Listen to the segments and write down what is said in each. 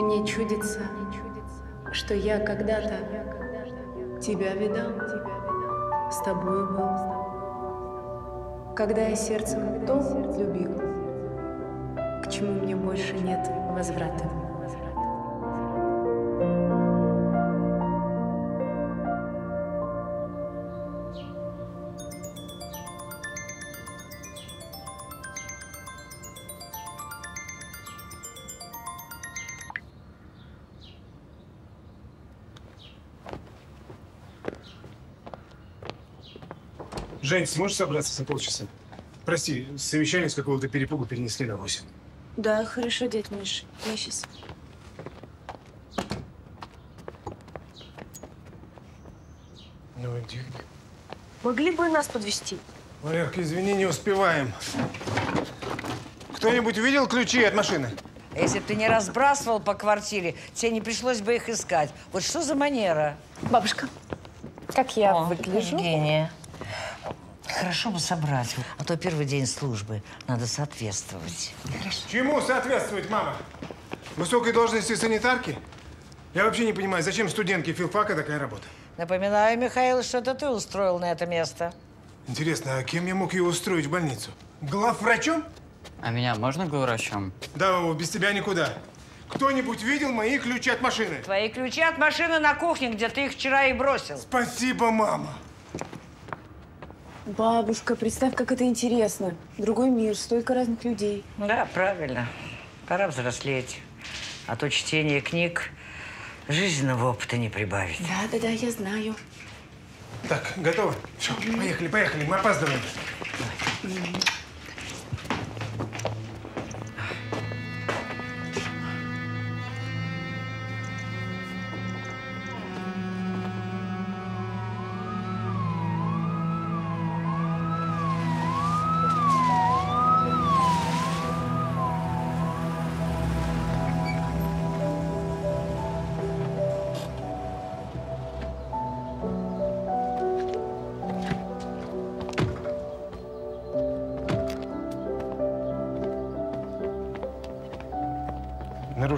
Мне чудится, что я когда-то тебя видал, с тобою был. Когда я сердцем то любил, к чему мне больше нет возврата. Сможешь собраться за полчаса? Прости, совещание с какого-то перепугу перенесли на 8. Да, хорошо, дядь Миш. Я сейчас. Ну, иди. Могли бы нас подвести. Валерка, извини, не успеваем. Кто-нибудь видел ключи от машины? Если бы ты не разбрасывал по квартире, тебе не пришлось бы их искать. Вот что за манера? Бабушка, как я О, выгляжу? Евгения. Хорошо бы собрать, а то первый день службы. Надо соответствовать. Чему соответствует, мама? Высокой должности санитарки? Я вообще не понимаю, зачем студентке филфака такая работа? Напоминаю, Михаил, что это ты устроил на это место. Интересно, а кем я мог ее устроить в больницу? Главврачом? А меня можно главврачом? Да, Вова, без тебя никуда. Кто-нибудь видел мои ключи от машины? Твои ключи от машины на кухне, где ты их вчера и бросил. Спасибо, мама. Бабушка, представь, как это интересно. Другой мир, столько разных людей. Да, правильно. Пора взрослеть. А то чтение книг жизненного опыта не прибавит. Да, да, да, я знаю. Так, готово? Все, поехали, поехали, мы опаздываем.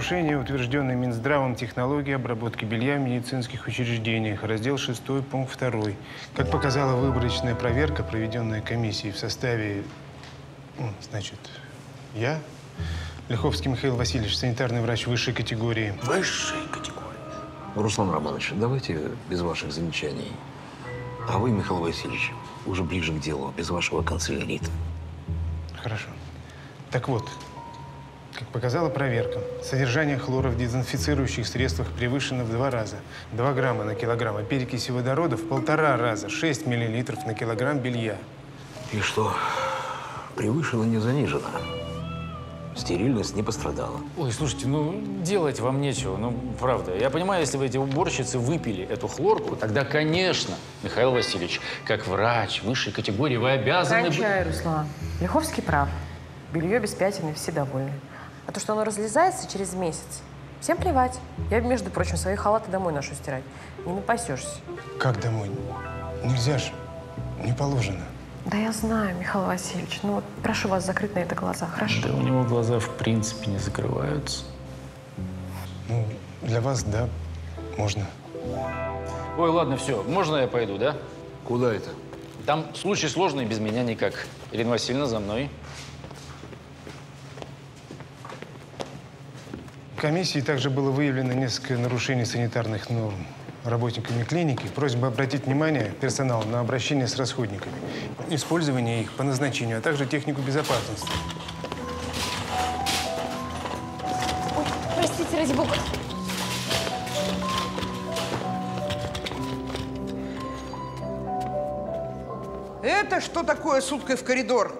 Нарушение, утвержденной Минздравом технологии обработки белья в медицинских учреждениях. Раздел 6, пункт 2. Как показала выборочная проверка, проведенная комиссией в составе, м, значит, я, Лиховский Михаил Васильевич, санитарный врач высшей категории. Высшей категории. Руслан Романович, давайте без ваших замечаний. А вы, Михаил Васильевич, уже ближе к делу, без вашего канцелярита. Хорошо. Так вот, как показала проверка, содержание хлора в дезинфицирующих средствах превышено в два раза. 2 грамма на килограмм, а перекиси водорода в полтора раза. 6 миллилитров на килограмм белья. И что, превышено не занижено. Стерильность не пострадала. Ой, слушайте, ну делать вам нечего, ну правда. Я понимаю, если бы эти уборщицы выпили эту хлорку, тогда, конечно, Михаил Васильевич, как врач высшей категории, вы обязаны... Кончай, Руслан. Лиховский прав. Белье без пятен и все довольны. А то, что оно разлезается через месяц, всем плевать. Я, между прочим, свои халаты домой ношу стирать. Не напасешься. Как домой? Нельзя ж. Не положено. Да я знаю, Михаил Васильевич. Ну вот прошу вас закрыть на это глаза, хорошо? Да у него глаза в принципе не закрываются. Ну, для вас, да, можно. Ой, ладно, все, можно я пойду, да? Куда это? Там случай сложный, без меня никак. Ирина Васильевна, за мной. Комиссии также было выявлено несколько нарушений санитарных норм. Работниками клиники просьба обратить внимание персонала на обращение с расходниками, использование их по назначению, а также технику безопасности. Простите, ради бога. Это что такое с уткой в коридор?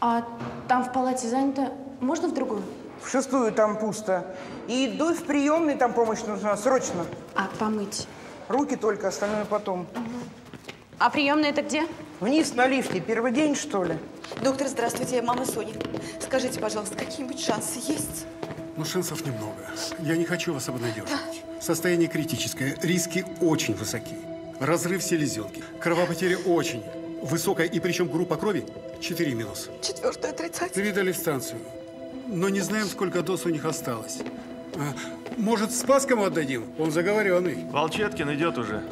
А там в палате занято. Можно в другую? В шестую там пусто. И дуй в приемный, там помощь нужна, срочно. А помыть? Руки только, остальное потом. А приемная это где? Вниз на лифте. Первый день, что ли? Доктор, здравствуйте, я мама Сони. Скажите, пожалуйста, какие-нибудь шансы есть? Ну, шансов немного. Я не хочу вас обнадеживать. Состояние критическое, риски очень высоки. Разрыв селезенки, кровопотеря очень высокая, и причем группа крови 4 минус. Четвертое отрицательное. Передали в станцию, но не знаем, сколько доз у них осталось. А, может, Спаскому отдадим? Он заговоренный. Волчеткин идет уже.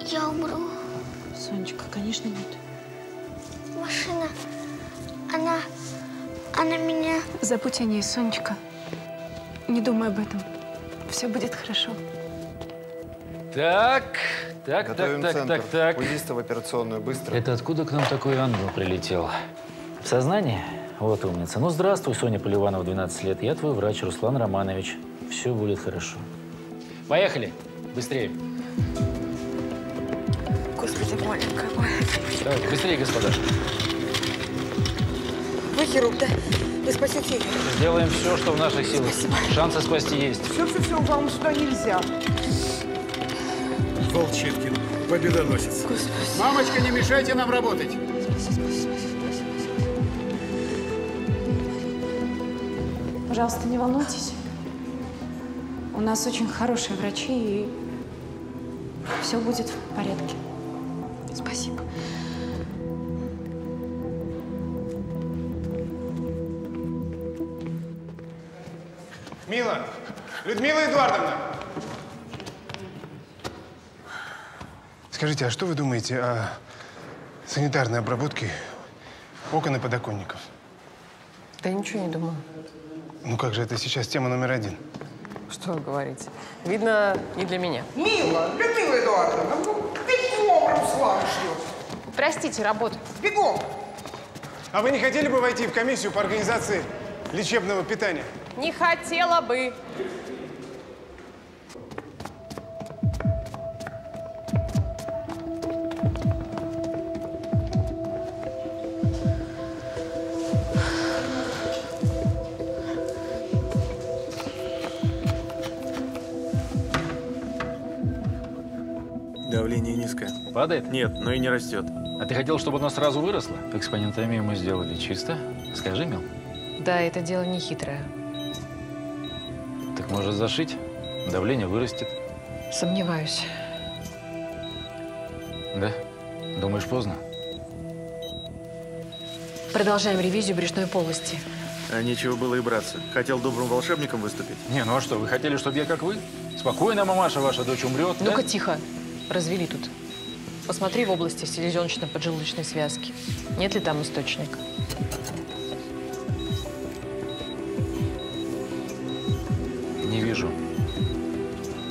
Я умру. Сонечка, конечно, нет. Машина, она, она меня... Забудь о ней, Сонечка. Не думай об этом. Все будет хорошо. Так, так, Готовим так, так, центр. так, так. Пузистого операционную, быстро. Это откуда к нам такой ангел прилетел? В сознании? Вот умница. Ну, здравствуй, Соня Поливанова, 12 лет. Я твой врач, Руслан Романович. Все будет хорошо. Поехали. Быстрее. Господи, маленькая моя. Давайте, быстрее, господа. Вы хирург, да? Вы спасете ее. Сделаем все, что в наших силах. Шансы спасти есть. Все, все, все, вам сюда нельзя. Волчеткин, победоносец. Мамочка, не мешайте нам работать. Пожалуйста, не волнуйтесь. У нас очень хорошие врачи, и все будет в порядке. Спасибо. Мила! Людмила Эдуардовна! Скажите, а что вы думаете о санитарной обработке окон и подоконников? Да я ничего не думаю. Ну как же, это сейчас тема номер один. Что вы говорите? Видно, не для меня. Мила, Людмила Эдуардовна, ну, бегом Руслан ждет. Простите, работа. Бегом. А вы не хотели бы войти в комиссию по организации лечебного питания? Не хотела бы. Низкое. Падает? Нет, но и не растет. А ты хотел, чтобы оно сразу выросло? Экспонентомию мы сделали чисто. Скажи, Мил. Да, это дело не хитрое. Так может зашить? Давление вырастет. Сомневаюсь. Да? Думаешь, поздно? Продолжаем ревизию брюшной полости. А нечего было и браться. Хотел добрым волшебником выступить. Не, ну а что, вы хотели, чтобы я как вы? Спокойно, мамаша, ваша дочь умрет, да? Ну-ка, тихо. Развели тут. Посмотри в области селезеночно-поджелудочной связки. Нет ли там источника? Не вижу.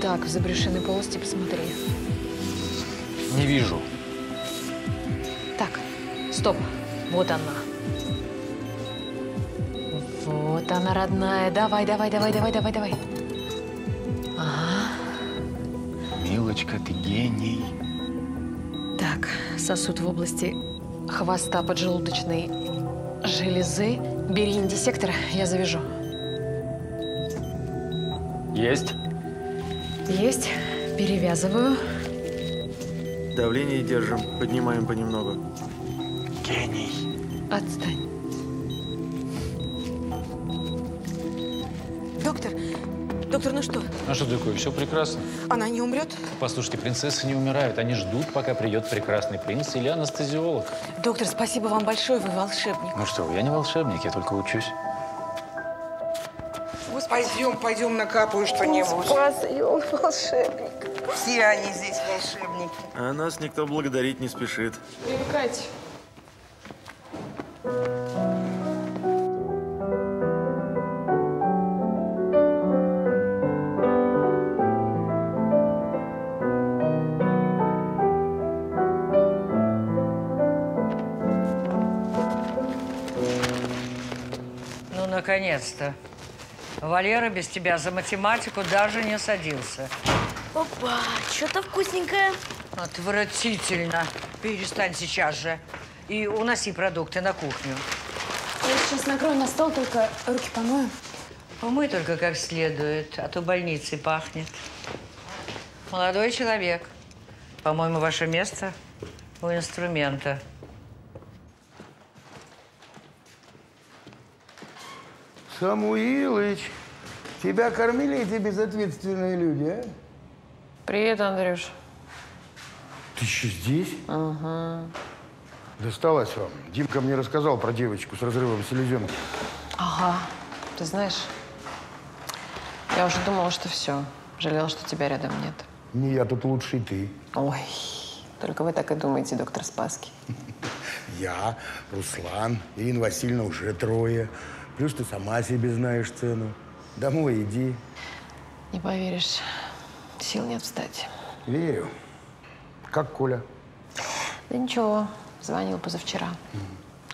Так, в забрюшинной полости посмотри. Не вижу. Так, стоп. Вот она. Вот она, родная. Давай, давай, давай, давай, давай, давай. Милочка, ты гений. Так, сосуд в области хвоста поджелудочной железы. Бери индисектор, я завяжу. Есть. Есть. Перевязываю. Давление держим, поднимаем понемногу. Гений. Отстань. Доктор, доктор, ну что, А что такое? Все прекрасно. она не умрет? Послушайте, принцессы не умирают. Они ждут, пока придет прекрасный принц или анестезиолог. Доктор, спасибо вам большое, вы волшебник. Ну что я не волшебник, я только учусь. Пойдем, пойдем накапаю что-нибудь. Спас ее, он волшебник. Все они здесь волшебники. А нас никто благодарить не спешит. Привыкайте. Наконец-то. Валера без тебя за математику даже не садился. Опа, что-то вкусненькое. Отвратительно. Перестань сейчас же. И уноси продукты на кухню. Я сейчас накрою на стол, только руки помою. Помой только как следует, а то больницей пахнет. Молодой человек, по-моему, ваше место у инструмента. Самуилыч, тебя кормили эти безответственные люди, а? Привет, Андрюш. Ты еще здесь? Ага. Досталось вам. Димка мне рассказал про девочку с разрывом селезенки. Ага. Ты знаешь, Я уже думала, что все. Жалела, что тебя рядом нет. Не я тут лучший ты. Ой, только вы так и думаете, доктор Спаски. Я, Руслан, Ирина Васильевна уже трое. Плюс ты сама себе знаешь цену. Домой иди. Не поверишь, сил нет встать. Верю. Как Коля? Да ничего, звонил позавчера.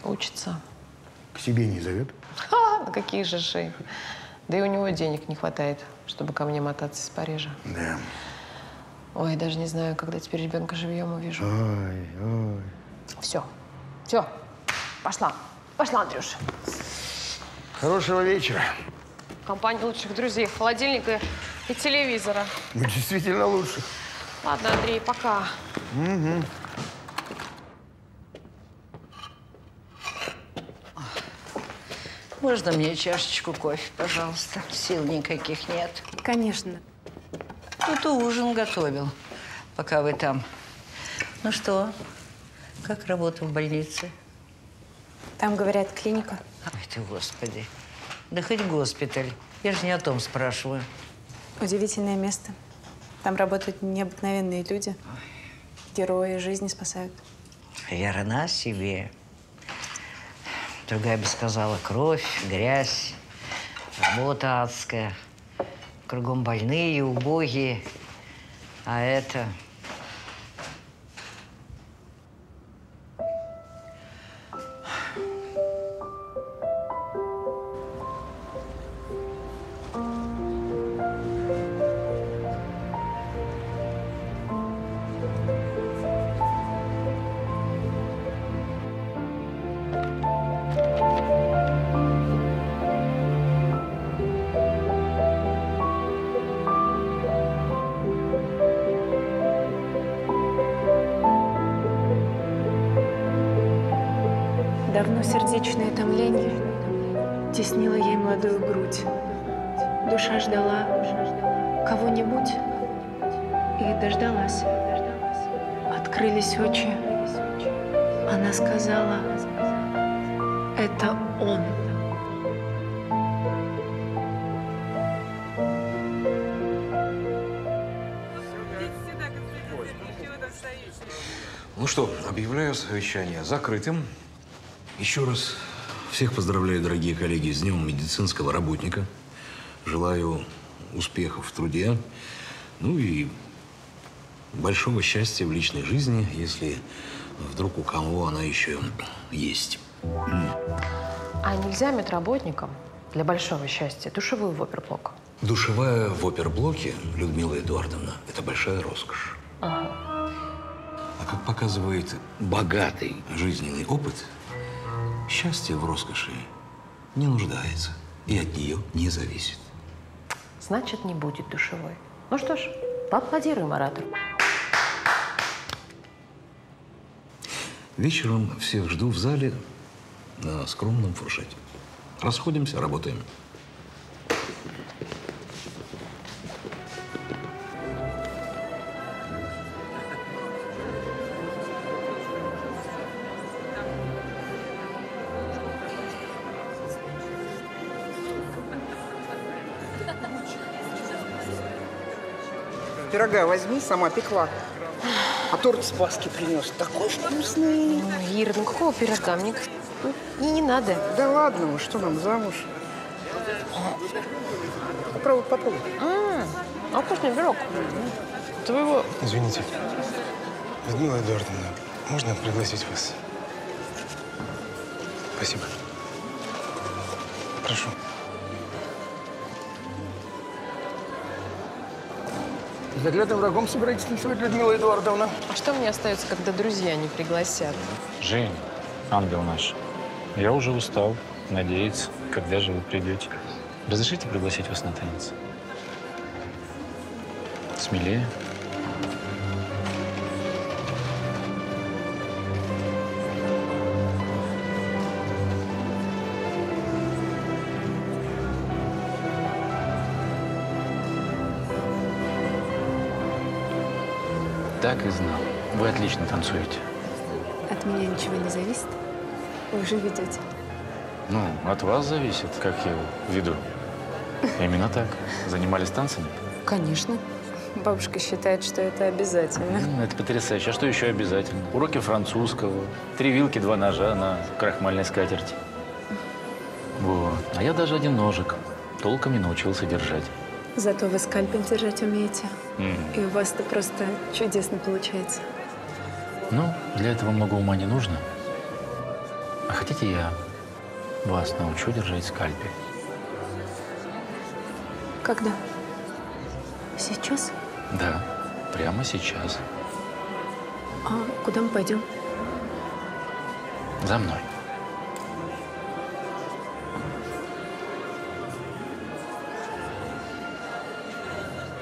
Учится. К себе не зовет? Ха, ну какие же ши. Да и у него денег не хватает, чтобы ко мне мотаться из Парижа. Да. Ой, даже не знаю, когда теперь ребенка живьем увижу. Ой, ой. Все, все, пошла. Пошла, Андрюш. Хорошего вечера. Компания лучших друзей, холодильника и телевизора. Ну, действительно лучше. Ладно, Андрей, пока. Угу. Можно мне чашечку кофе, пожалуйста? Сил никаких нет. Конечно. Тут ужин готовил, пока вы там. Ну что, как работа в больнице? Там, говорят, клиника. Ой ты, господи. Да хоть госпиталь. Я же не о том спрашиваю. Удивительное место. Там работают необыкновенные люди. Герои жизни спасают. Верна себе. Другая бы сказала, кровь, грязь, работа адская. Кругом больные, убогие. А это... объявляю совещание закрытым. Еще раз всех поздравляю, дорогие коллеги, с Днем медицинского работника. Желаю успехов в труде. Ну и большого счастья в личной жизни, если вдруг у кого она еще есть. А нельзя медработникам для большого счастья душевую в оперблок? Душевая в оперблоке, Людмила Эдуардовна, это большая роскошь. Ага. Как показывает богатый жизненный опыт, счастье в роскоши не нуждается и от нее не зависит. Значит, не будет душевой. Ну что ж, поаплодируем оратору. Вечером всех жду в зале на скромном фуршете. Расходимся, работаем. Пирога возьми, сама пекла. А торт с Пасхи принес. Такой вкусный. Ой, Ира, ну какого пирога? Мне ну, и не надо. Да ладно, вы что нам замуж? Попробуй, попробуй. М, А вкусный пирог. Твоего. Извините. Людмила Эдуардовна, можно пригласить вас? Спасибо. Прошу. Заклятым врагом собираетесь танцевать, Людмила Эдуардовна? А что мне остается, когда друзья не пригласят? Жень, ангел наш, я уже устал надеяться, когда же вы придете. Разрешите пригласить вас на танец? Смелее. Так и знал. Вы отлично танцуете. От меня ничего не зависит. Вы же ведете. Ну, от вас зависит, как я веду. Именно так. Занимались танцами? Конечно. Бабушка считает, что это обязательно. М, Это потрясающе. А что еще обязательно? Уроки французского, три вилки, два ножа на крахмальной скатерти. Вот. А я даже один ножик толком не научился держать. Зато вы скальпель держать умеете. М. И у вас это просто чудесно получается. Ну, для этого много ума не нужно. А хотите, я вас научу держать скальпель? Когда? Сейчас? Да, прямо сейчас. А куда мы пойдем? За мной.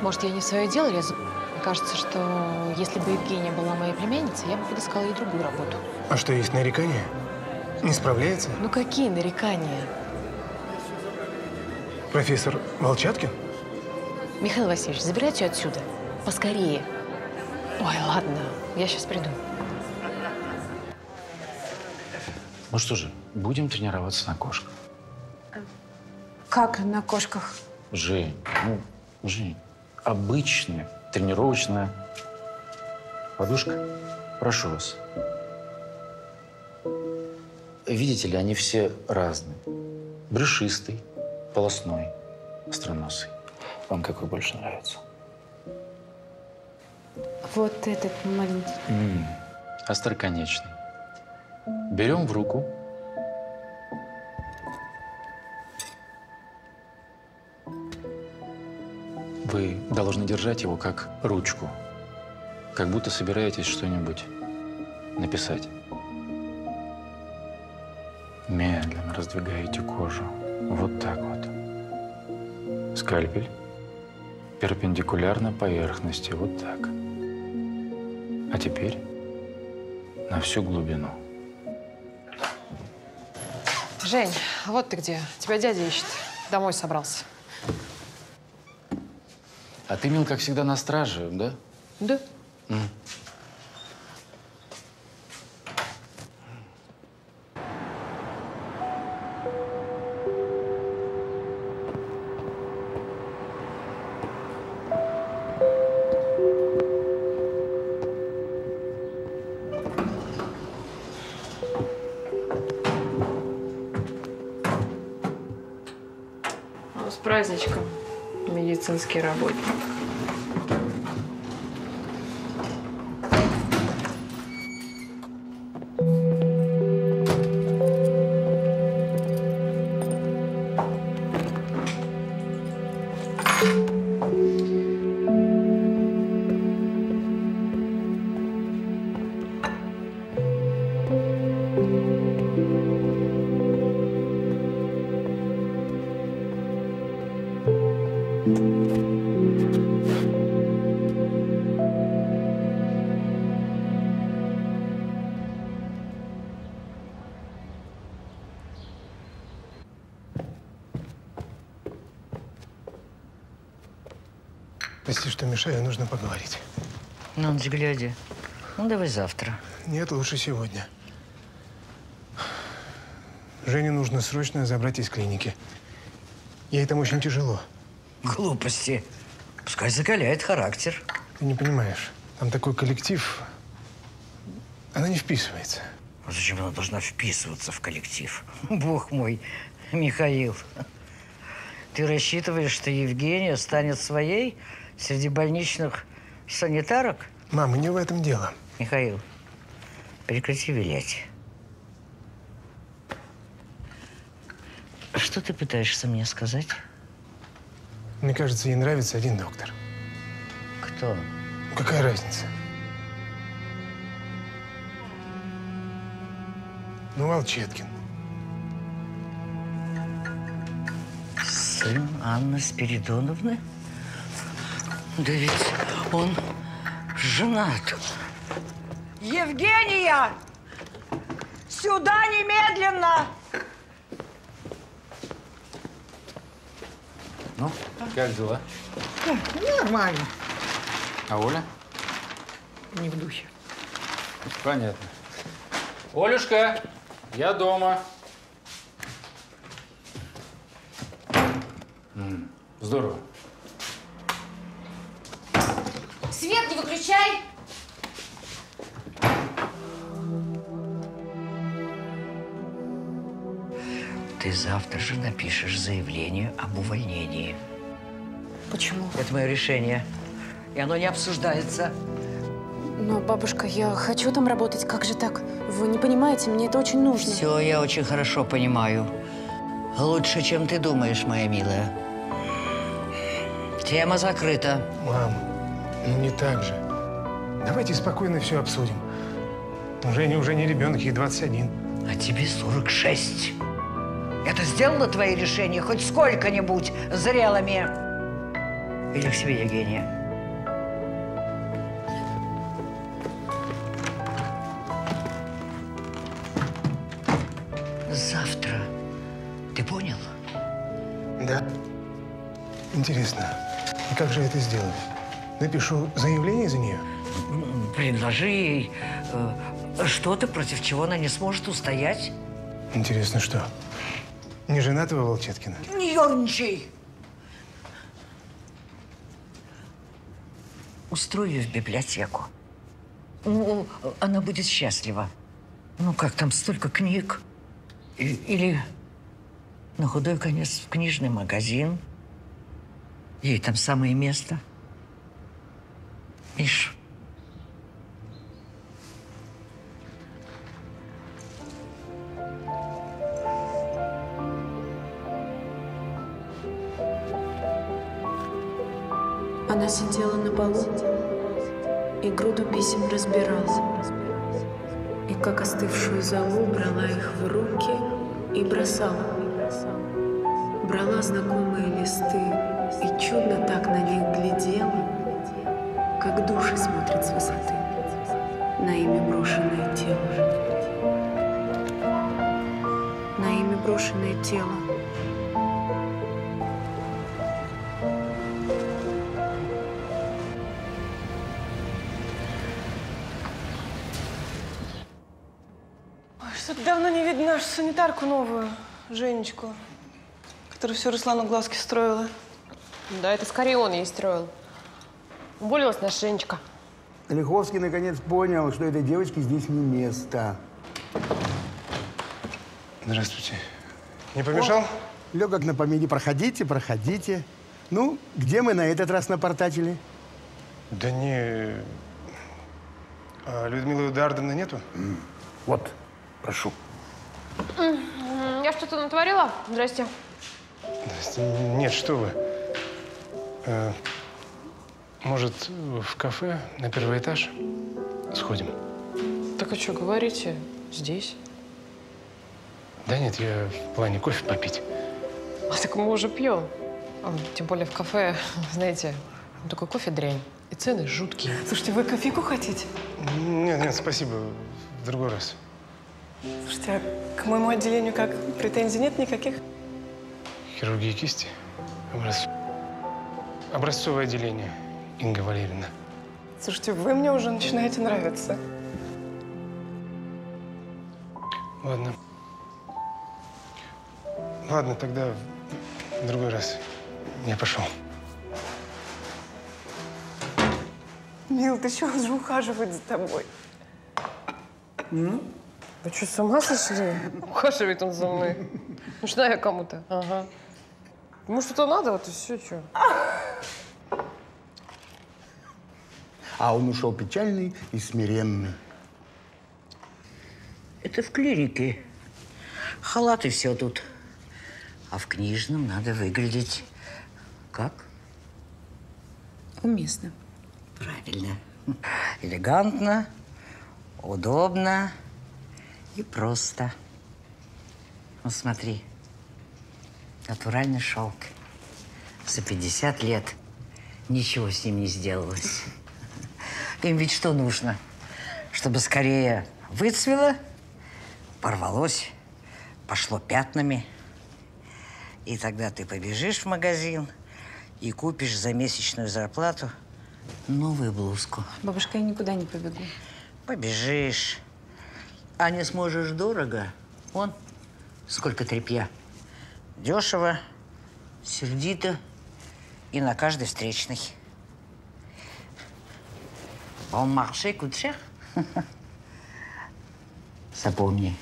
Может, я не свое дело лезу? Мне кажется, что если бы Евгения была моей племянницей, я бы подыскала ей другую работу. А что, есть нарекания? Не справляется? Ну какие нарекания? Профессор Волчаткин? Михаил Васильевич, забирайте ее отсюда. Поскорее. Ой, ладно, я сейчас приду. Ну что же, будем тренироваться на кошках. Как на кошках? Жень, ну, Жень, обычная тренировочная подушка. Прошу вас. Видите ли, они все разные. Брюшистый, полосной, остроносый. Вам какой больше нравится? Вот этот маленький. М, Остроконечный. Берем в руку. Вы должны держать его как ручку. Как будто собираетесь что-нибудь написать. Медленно раздвигаете кожу. Вот так вот. Скальпель перпендикулярно поверхности. Вот так. А теперь на всю глубину. Жень, вот ты где. Тебя дядя ищет. Домой собрался. А ты, Мил, как всегда, на страже, да? Да. Работник. Мешаю, нужно поговорить. Ну, глядя. Ну, давай завтра. Нет, лучше сегодня. Женю нужно срочно забрать из клиники. Ей там очень тяжело. Глупости. Пускай закаляет характер. Ты не понимаешь, там такой коллектив, она не вписывается. А зачем она должна вписываться в коллектив? Бог мой, Михаил. Ты рассчитываешь, что Евгения станет своей среди больничных санитарок? Мама, не в этом дело. Михаил, прекрати вилять. Что ты пытаешься мне сказать? Мне кажется, ей нравится один доктор. Кто? Какая разница? Ну, Волчеткин. Сын Анны Спиридоновны? Да ведь он женат. Евгения! Сюда немедленно! Ну, как дела? Нормально. А Оля? Не в духе. Понятно. Олюшка, я дома. Об увольнении. Почему? Это мое решение. И оно не обсуждается. Но, бабушка, я хочу там работать. Как же так? Вы не понимаете, мне это очень нужно. Все я очень хорошо понимаю. Лучше, чем ты думаешь, моя милая. Тема закрыта. Мам, ну не так же. Давайте спокойно все обсудим. Женя уже не ребенок, ей 21. А тебе 46. Это сделало твои решения хоть сколько-нибудь зрелыми? Или к себе, Евгения? Завтра. Ты понял? Да. Интересно, и как же это сделаю? Напишу заявление за нее? Предложи ей э, что-то, против чего она не сможет устоять. Интересно, что? Не женатого Волчеткина? Не ерничай! Устрой ее в библиотеку. Ну, она будет счастлива. Ну, как там, столько книг. Или на худой конец в книжный магазин. Ей там самое место. Миш, Она сидела на полу и груду писем разбирала. И как остывшую золу брала их в руки и бросала. Брала знакомые листы и чудно так на них глядела, как души смотрят с высоты на ими брошенное тело. На ими брошенное тело. Что-то давно не видно нашу санитарку новую, Женечку, которая все Руслану глазки строила. Да, это скорее он ей строил. Уволилась наша Женечка. Лиховский наконец понял, что этой девочке здесь не место. Здравствуйте. Не помешал? Легок на помине. Проходите, проходите. Ну, где мы на этот раз напортачили? Да не... А Людмилы Эдуардовны нету? Вот, прошу. Я что-то натворила? Здрасте. Здрасте. Нет, что вы. Э, может, в кафе на первый этаж сходим? Так а что, говорите? Здесь? Да нет, я в плане кофе попить. А так мы уже пьем. А, Тем более в кафе, знаете, такой кофе дрянь. И цены жуткие. Слушайте, вы кофейку хотите? Нет, нет, спасибо. В другой раз. Слушайте, а к моему отделению как претензий нет никаких? Хирургия кисти. Образц- Образцовое отделение. Инга Валерьевна. Слушайте, вы мне уже начинаете нравиться. Ладно. Ладно, тогда в другой раз. Я пошел. Мил, ты чего же ухаживать за тобой? Вы что, с ума сошли? Ухаживает он за мной. Нужна я кому-то. Ага. Ему что-то надо, вот и все, что. А он ушел печальный и смиренный. это в клинике. Халаты все тут. А в книжном надо выглядеть как? Уместно. Правильно. Элегантно, удобно и просто. Ну, смотри. Натуральный шелк. За 50 лет ничего с ним не сделалось. Им ведь что нужно? Чтобы скорее выцвело, порвалось, пошло пятнами. И тогда ты побежишь в магазин и купишь за месячную зарплату новую блузку. Бабушка, я никуда не побегу. Побежишь. А не сможешь дорого. Вон, сколько тряпья. Дешево, сердито И на каждой встречной. Он марше кучер. Запомни,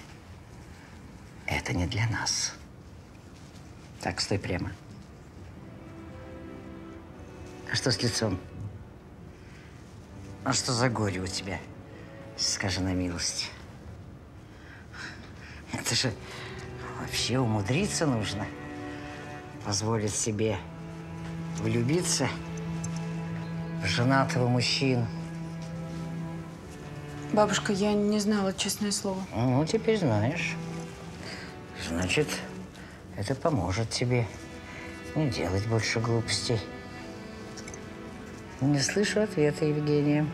это не для нас. Так, стой прямо. А что с лицом? А что за горе у тебя? Скажи на милость. Это же вообще умудриться нужно. Позволить себе влюбиться в женатого мужчину. Бабушка, я не знала, честное слово. Ну, теперь знаешь. Значит, это поможет тебе не делать больше глупостей. Не слышу ответа, Евгения.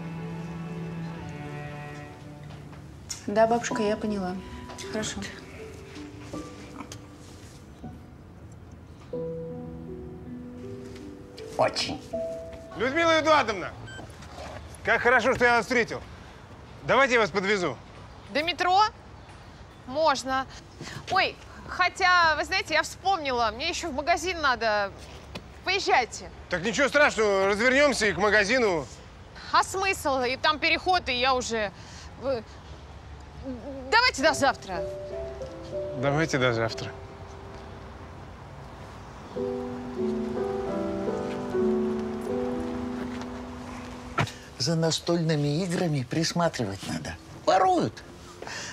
Да, бабушка, я поняла. Хорошо. Очень. Людмила Эдуардовна, как хорошо, что я вас встретил. Давайте я вас подвезу. До метро? Можно. Ой, хотя, вы знаете, я вспомнила, мне еще в магазин надо. Поезжайте. Так ничего страшного, развернемся и к магазину. А смысл? И там переход, и я уже... Давайте до завтра. Давайте до завтра. За настольными играми присматривать надо. Воруют.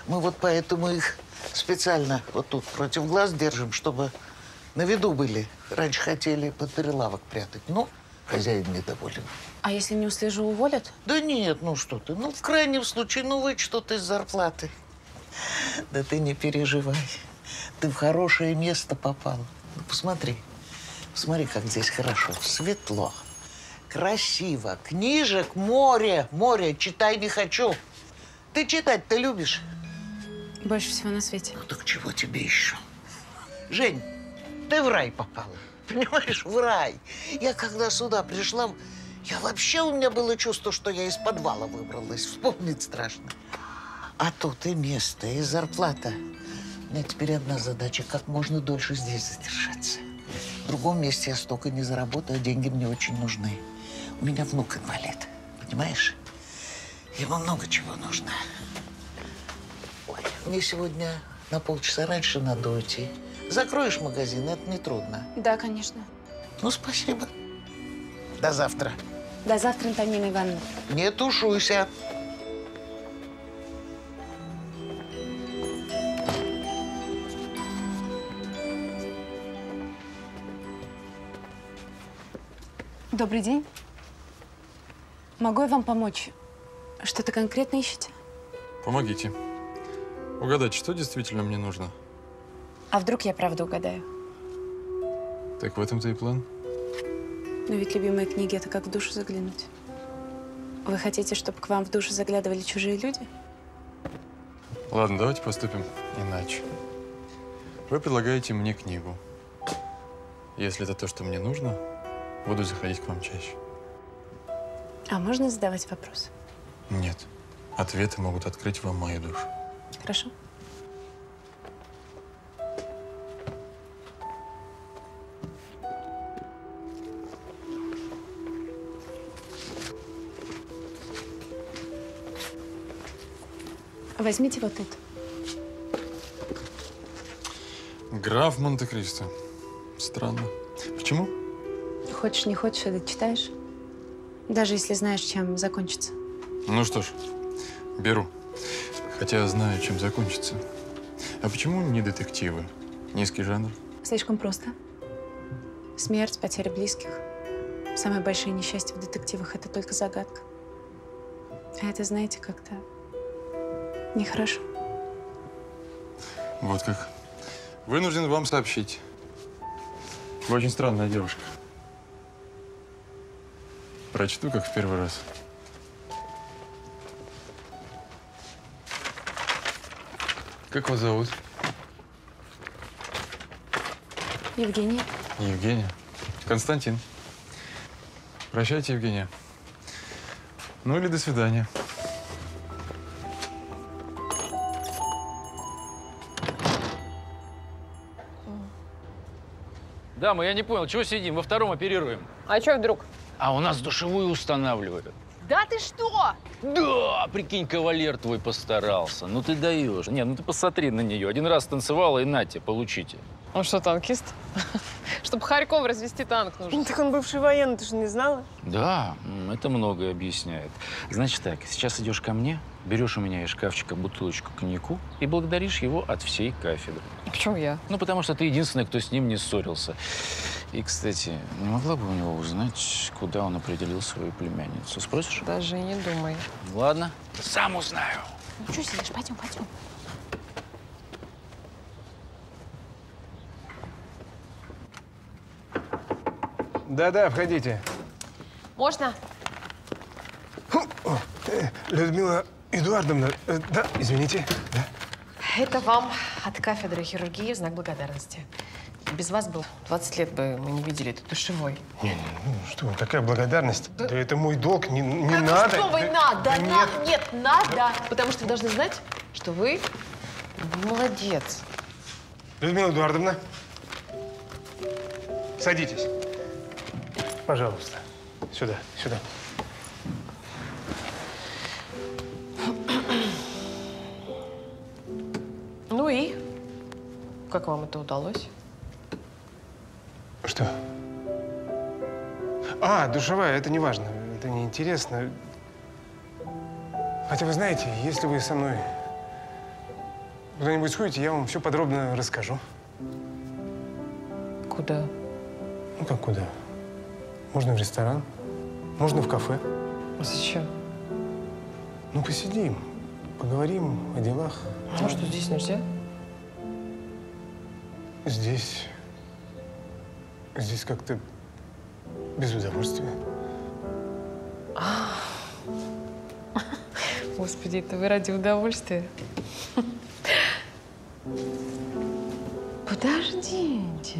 Мы вот поэтому их специально вот тут против глаз держим, чтобы на виду были. Раньше хотели под прилавок прятать. Ну, хозяин недоволен. А если не услежу, уволят? Да нет, ну что ты. Ну, в крайнем случае, ну, вычтут из зарплаты. Да ты не переживай. Ты в хорошее место попал. Ну, посмотри. Посмотри, как здесь хорошо. Светло. Красиво. Книжек, море. Море. Читай не хочу. Ты читать-то любишь? Больше всего на свете. Ну так чего тебе еще? Жень, ты в рай попала. Понимаешь, в рай. Я когда сюда пришла, я вообще у меня было чувство, что я из подвала выбралась. Вспомнить страшно. А тут и место, и зарплата. У меня теперь одна задача, как можно дольше здесь задержаться. В другом месте я столько не заработаю, а деньги мне очень нужны. У меня внук инвалид, понимаешь? Ему много чего нужно. Ой, мне сегодня на полчаса раньше надо уйти. Закроешь магазин, это нетрудно. Да, конечно. Ну, спасибо. До завтра. До завтра, Антонина Ивановна. Не тушуйся. Добрый день. Могу я вам помочь? Что-то конкретно ищете? Помогите. Угадать, что действительно мне нужно. А вдруг я правду угадаю? Так в этом-то и план. Но ведь любимые книги — это как в душу заглянуть. Вы хотите, чтобы к вам в душу заглядывали чужие люди? Ладно, давайте поступим иначе. Вы предлагаете мне книгу. Если это то, что мне нужно, буду заходить к вам чаще. А можно задавать вопросы? Нет. Ответы могут открыть вам мою душу. Хорошо. Возьмите вот это. Граф Монте-Кристо. Странно. Почему? Хочешь, не хочешь, это читаешь? Даже если знаешь, чем закончится. Ну что ж, беру. Хотя знаю, чем закончится. А почему не детективы? Низкий жанр? Слишком просто. Смерть, потеря близких. Самые большие несчастья в детективах — это только загадка. А это, знаете, как-то нехорошо. Вот как. Вынужден вам сообщить. Вы очень странная девушка. Прочту, как в первый раз. Как вас зовут? Евгения, Евгения. Константин. Прощайте, Евгения. Ну или до свидания. Дама, я не понял, чего сидим? Во втором оперируем. А что вдруг? А у нас душевую устанавливают. Да ты что? Да, прикинь, кавалер твой постарался. Ну ты даешь. Не, ну ты посмотри на нее. Один раз танцевала, и нате, получите. Он что, танкист? Чтобы Харьков развести танк нужно. Ну, так он бывший военный, ты же не знала? Да, это многое объясняет. Значит так, сейчас идешь ко мне, берешь у меня из шкафчика бутылочку коньяку и благодаришь его от всей кафедры. Почему я? Ну, потому что ты единственный, кто с ним не ссорился. И, кстати, не могла бы у него узнать, куда он определил свою племянницу? Спросишь? Даже и не думай. Ладно, сам узнаю. Ну что сидишь? Пойдем, пойдем. Да-да, входите. Можно? Э, Людмила Эдуардовна, э, да, извините. Да. Это вам от кафедры хирургии в знак благодарности. Без вас бы 20 лет бы мы не видели этот душевой. Не, не, ну что, такая благодарность. Да, это мой долг, не, не Как надо. Что вы, Да- надо, да на- нет. нет, надо. Потому что вы должны знать, что вы молодец. Людмила Эдуардовна, садитесь. Пожалуйста, сюда, сюда. Ну и? Как вам это удалось? Что? А, душевая, это не важно, это не интересно. Хотя вы знаете, если вы со мной куда-нибудь сходите, я вам все подробно расскажу. Куда? Ну как куда? Можно в ресторан, можно в кафе. А зачем? Ну посидим, поговорим о делах. А что, здесь нельзя? Здесь... Здесь как-то без удовольствия. А. Господи, это вы ради удовольствия? Подождите.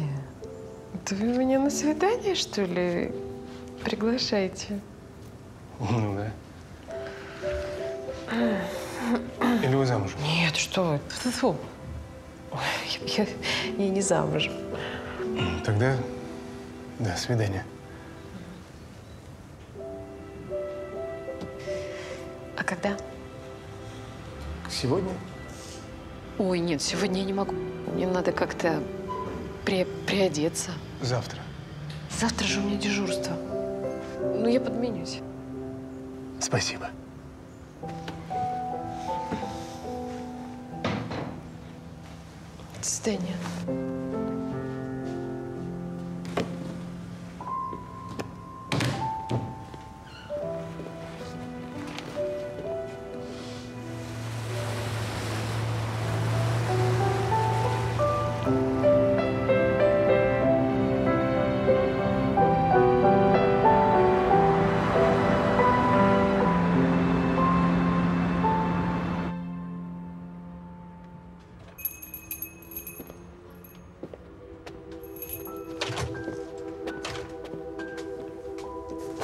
Это вы меня на свидание, что ли, приглашаете? Ну да. Или вы замужем? Нет, что вы. Фу. Я, я- я не замужем. Тогда до свидания. А когда? Сегодня? Ой, нет, сегодня я не могу. Мне надо как-то при- приодеться. Завтра. Завтра же у меня дежурство. Ну, я подменюсь. Спасибо. До свидания.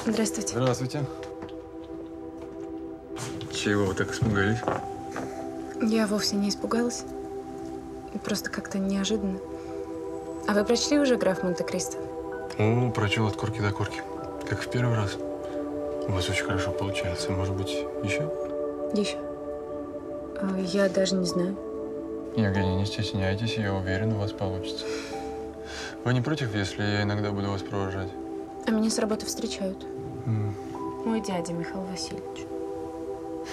Здравствуйте. Здравствуйте. Чего вы так испугались? Я вовсе не испугалась. Просто как-то неожиданно. А вы прочли уже «Граф Монте-Кристо»? Ну, прочел от корки до корки. Как в первый раз. У вас очень хорошо получается. Может быть, еще? Еще. А, Я даже не знаю. Евгений, не стесняйтесь, я уверен, у вас получится. Вы не против, если я иногда буду вас провожать? А меня с работы встречают. М. Мой дядя Михаил Васильевич.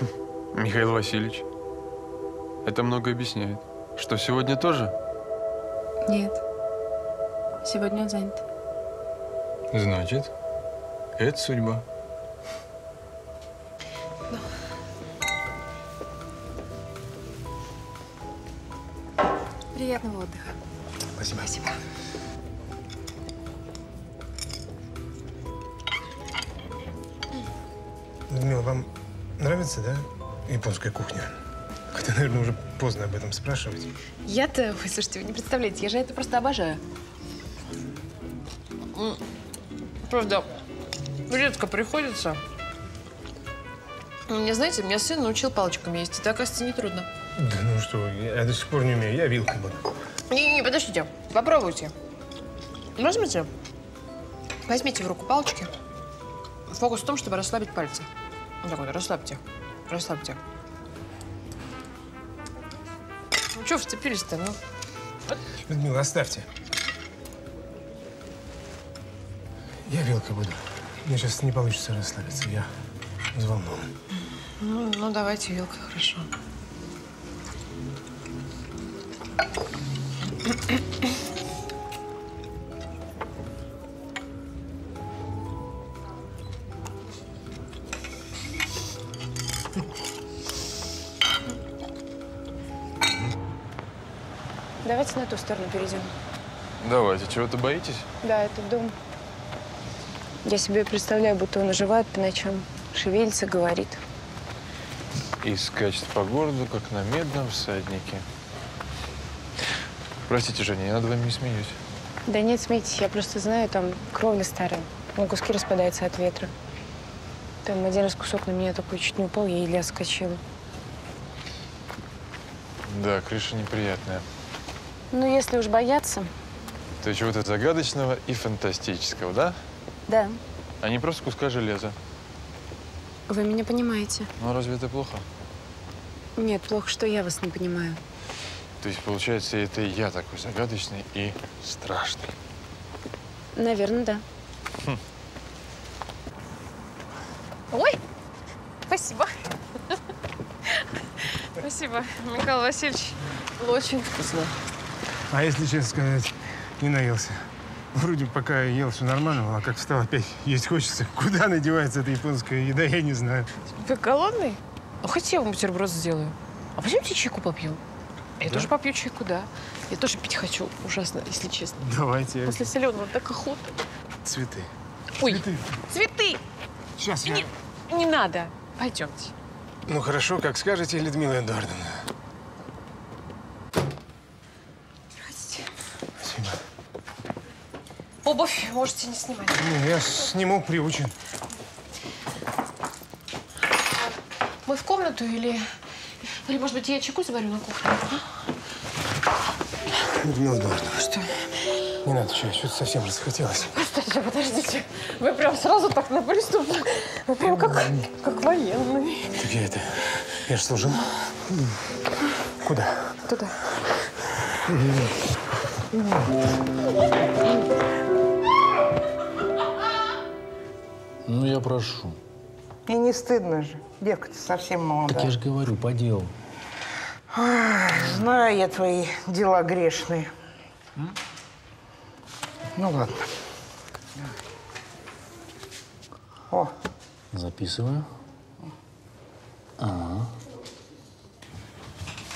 Михаил Васильевич. Это много объясняет. Что, сегодня тоже? Нет. Сегодня он занят. Значит, это судьба. Об этом спрашивать. Я-то, ой, слушайте, вы не представляете, я же это просто обожаю. Правда, редко приходится. Мне, знаете, меня сын научил палочками есть. Это, оказывается, нетрудно. Да ну что, я до сих пор не умею, я вилкой буду. Не-не, подождите, попробуйте. Возьмите, возьмите в руку палочки. Фокус в том, чтобы расслабить пальцы. Вот так вот, расслабьте. Расслабьте. Что вцепились-то, ну? Людмила, оставьте. Я вилкой буду. Мне сейчас не получится расслабиться. Я взволнован. Ну, ну давайте вилкой, хорошо. Давайте на ту сторону перейдем. Давайте, чего-то боитесь? Да, это дом. Я себе представляю, будто он оживает по ночам. Шевелится, говорит. И скачет по городу, как на медном всаднике. Простите, Женя, я над вами не смеюсь. Да нет, смейтесь, я просто знаю, там кровля старая. На куски распадается от ветра. Там один раз кусок на меня такой чуть не упал, я еле отскочила. Да, крыша неприятная. Ну, если уж бояться. То чего-то загадочного и фантастического, да? Да. А не просто куска железа. Вы меня понимаете. Ну, разве это плохо? Нет, плохо, что я вас не понимаю. То есть, получается, это я такой загадочный и страшный. Наверное, да. Хм. Ой, спасибо. Спасибо, Михаил Васильевич. Было очень вкусно. А если честно сказать, не наелся. Вроде пока ел все нормально, а как встал опять есть хочется. Куда надевается эта японская еда, я не знаю. Вы голодный? Ну, хоть я вам бутерброд сделаю. А пойдемте чайку попьем. Я Да? тоже попью чайку, да. Я тоже пить хочу ужасно, если честно. Давайте. После соленого так охота. Цветы. Ой, цветы! Сейчас я... Не, не надо. Пойдемте. Ну хорошо, как скажете, Людмила Эдуардовна. Спасибо. Обувь можете не снимать. Не, я сниму, приучен. Мы в комнату или... Или, может быть, я чайку заварю на кухне? Людмила Эдуардовна. Что? Не надо чай, что-то совсем расхотелось. Подождите, подождите. Вы прям сразу так на приступ. Вы прям как, как военный. Так я это... Я же служил. Куда? Туда. Ну, я прошу. И не стыдно же. Девка-то совсем молодая. Так я же говорю, по делу. Знаю я твои дела грешные. Ну ладно. О, Записываю. Ага.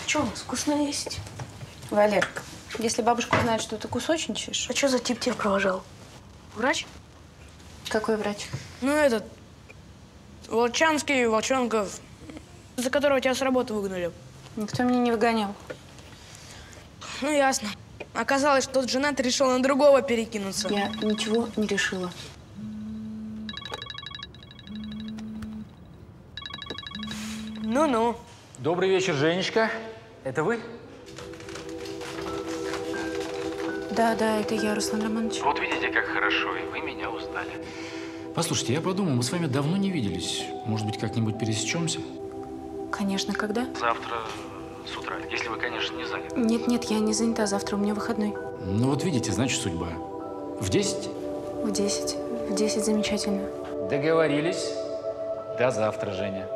Что у нас вкусно есть? Валерка, если бабушка узнает, что ты кусочничаешь... А что за тип тебя провожал? Врач? Какой врач? Ну, этот, Волчанский, Волчонков, за которого тебя с работы выгнали. Никто меня не выгонял. Ну, ясно. Оказалось, что тот женат решил на другого перекинуться. Я ничего не решила. Ну-ну. Добрый вечер, Женечка. Это вы? Да, да, это я, Руслан Романович. Вот видите, как хорошо, и вы меня узнали. Послушайте, я подумал, мы с вами давно не виделись. Может быть, как-нибудь пересечемся? Конечно, когда? Завтра с утра, если вы, конечно, не заняты. Нет, нет, я не занята. Завтра у меня выходной. Ну вот видите, значит, судьба. В 10? В 10. В 10 замечательно. Договорились. До завтра, Женя.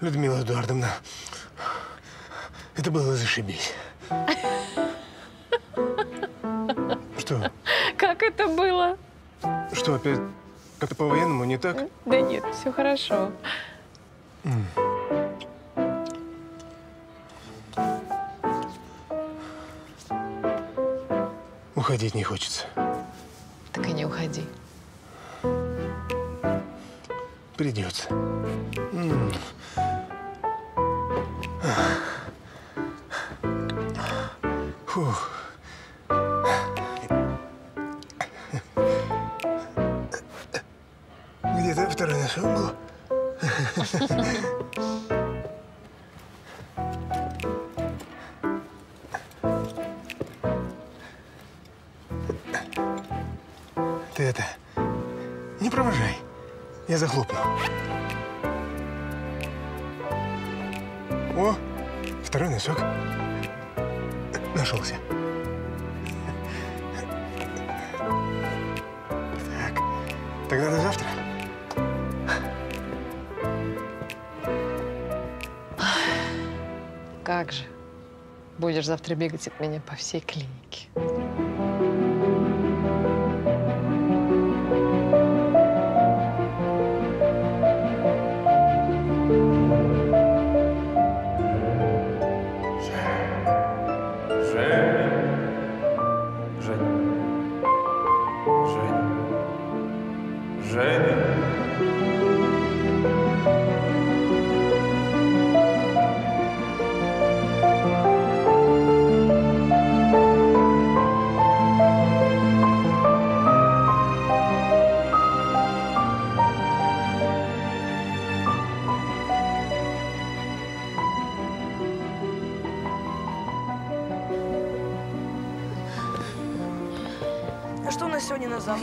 Людмила Эдуардовна, это было зашибись. Что? Как это было? Что, опять как-то по-военному не так? Да нет, все хорошо. Уходить не хочется. Так и не уходи. Придется. Завтра бегать от меня по всей клинике.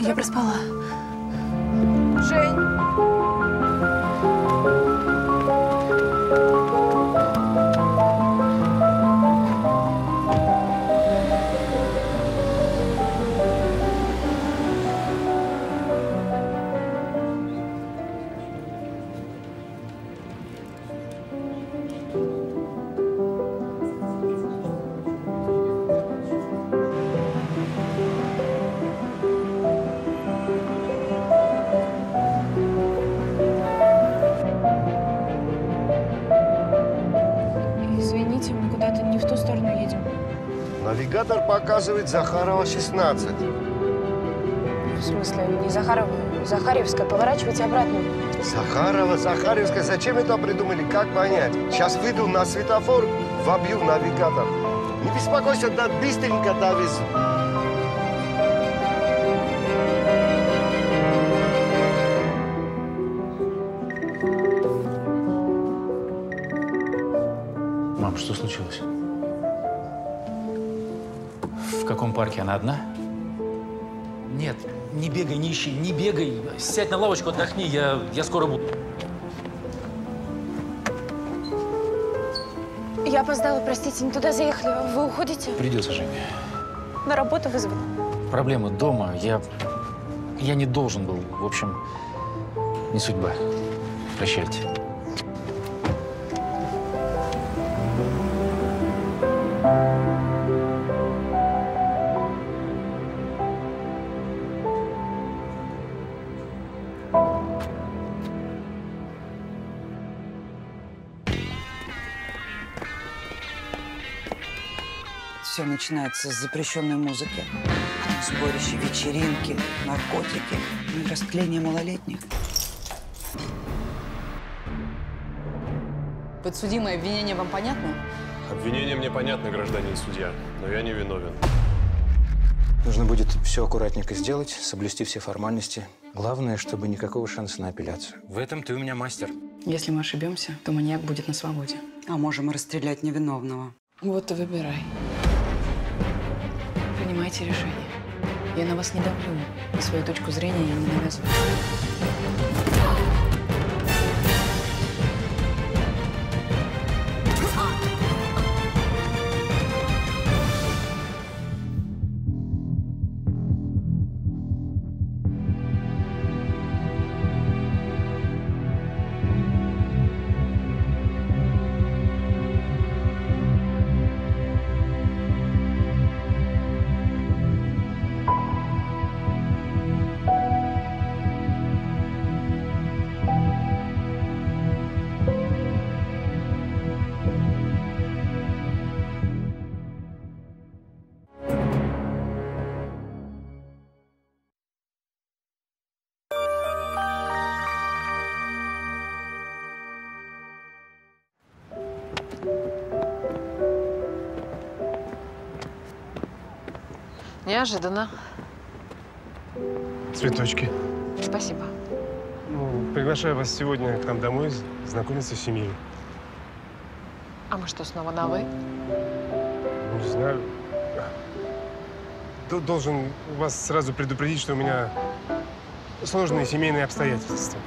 Я проспала. Показывает Захарова 16. В смысле, не Захарова, Захарьевская. Поворачивайте обратно. Захарова, Захаревская. Зачем это придумали? Как понять? Сейчас выйду на светофор, вобью навигатор. Не беспокойся, да быстренько довезу. Парке? Она одна? Нет, не бегай, не ищи, не бегай. Сядь на лавочку, отдохни, я, я скоро буду. Я опоздала, простите, не туда заехали. Вы уходите? Придется, Женя. На работу вызвали. Проблема дома. Я, я не должен был. В общем, не судьба. Прощайте. Начинается с запрещенной музыки. Сборища, вечеринки, наркотики, ну и растление малолетних. Подсудимое обвинение вам понятно? Обвинение мне понятно, гражданин судья, но я не виновен. Нужно будет все аккуратненько сделать, соблюсти все формальности. Главное, чтобы никакого шанса на апелляцию. В этом ты у меня мастер. Если мы ошибемся, то маньяк будет на свободе. А можем расстрелять невиновного. Вот и выбирай. Принимайте решение. Я на вас не давлю, и свою точку зрения я не навязываю. Неожиданно. Цветочки. Спасибо. Ну, Приглашаю вас сегодня к нам домой знакомиться с семьей. А мы что, снова на «вы»? Не знаю. Должен вас сразу предупредить, что у меня сложные семейные обстоятельства.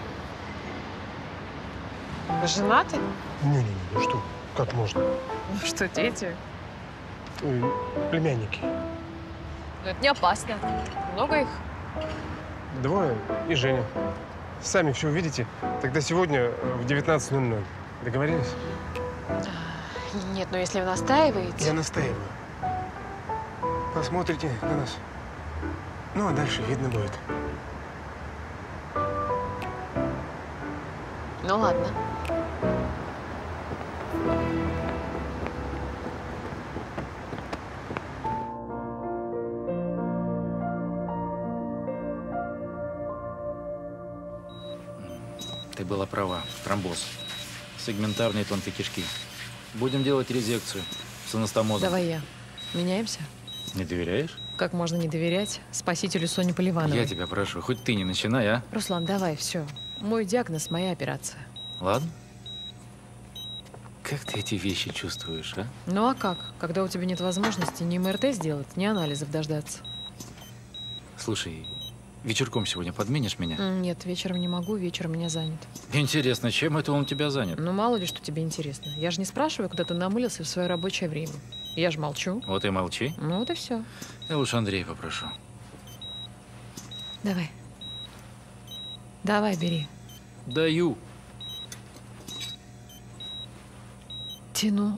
Вы женаты? Не-не-не, ну что, как можно? Ну что, дети? Племянники. Ну, это не опасно. Много их? Двое и Женя. Сами все увидите. Тогда сегодня э, в 19.00. Договорились? Нет, но если вы настаиваете... Я настаиваю. Посмотрите на нас. Ну, а дальше видно будет. Ну ладно. Тромбоз. Сегментарные тонкие кишки. Будем делать резекцию с анастомозом. Давай я. Меняемся? Не доверяешь? Как можно не доверять спасителю Соне Поливановой? Я тебя прошу, хоть ты не начинай, а? Руслан, давай, все. Мой диагноз, моя операция. Ладно? Как ты эти вещи чувствуешь, а? Ну а как, когда у тебя нет возможности ни МРТ сделать, ни анализов дождаться? Слушай, вечерком сегодня подменишь меня? Нет, вечером не могу, вечером меня занят. Интересно, чем это он тебя занят? Ну, мало ли, что тебе интересно. Я же не спрашиваю, куда ты намылился в свое рабочее время. Я же молчу. Вот и молчи. Ну, вот и все. Я лучше Андрея попрошу. Давай. Давай, бери. Даю. Тяну.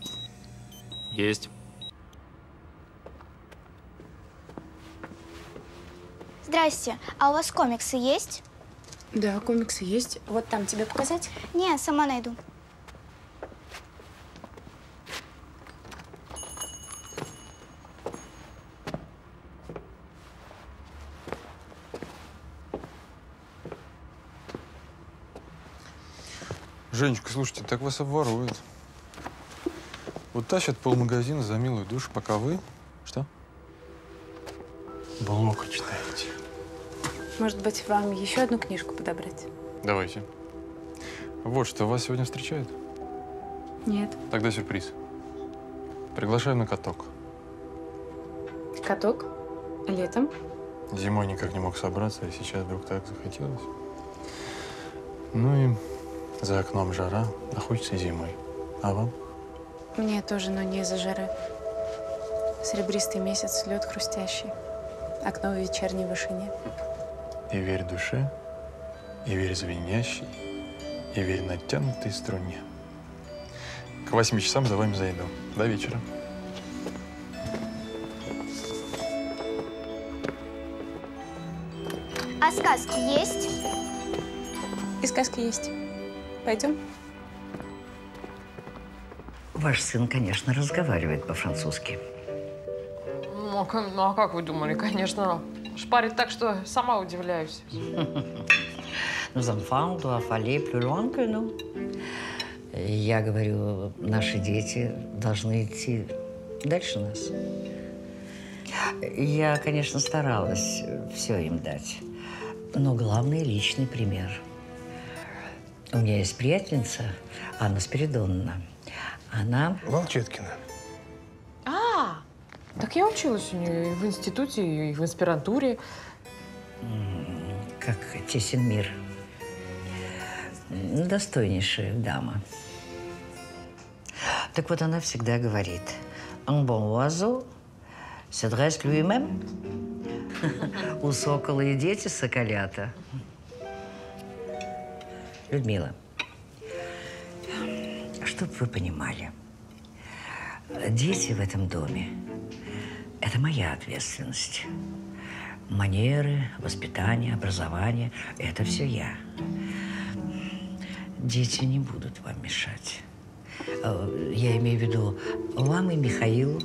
Есть. Здрасте, а у вас комиксы есть? Да, комиксы есть. Вот там тебе показать? Не, сама найду. Женечка, слушайте, так вас обворуют. Вот тащат полмагазина за милую душу, пока вы... Что? Булмока читаете. Может быть, вам еще одну книжку подобрать? Давайте. Вот что, вас сегодня встречают? Нет. Тогда сюрприз. Приглашаю на каток. Каток? Летом? Зимой никак не мог собраться, а сейчас вдруг так захотелось. Ну и за окном жара, а хочется зимой. А вам? Мне тоже, но не из-за жары. Серебристый месяц, лед хрустящий. Окно в вечерней вышине. И верь душе, и верь звенящей, и верь натянутой струне. К восьми часам за вами зайду. До вечера. А сказки есть? И сказки есть. Пойдем? Ваш сын, конечно, разговаривает по-французски. Ну, а как- ну, а как вы думали? Конечно, шпарит так, что сама удивляюсь. Nous enfants doivent aller plus loin que nous. Я говорю, наши дети должны идти дальше нас. Я, конечно, старалась все им дать. Но главный – личный пример. У меня есть приятельница Анна Спиридоновна. Она… Волчеткина. Так я училась у нее и в институте, и в аспирантуре. как тесен мир. Достойнейшая дама. Так вот, она всегда говорит, «Un bon oiseau s'adresse lui-même». У сокола и дети соколята. Людмила, чтобы вы понимали, дети в этом доме – это моя ответственность. Манеры, воспитание, образование – это все я. Дети не будут вам мешать. Э, Я имею в виду вам и Михаилу.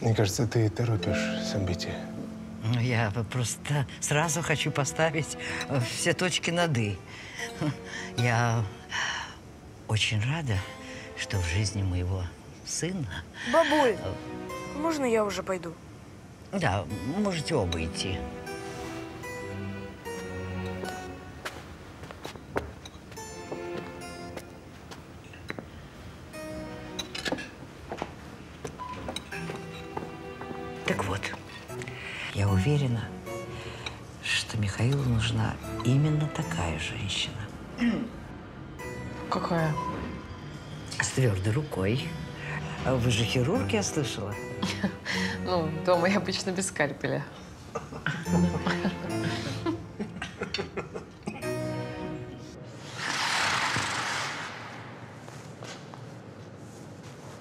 Мне кажется, ты торопишь события. Ну, Я просто сразу хочу поставить э, все точки над «и». Я очень рада, что в жизни моего сына. Бабуль, а, можно я уже пойду? Да, можете оба идти. Так вот, я уверена, что Михаилу нужна именно такая женщина. Какая? С твердой рукой. А Вы же хирург, я слышала. Ну, дома я обычно без скальпеля.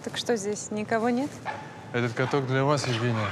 Так что здесь, никого нет? Этот каток для вас, Евгения.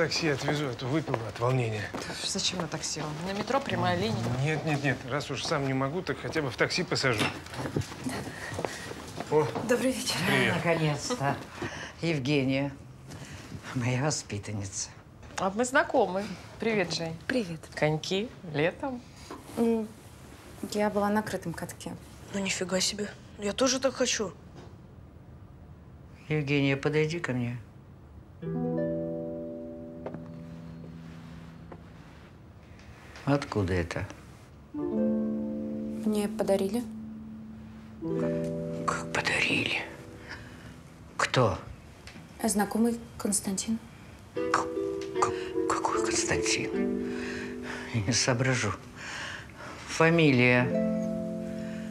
Такси отвезу, а то выпил от волнения. Зачем на такси? На метро прямая линия. Нет, нет, нет. Раз уж сам не могу, так хотя бы в такси посажу. О, Добрый вечер. Привет. Наконец-то. Евгения, моя воспитанница. А мы знакомы. Привет, Жень. Привет. Коньки летом. Я была на крытом катке. Ну, нифига себе. Я тоже так хочу. Евгения, подойди ко мне. Откуда это? Мне подарили. Как подарили? Кто? Знакомый Константин. Какой Константин? Я не соображу. Фамилия?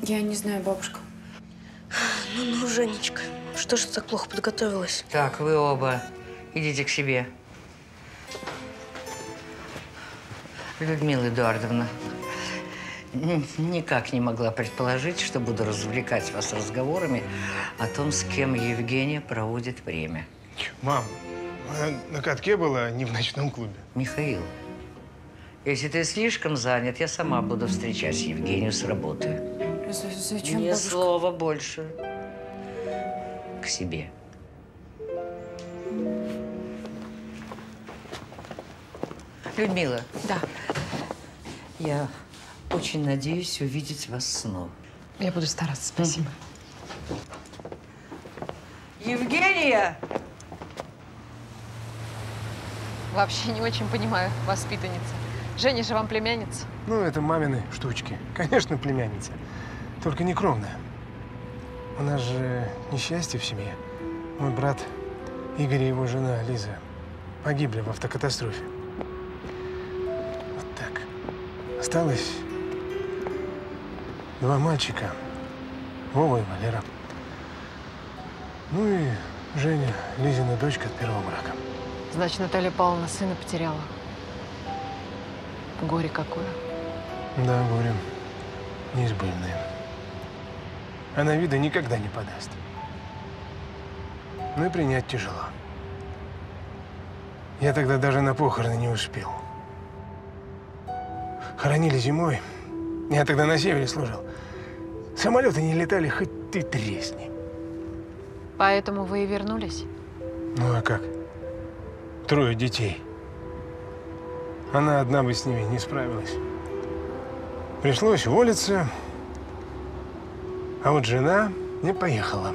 Я не знаю, бабушка. Ну, ну, Женечка, что ж ты так плохо подготовилась? Так, вы оба идите к себе. Людмила Эдуардовна, никак не могла предположить, что буду развлекать вас разговорами о том, с кем Евгения проводит время. Мам, на катке была, а не в ночном клубе. Михаил, если ты слишком занят, я сама буду встречать Евгению с работы. За- Зачем, Ни бабушка? слова больше. К себе. Людмила. Да. Я очень надеюсь увидеть вас снова. Я буду стараться, спасибо. Евгения! Вообще не очень понимаю, воспитанница. Женя же вам племянница. Ну, это мамины штучки. Конечно, племянница. Только не кровная. У нас же несчастье в семье. Мой брат Игорь и его жена Лиза погибли в автокатастрофе. Осталось два мальчика. Вова и Валера. Ну и Женя, Лизина дочка от первого брака. Значит, Наталья Павловна сына потеряла. Горе какое. Да, горе неизбывное. Она вида никогда не подаст. Ну и принять тяжело. Я тогда даже на похороны не успел. Хоронили зимой. Я тогда на севере служил. Самолеты не летали, хоть ты тресни. Поэтому вы и вернулись? Ну а как? Трое детей. Она одна бы с ними не справилась. Пришлось уволиться. А вот жена не поехала.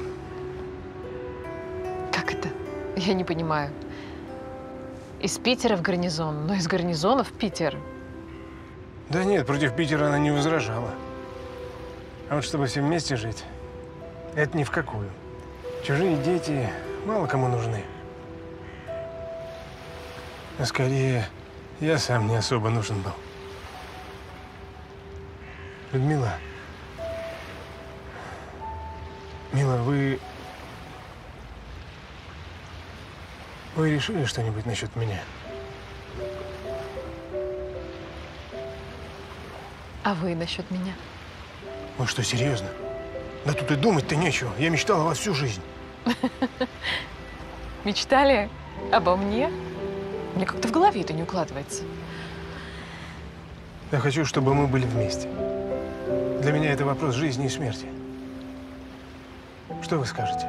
Как это? Я не понимаю. Из Питера в гарнизон, но из гарнизона в Питер. Да нет, против Питера она не возражала. А вот чтобы все вместе жить, это ни в какую. Чужие дети мало кому нужны. А скорее, я сам не особо нужен был. Людмила, Мила, вы... Вы решили что-нибудь насчет меня? А вы насчет меня? Вы что, серьезно? Да тут и думать-то нечего. Я мечтал о вас всю жизнь. Мечтали обо мне? Мне как-то в голове это не укладывается. Я хочу, чтобы мы были вместе. Для меня это вопрос жизни и смерти. Что вы скажете?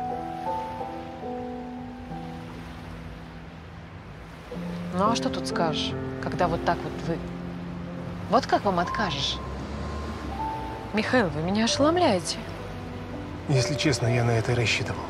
Ну а что тут скажешь, когда вот так вот вы... Вот как вам откажешь? Михаил, вы меня ошеломляете. Если честно, я на это рассчитывал.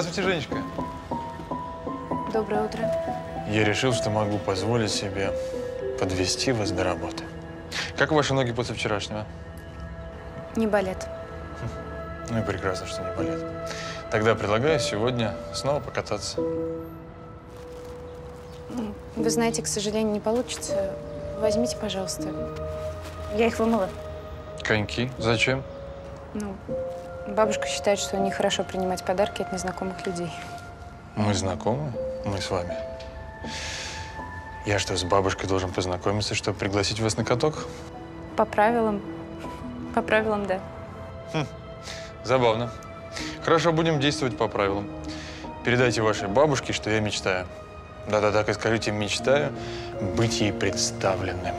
Здравствуйте, Женечка. Доброе утро. Я решил, что могу позволить себе подвести вас до работы. Как ваши ноги после вчерашнего? Не балет. Ну и прекрасно, что не болит. Тогда предлагаю сегодня снова покататься. Вы знаете, к сожалению, не получится. Возьмите, пожалуйста. Я их вымыла. Коньки? Зачем? Ну, бабушка считает, что нехорошо принимать подарки от незнакомых людей. Мы знакомы? Мы с вами. Я что, с бабушкой должен познакомиться, чтобы пригласить вас на каток? По правилам. По правилам, да. Забавно. Хорошо, будем действовать по правилам. Передайте вашей бабушке, что я мечтаю. Да-да, так и скажите, мечтаю быть ей представленным.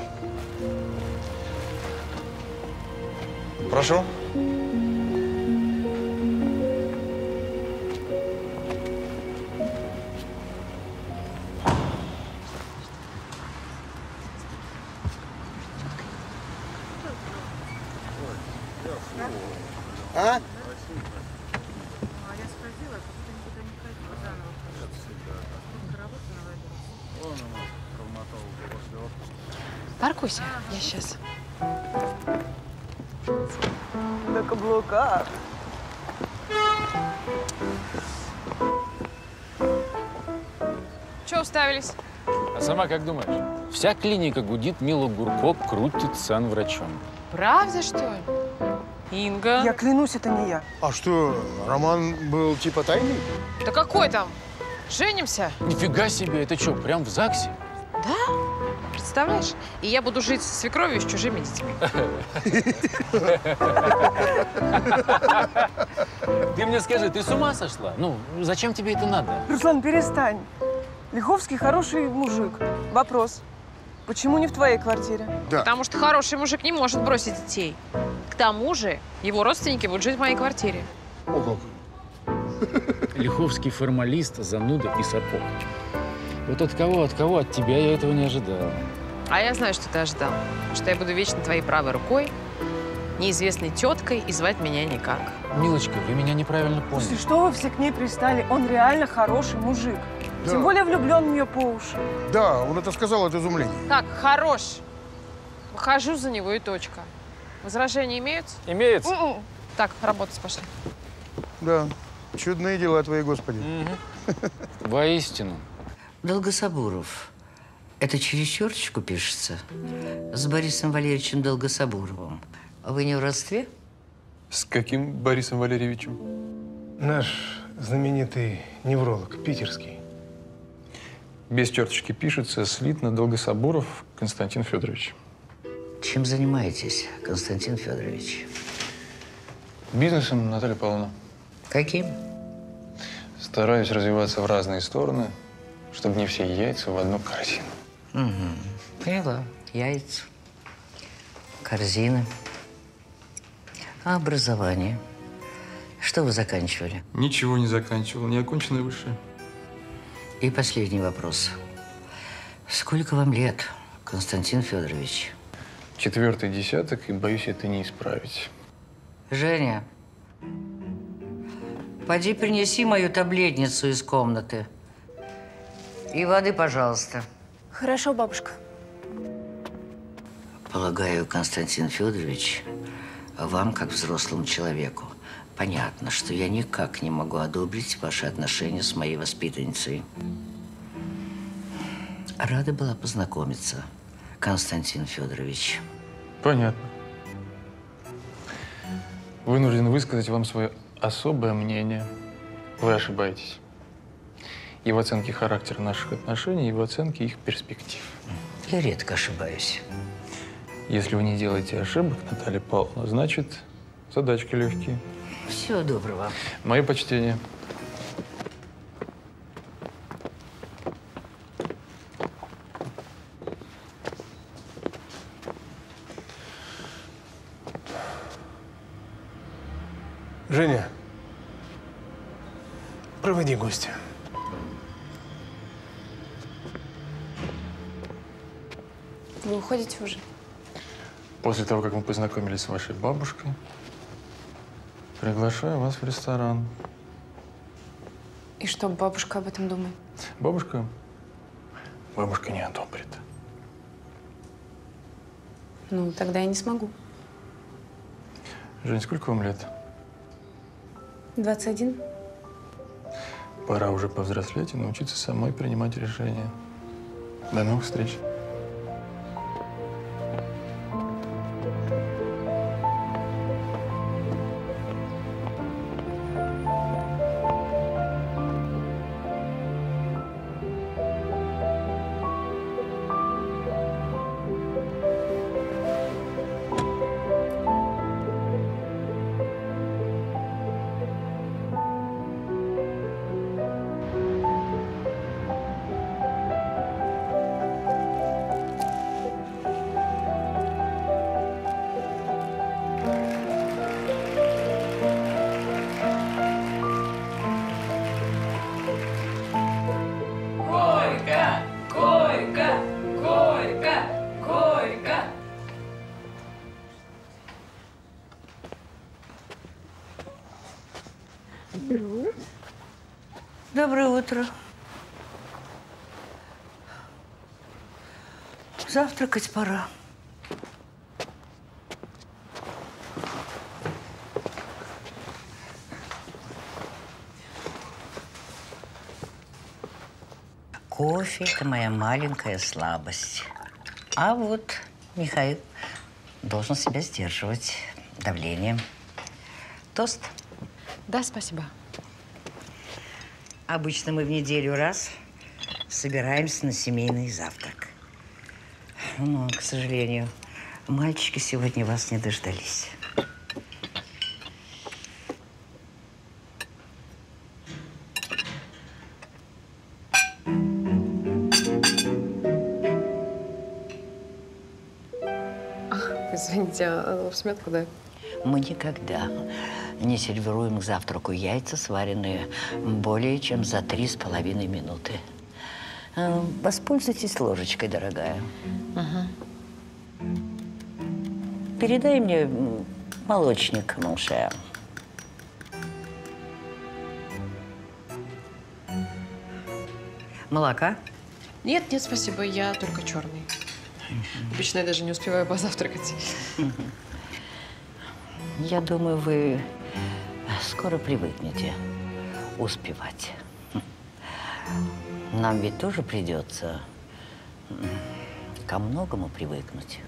Прошу. Че уставились? А сама как думаешь? Вся клиника гудит, Мила Гурко крутит санврачом. Правда, что ли? Инга. Я клянусь, это не я. А что, роман был типа тайный? Да какой там? Женимся? Нифига себе, это что, прям в ЗАГСе? Да? Представляешь? И я буду жить с свекровью и с чужими детьми. Ты мне скажи, ты с ума сошла? Ну, зачем тебе это надо? Руслан, перестань. Лиховский хороший мужик. Вопрос. Почему не в твоей квартире? Потому что хороший мужик не может бросить детей. К тому же его родственники будут жить в моей квартире. О, Лиховский формалист, зануда и сапог. Вот от кого, от кого, от тебя я этого не ожидал. А я знаю, что ты ожидал. Что я буду вечно твоей правой рукой, неизвестной теткой, и звать меня никак. Милочка, вы меня неправильно поняли. Слушай, что вы все к ней пристали? Он реально хороший мужик. Да. Тем более влюблен в нее по уши. Да, он это сказал от изумления. Так, хорош. Выхожу за него и точка. Возражения имеются? Имеется. М-м. Так, работать пошли. Да, чудные дела твои, Господи. Воистину. Долгособуров. Это через черточку пишется? С Борисом Валерьевичем Долгособуровым. Вы не в родстве? С каким Борисом Валерьевичем? Наш знаменитый невролог, питерский. Без черточки пишется слитно Долгособуров Константин Федорович. Чем занимаетесь, Константин Федорович? Бизнесом, Наталья Павловна. Каким? Стараюсь развиваться в разные стороны, чтобы не все яйца в одну корзину. Угу. Поняла. Яйца, корзины. А образование? Что вы заканчивали? Ничего не заканчивал, неоконченное высшее. И последний вопрос. Сколько вам лет, Константин Федорович? Четвертый десяток, и боюсь это не исправить. Женя, Поди принеси мою таблетницу из комнаты. И воды, пожалуйста. Хорошо, бабушка. Полагаю, Константин Федорович, вам, как взрослому человеку, понятно, что я никак не могу одобрить ваши отношения с моей воспитанницей. Рада была познакомиться, Константин Федорович. Понятно. Вынужден высказать вам свое особое мнение. Вы ошибаетесь. И в оценке характера наших отношений, и в оценке их перспектив. Я редко ошибаюсь. Если вы не делаете ошибок, Наталья Павловна, значит, задачки легкие. Всего доброго. Мои почтения. Женя, проводи гостя. Вы уходите уже? После того, как мы познакомились с вашей бабушкой, приглашаю вас в ресторан. И что бабушка об этом думает? Бабушка? Бабушка не одобрит. Ну, тогда я не смогу. Жень, сколько вам лет? 21? Пора уже повзрослеть и научиться самой принимать решения. До новых встреч. Завтракать пора. Кофе – это моя маленькая слабость. А вот Михаил должен себя сдерживать давлением. Тост. Да, спасибо. Обычно мы в неделю раз собираемся на семейный завтрак. Но, к сожалению, мальчики сегодня вас не дождались. Извините, а в сметку, да? Мы никогда не сервируем к завтраку яйца, сваренные более чем за три с половиной минуты. Э, Воспользуйтесь ложечкой, дорогая. Передай мне молочник, mon cher. Молока? Нет, нет, спасибо, я только черный. Обычно я даже не успеваю позавтракать. Я думаю, вы скоро привыкнете успевать. Нам ведь тоже придется ко многому привыкнуть.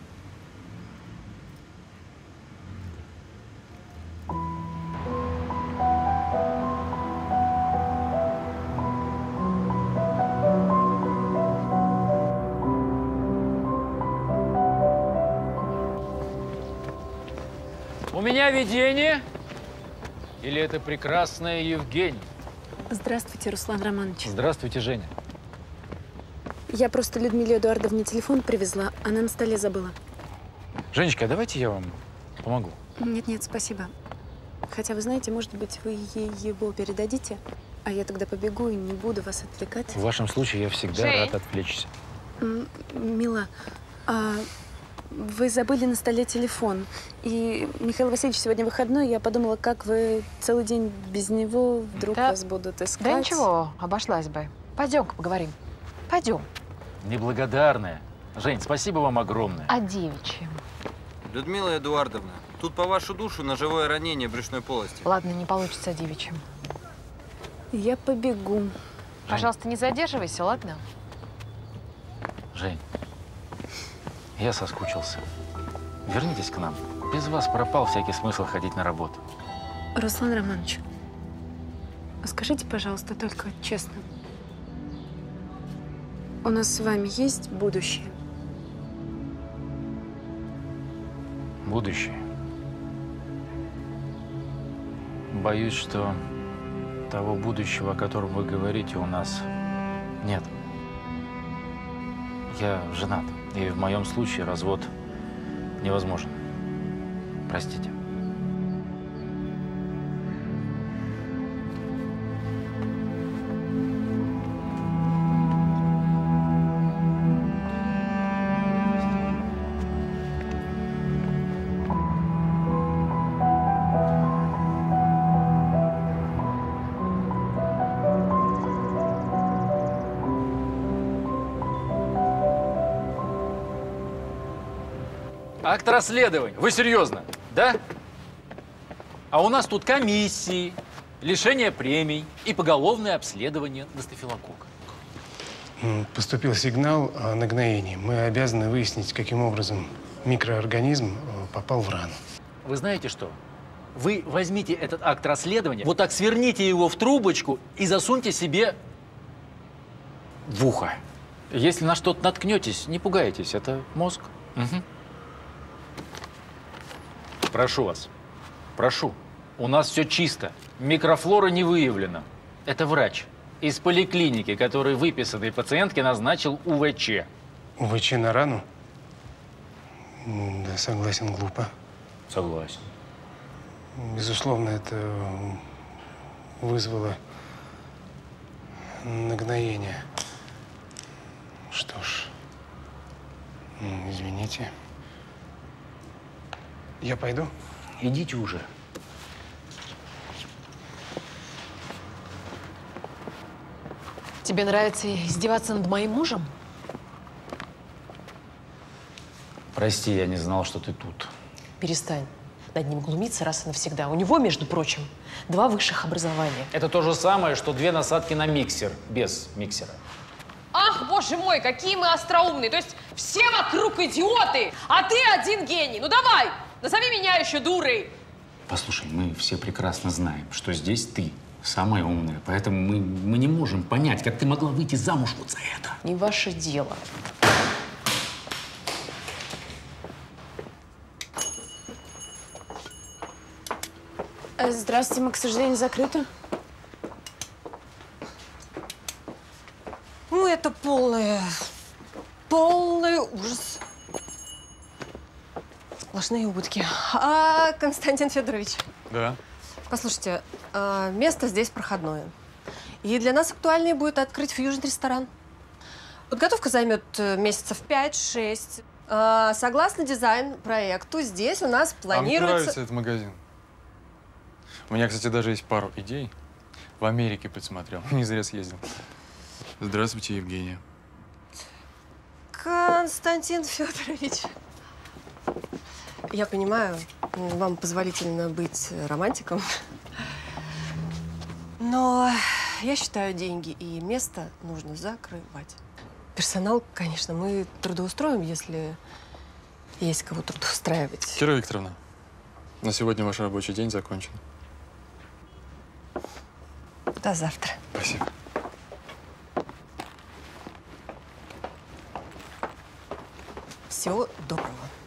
У меня видение? Или это прекрасная Евгения? Здравствуйте, Руслан Романович. Здравствуйте, Женя. Я просто Людмиле Эдуардовне телефон привезла, она на столе забыла. Женечка, а давайте я вам помогу. Нет-нет, спасибо. Хотя, вы знаете, может быть, вы ей его передадите, а я тогда побегу и не буду вас отвлекать. В вашем случае я всегда Жень. рад отвлечься. М, Мила, а Вы забыли на столе телефон. И Михаил Васильевич сегодня выходной. Я подумала, как вы целый день без него вдруг Да- вас будут искать. Да ничего, обошлась бы. Пойдем-ка поговорим. Пойдем. Неблагодарная. Жень, спасибо вам огромное. О девичьем. Людмила Эдуардовна, тут по вашу душу ножевое ранение брюшной полости. Ладно, не получится о девичьем. Я побегу. Пожалуйста, не задерживайся, ладно? Жень, я соскучился. Вернитесь к нам. Без вас пропал всякий смысл ходить на работу. Руслан Романович, а скажите, пожалуйста, только честно. У нас с вами есть будущее? Будущее. Боюсь, что того будущего, о котором вы говорите, у нас нет. Я женат, и в моем случае развод невозможен. Простите. Акт расследования. Вы серьезно? Да? А у нас тут комиссии, лишение премий и поголовное обследование на стафилококк. Поступил сигнал о нагноении. Мы обязаны выяснить, каким образом микроорганизм э, попал в рану. Вы знаете что? Вы возьмите этот акт расследования, вот так сверните его в трубочку и засуньте себе в ухо. Если на что-то наткнетесь, не пугайтесь, это мозг. Мгм. Прошу вас, прошу. У нас все чисто. Микрофлора не выявлена. Это врач из поликлиники, который выписанной пациентке назначил УВЧ. УВЧ на рану? Да, согласен, глупо. Согласен. Безусловно, это вызвало нагноение. Что ж, извините. Я пойду? Идите уже. Тебе нравится издеваться над моим мужем? Прости, я не знал, что ты тут. Перестань над ним глумиться раз и навсегда. У него, между прочим, два высших образования. Это то же самое, что две насадки на миксер, без миксера. Ах, боже мой, какие мы остроумные. То есть все вокруг идиоты, а ты один гений. Ну давай, назови меня еще дурой. Послушай, мы все прекрасно знаем, что здесь ты самая умная, поэтому мы, мы не можем понять, как ты могла выйти замуж вот за это. Не ваше дело. Э, Здравствуйте, мы, к сожалению, закрыты. Ну, это полное, полный ужас. Сплошные убытки. А, Константин Федорович, Да. послушайте, а, место здесь проходное. И для нас актуальнее будет открыть фьюжн-ресторан. Подготовка займет э, месяцев 5-6. А, согласно дизайн-проекту, здесь у нас А мне планируется... нравится этот магазин. У меня, кстати, даже есть пару идей. В Америке подсмотрел. Не зря съездил. Здравствуйте, Евгения. Константин Федорович. Я понимаю, вам позволительно быть романтиком. Но я считаю, деньги и место нужно закрывать. Персонал, конечно, мы трудоустроим, если есть кого трудоустраивать. Кира Викторовна, на сегодня ваш рабочий день закончен. До завтра. Спасибо. Всего доброго.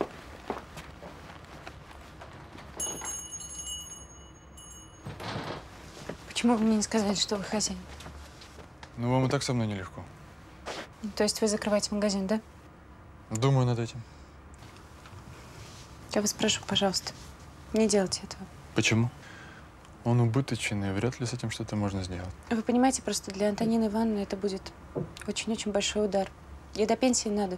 Почему вы мне не сказали, что вы хозяин? Ну, вам и так со мной нелегко. То есть вы закрываете магазин, да? Думаю над этим. Я вас прошу, пожалуйста, не делайте этого. Почему? Он убыточный, вряд ли с этим что-то можно сделать. Вы понимаете, просто для Антонины Ивановны это будет очень-очень большой удар. Ей до пенсии надо.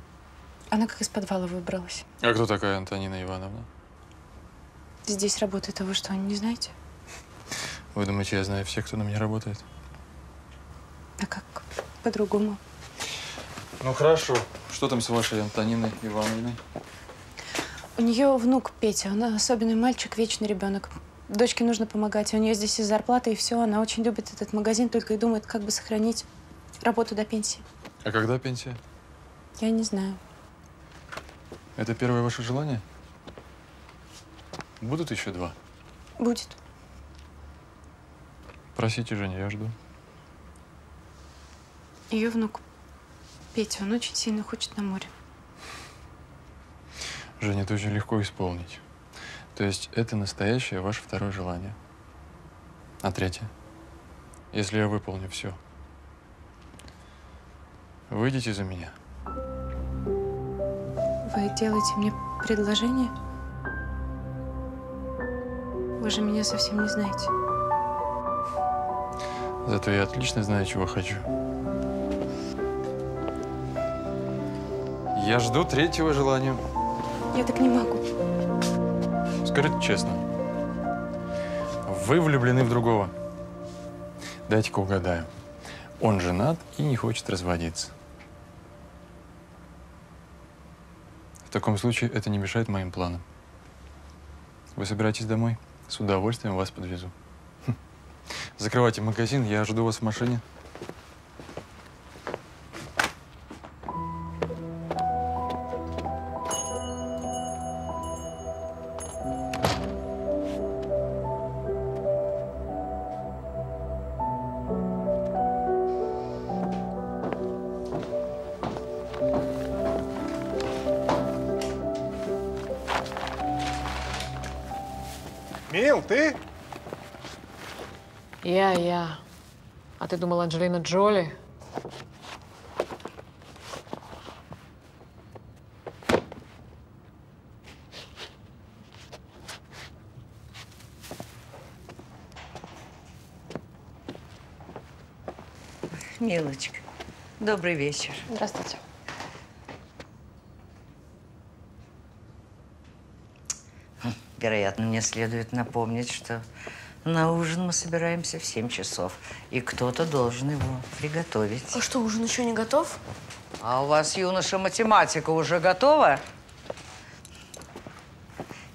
Она как из подвала выбралась. А кто такая Антонина Ивановна? Здесь работает, вы что, не знаете? Вы думаете, я знаю всех, кто на меня работает? А как по-другому? Ну хорошо. Что там с вашей Антониной Ивановной? У нее внук Петя, он особенный мальчик, вечный ребенок. Дочке нужно помогать, у нее здесь и зарплата, и все. Она очень любит этот магазин, только и думает, как бы сохранить работу до пенсии. А когда пенсия? Я не знаю. Это первое ваше желание? Будут еще два? Будет. Просите, Женя, я жду. Ее внук Петя, он очень сильно хочет на море. Женя, это очень легко исполнить. То есть это настоящее ваше второе желание. А третье? Если я выполню все, выйдите за меня. Вы делаете мне предложение? Вы же меня совсем не знаете. Зато я отлично знаю, чего хочу. Я жду третьего желания. Я так не могу. Скажите честно. Вы влюблены в другого. Дайте-ка угадаю. Он женат и не хочет разводиться. В таком случае это не мешает моим планам. Вы собираетесь домой? С удовольствием вас подвезу. Закрывайте магазин, я жду вас в машине. Ты думал, Анджелина Джоли? Милочка, добрый вечер. Здравствуйте. Вероятно, мне следует напомнить, что на ужин мы собираемся в 7 часов, и кто-то должен его приготовить. А что, ужин еще не готов? А у вас, юноша, математика уже готова?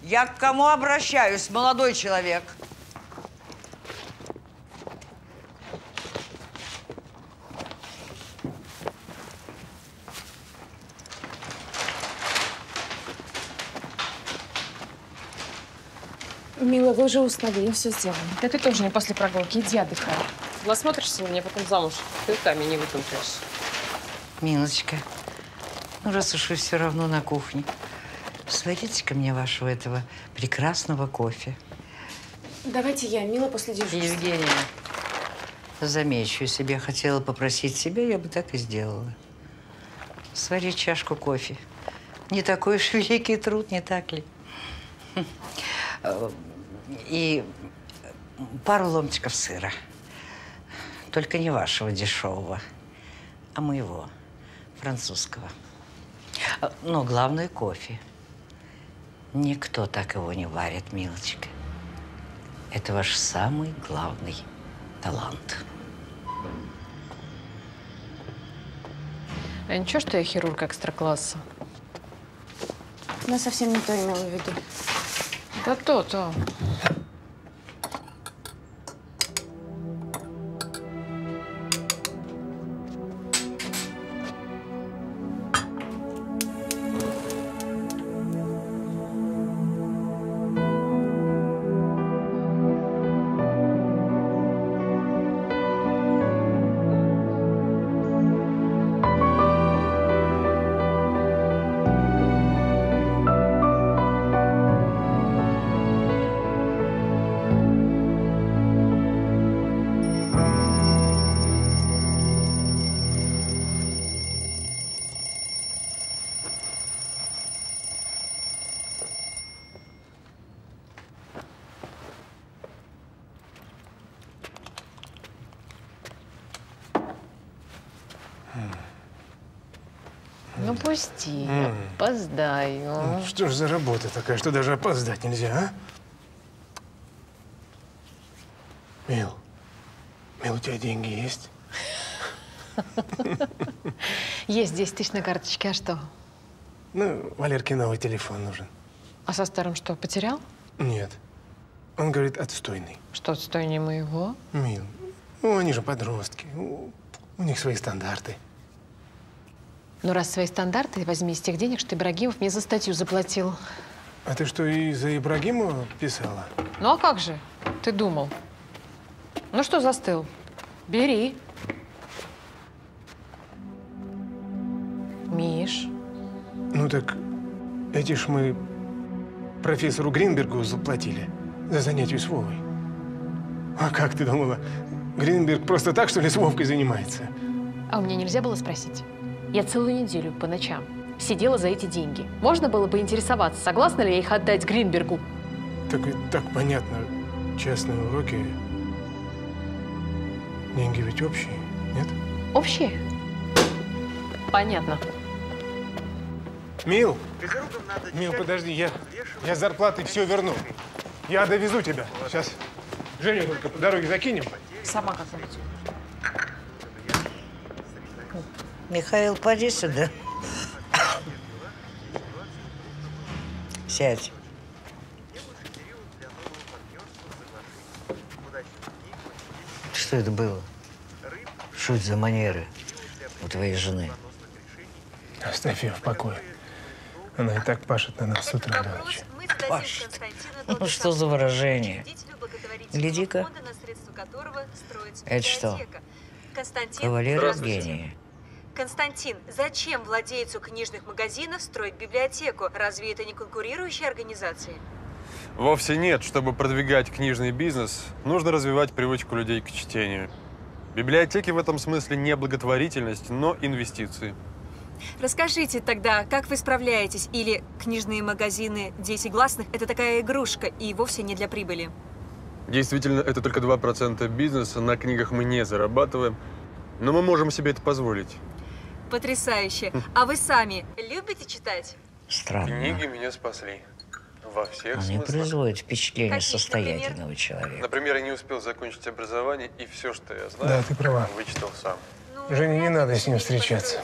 Я к кому обращаюсь, молодой человек? Вы уже устали, я все сделала. Да ты тоже не после прогулки, иди отдыхай. Насмотришься на меня, потом замуж пылками не выкрутишь. Милочка, ну раз уж вы все равно на кухне, сварите-ка мне вашего этого прекрасного кофе. Давайте я, Мила, после дежурства. Евгения, замечу, если бы я хотела попросить себя, я бы так и сделала. Сварить чашку кофе. Не такой уж великий труд, не так ли? И пару ломтиков сыра. Только не вашего дешевого, а моего, французского. Э, Но главное кофе. Никто так его не варит, милочка. Это ваш самый главный талант. А ничего, что я хирург экстра-класса? Она совсем не то имела в виду. Да то-то. Ну пусти, М. опоздаю. Ну, Что ж за работа такая, что даже опоздать нельзя, а? Мил, Мил, у тебя деньги есть? Есть 10 тысяч на карточке, а что? Ну, Валерке новый телефон нужен. А со старым что, потерял? Нет. Он говорит, отстойный. Что, отстой не моего? Мил, ну они же подростки. У, у них свои стандарты. Ну, раз свои стандарты, возьми из тех денег, что Ибрагимов мне за статью заплатил. А ты что, и за Ибрагимова писала? Ну, а как же? Ты думал? Ну что застыл? Бери. Миш, Ну так, эти ж мы профессору Гринбергу заплатили за занятие с Вовой. А как ты думала, Гринберг просто так, что ли, с Вовкой занимается? а у меня нельзя было спросить? Я целую неделю по ночам сидела за эти деньги. Можно было поинтересоваться, согласна ли я их отдать Гринбергу? Так ведь так понятно, частные уроки, деньги ведь общие, нет? Общие? Понятно. Мил, Мил, подожди, я, я зарплаты все верну. Я довезу тебя. Сейчас Женю только по дороге закинем. Сама как-нибудь. Михаил, поди сюда. Сядь. Что это было? Что это за манеры у твоей жены? Оставь ее в покое. Она и так пашет на нас с утра до ночи. Пашет. Ну что за выражение? Гляди-ка. Это что? Константин, Кавалер. Евгения. Константин, зачем владельцу книжных магазинов строить библиотеку? Разве это не конкурирующие организации? Вовсе нет. Чтобы продвигать книжный бизнес, нужно развивать привычку людей к чтению. Библиотеки в этом смысле не благотворительность, но инвестиции. Расскажите тогда, как вы справляетесь? Или книжные магазины «Дети гласных» — это такая игрушка и вовсе не для прибыли? Действительно, это только 2% бизнеса, на книгах мы не зарабатываем, но мы можем себе это позволить. Потрясающе. А вы сами любите читать? Странно. Книги меня спасли. Во всех Они смыслах. производят впечатление Каких, состоятельного человека. Например, я не успел закончить образование, и все, что я знаю, Да, ты права. вычитал сам. Жене не надо с ним встречаться.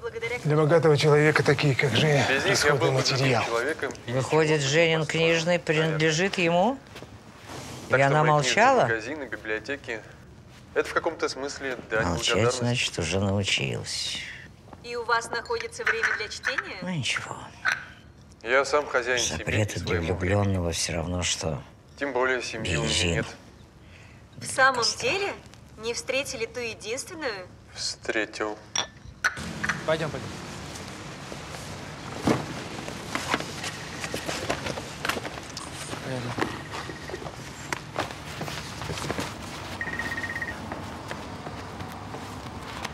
Благодаря Для богатого человека такие, как Женя, Без них я расходный был бы другим материал. человеком. Выходит, Женин книжный принадлежит ему? Так И она молчала? Магазины, библиотеки. Это в каком-то смысле дань Молчать, значит, уже научился. И у вас находится время для чтения? Ну ничего. Я сам хозяин себе и Запреты для влюбленного все равно, что Тем более семьи у меня нет. В самом деле? Не встретили ту единственную? Встретил. Пойдем, пойдем. Пойдем.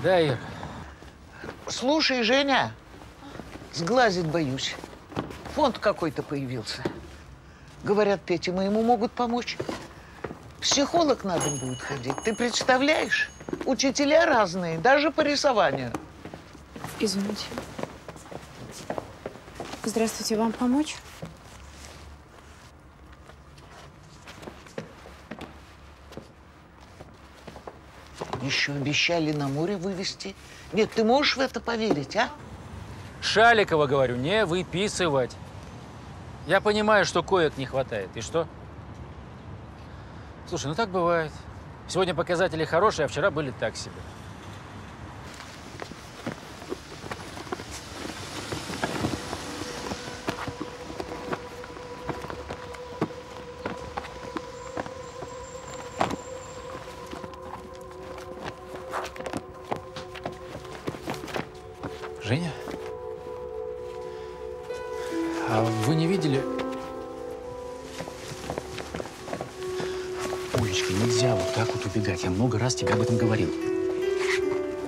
Да, Ир. Слушай, Женя, сглазить боюсь. Фонд какой-то появился. Говорят, Пете моему могут помочь. Психолог на дом будет ходить. Ты представляешь? Учителя разные, даже по рисованию. Извините. Здравствуйте, вам помочь? Еще обещали на море вывести. Нет, ты можешь в это поверить, а? Шаликова, говорю, не выписывать. Я понимаю, что коек не хватает. И что? Слушай, ну так бывает. Сегодня показатели хорошие, а вчера были так себе. Раз тебе об этом говорил.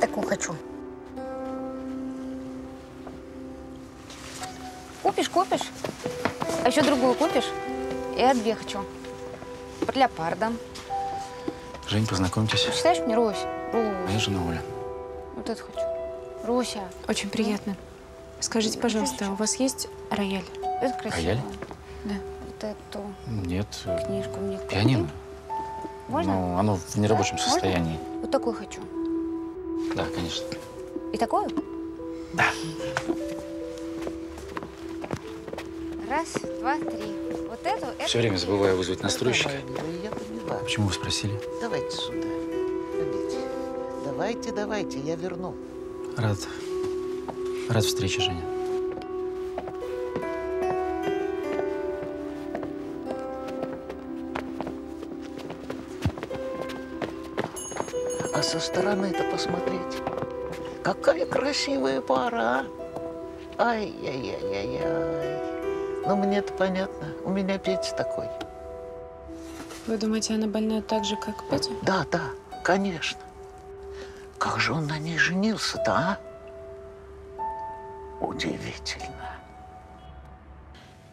Такую хочу. Купишь, купишь. А еще другую купишь. Я две хочу. Про леопарда. Жень, познакомьтесь. Читаешь мне, Рось? Рось. Моя жена Оля. Вот это хочу. Руся. Очень приятно. Скажите, пожалуйста, у вас есть рояль? Это красиво. Рояль? Да. Вот эту Нет. книжку мне. Пианино. Можно? Ну, оно в нерабочем Можно? состоянии. Вот такой хочу. Да, конечно. И такую? Да. Раз, два, три. Вот эту, эту. Все время забываю вызвать настройщика. Давай, я поняла. Почему вы спросили? Давайте сюда. Ходите. Давайте, давайте, я верну. Рад. Рад встрече, Женя. Со стороны это посмотреть. Какая красивая пара, а? Ай-яй-яй-яй-яй. Ну, мне-то понятно. У меня Петя такой. Вы думаете, она больна так же, как Петя? Да, да, конечно. Как же он на ней женился-то, а? Удивительно.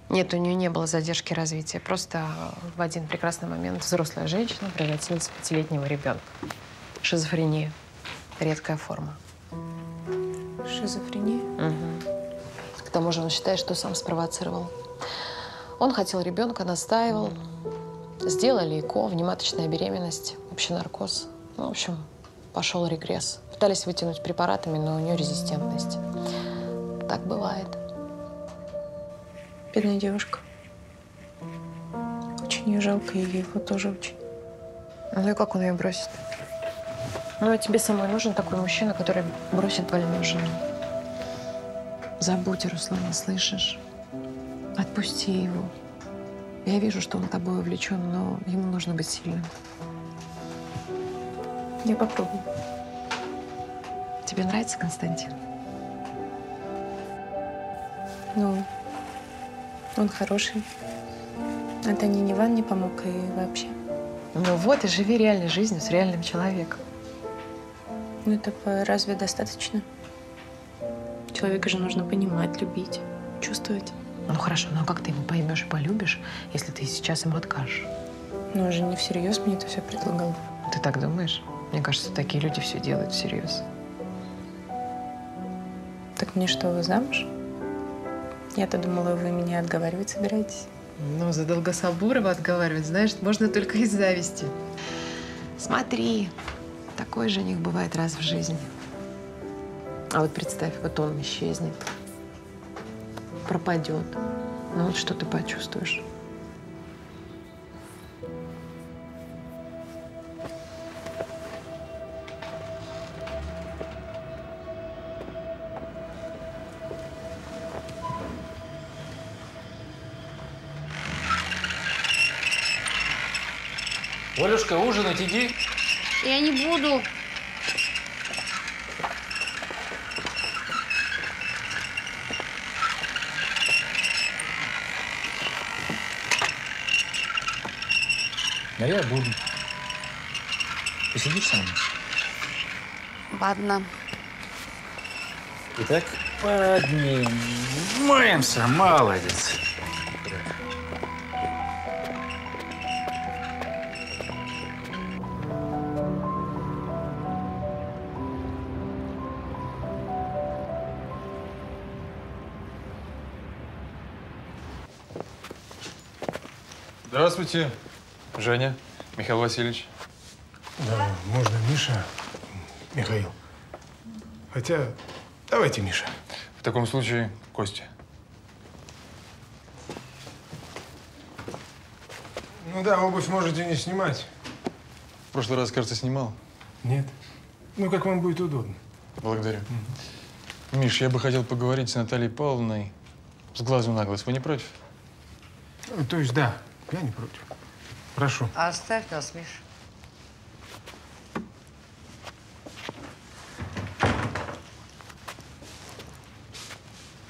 Нет, у нее не было задержки развития. Просто в один прекрасный момент взрослая женщина превратилась в пятилетнего ребенка. Шизофрения. Редкая форма. Шизофрения? Мгм. К тому же он считает, что сам спровоцировал. Он хотел ребенка, настаивал. Сделали ЭКО, внематочная беременность, общий наркоз. Ну, в общем, пошел регресс. Пытались вытянуть препаратами, но у нее резистентность. Так бывает. Бедная девушка. Очень ее жалко, и его тоже очень. Ну и как он ее бросит? Ну, а тебе самой нужен такой мужчина, который бросит больную жену. Забудь, Руслана, слышишь? Отпусти его. Я вижу, что он тобой увлечен, но ему нужно быть сильным. Я попробую. Тебе нравится Константин? Ну, он хороший. А Данин Иван не помог и вообще. Ну вот и живи реальной жизнью с реальным человеком. Ну, этого разве достаточно? Человека же нужно понимать, любить, чувствовать. Ну хорошо, но как ты его поймешь и полюбишь, если ты сейчас ему откажешь? Ну, он же не всерьез мне это все предлагал. Ты так думаешь? Мне кажется, такие люди все делают всерьез. Так мне что, замуж? Я-то думала, вы меня отговаривать собираетесь. Ну, за Долгособурова отговаривать, знаешь, можно только из зависти. Смотри, такой жених бывает раз в жизни. А вот представь, вот он исчезнет, пропадет. Ну вот что ты почувствуешь? Олюшка, ужинать иди. Я не буду. А я буду. Посидишь со мной? Ладно. Итак, поднимаемся. Молодец. Здравствуйте, Женя, Михаил Васильевич. Да, можно Миша, Михаил. Хотя, давайте Миша. В таком случае, Костя. Ну да, обувь можете не снимать. В прошлый раз, кажется, снимал. Нет. Ну, как вам будет удобно. Благодарю. Миш, я бы хотел поговорить с Натальей Павловной с глазу на глаз. Вы не против? То есть, да, я не против. Прошу. Оставь нас, Миш.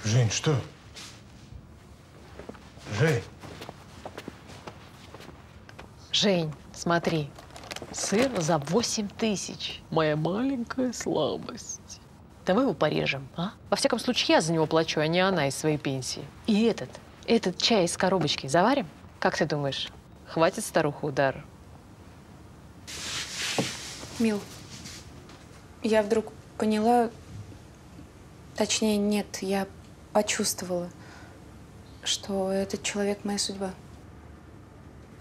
Жень, что? Жень. Жень, смотри, сыр за 8 тысяч. Моя маленькая слабость. Давай его порежем, а? Во всяком случае, я за него плачу, а не она из своей пенсии. И этот, этот чай из коробочки заварим? Как ты думаешь, хватит старуху удара? Мил, я вдруг поняла, Точнее, нет, я почувствовала, что этот человек моя судьба.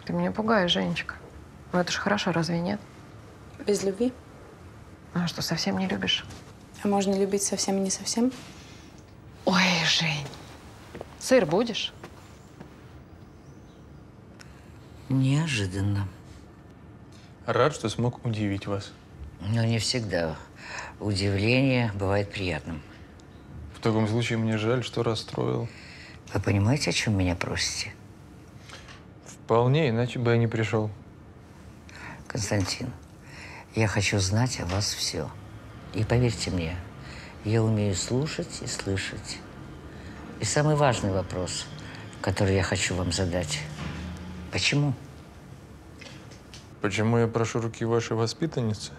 Ты меня пугаешь, Женечка. Ну это же хорошо, разве нет? Без любви? А что, совсем не любишь? А можно любить совсем и не совсем? Ой, Жень, сыр будешь? Неожиданно. Рад, что смог удивить вас. Но не всегда. Удивление бывает приятным. В таком случае мне жаль, что расстроил. Вы понимаете, о чем меня просите? Вполне, иначе бы я не пришел. Константин, я хочу знать о вас все. И поверьте мне, я умею слушать и слышать. И самый важный вопрос, который я хочу вам задать. Почему? Почему я прошу руки вашей воспитанницы?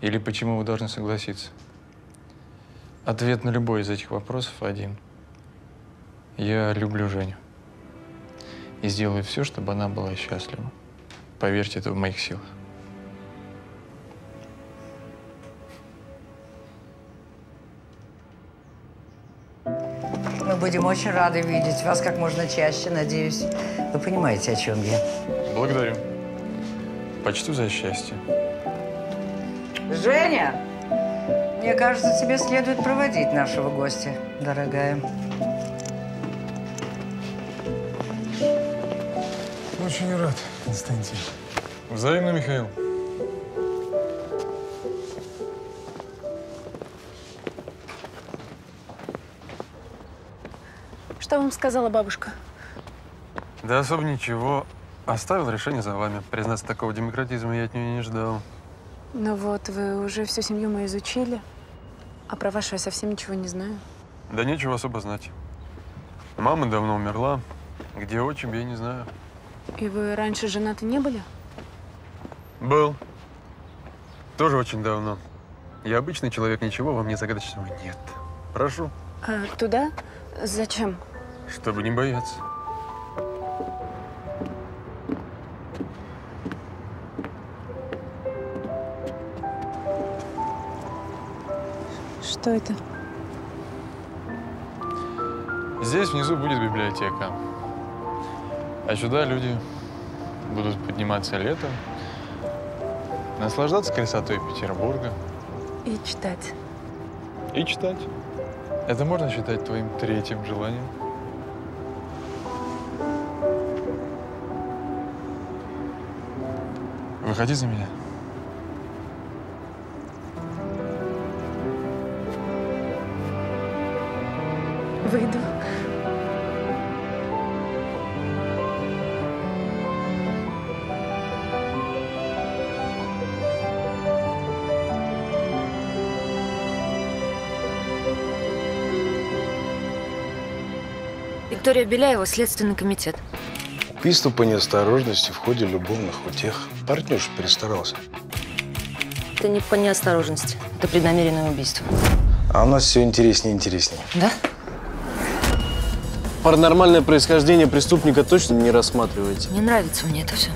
Или почему вы должны согласиться? Ответ на любой из этих вопросов один. Я люблю Женю. И сделаю все, чтобы она была счастлива. Поверьте, это в моих силах. Мы будем очень рады видеть вас как можно чаще, надеюсь. Вы понимаете, о чем я. Благодарю. Почту за счастье. Женя, мне кажется, тебе следует проводить нашего гостя, дорогая. Очень рад, Константин. Взаимно, Михаил. Что вам сказала бабушка? Да особо ничего. Оставил решение за вами. Признаться, такого демократизма я от нее не ждал. Ну вот, вы уже всю семью мою изучили, а про вашу я совсем ничего не знаю. Да нечего особо знать. Мама давно умерла. Где отчим, я не знаю. И вы раньше женаты не были? Был. Тоже очень давно. Я обычный человек, ничего во мне загадочного нет. Прошу, А, туда? Зачем? Чтобы не бояться. Что это? Здесь внизу будет библиотека. А сюда люди будут подниматься летом, наслаждаться красотой Петербурга И читать. и читать. Это можно считать твоим третьим желанием? Выходи за меня. Выйду. Виктория Беляева, Следственный комитет. Убийство по неосторожности в ходе любовных утех. Партнерш перестарался. Это не по неосторожности, это преднамеренное убийство. А у нас все интереснее и интереснее. Да? Паранормальное происхождение преступника точно не рассматриваете? Не нравится мне это все.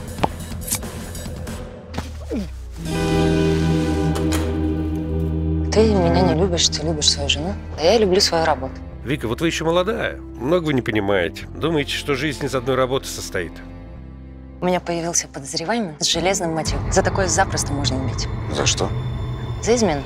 Ты меня не любишь, ты любишь свою жену, а я люблю свою работу. Вика, вот вы еще молодая. Много вы не понимаете. Думаете, что жизнь из одной работы состоит. У меня появился подозреваемый с железным мотивом. За такое запросто можно убить. За что? За измену.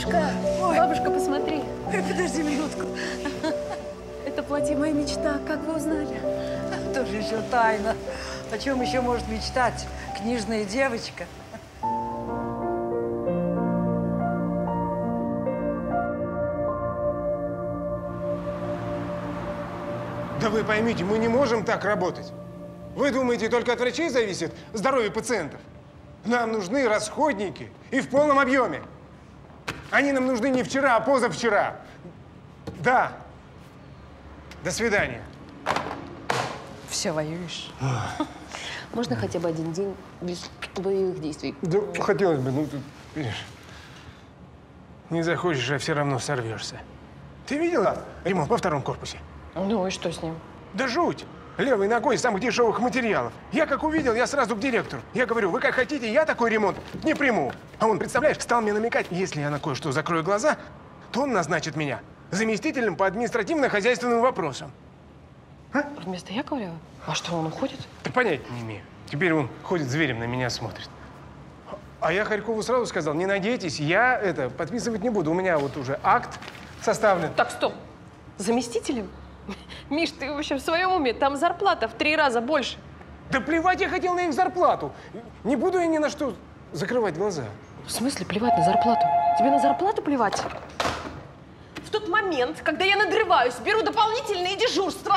Бабушка, бабушка, посмотри. Подожди минутку. Это платье моя мечта. Как вы узнали? Тоже еще тайна. О чем еще может мечтать книжная девочка? Да вы поймите, мы не можем так работать. Вы думаете, только от врачей зависит здоровье пациентов? Нам нужны расходники и в полном объеме. Они нам нужны не вчера, а позавчера. Да. До свидания. Все воюешь. Можно хотя бы один день без боевых действий? Да хотелось бы, ну, ты, видишь, не захочешь, а все равно сорвешься. Ты видела ремонт во втором корпусе? Ну и что с ним? Да жуть! Левой ногой из самых дешевых материалов. Я как увидел, я сразу к директору. Я говорю, вы как хотите, я такой ремонт не приму. А он, представляешь, стал мне намекать, если я на кое-что закрою глаза, то он назначит меня заместителем по административно-хозяйственным вопросам. Вместо Яковлева? А что, он уходит? Да понятия не имею. Теперь он ходит зверем на меня смотрит. А я Харькову сразу сказал, не надейтесь, я это подписывать не буду. У меня вот уже акт составлен. Так, стоп. Заместителем? Миш, ты вообще в своем уме? Там зарплата в три раза больше. Да плевать я хотел на их зарплату. Не буду я ни на что закрывать глаза. В смысле плевать на зарплату? Тебе на зарплату плевать? В тот момент, когда я надрываюсь, беру дополнительные дежурства,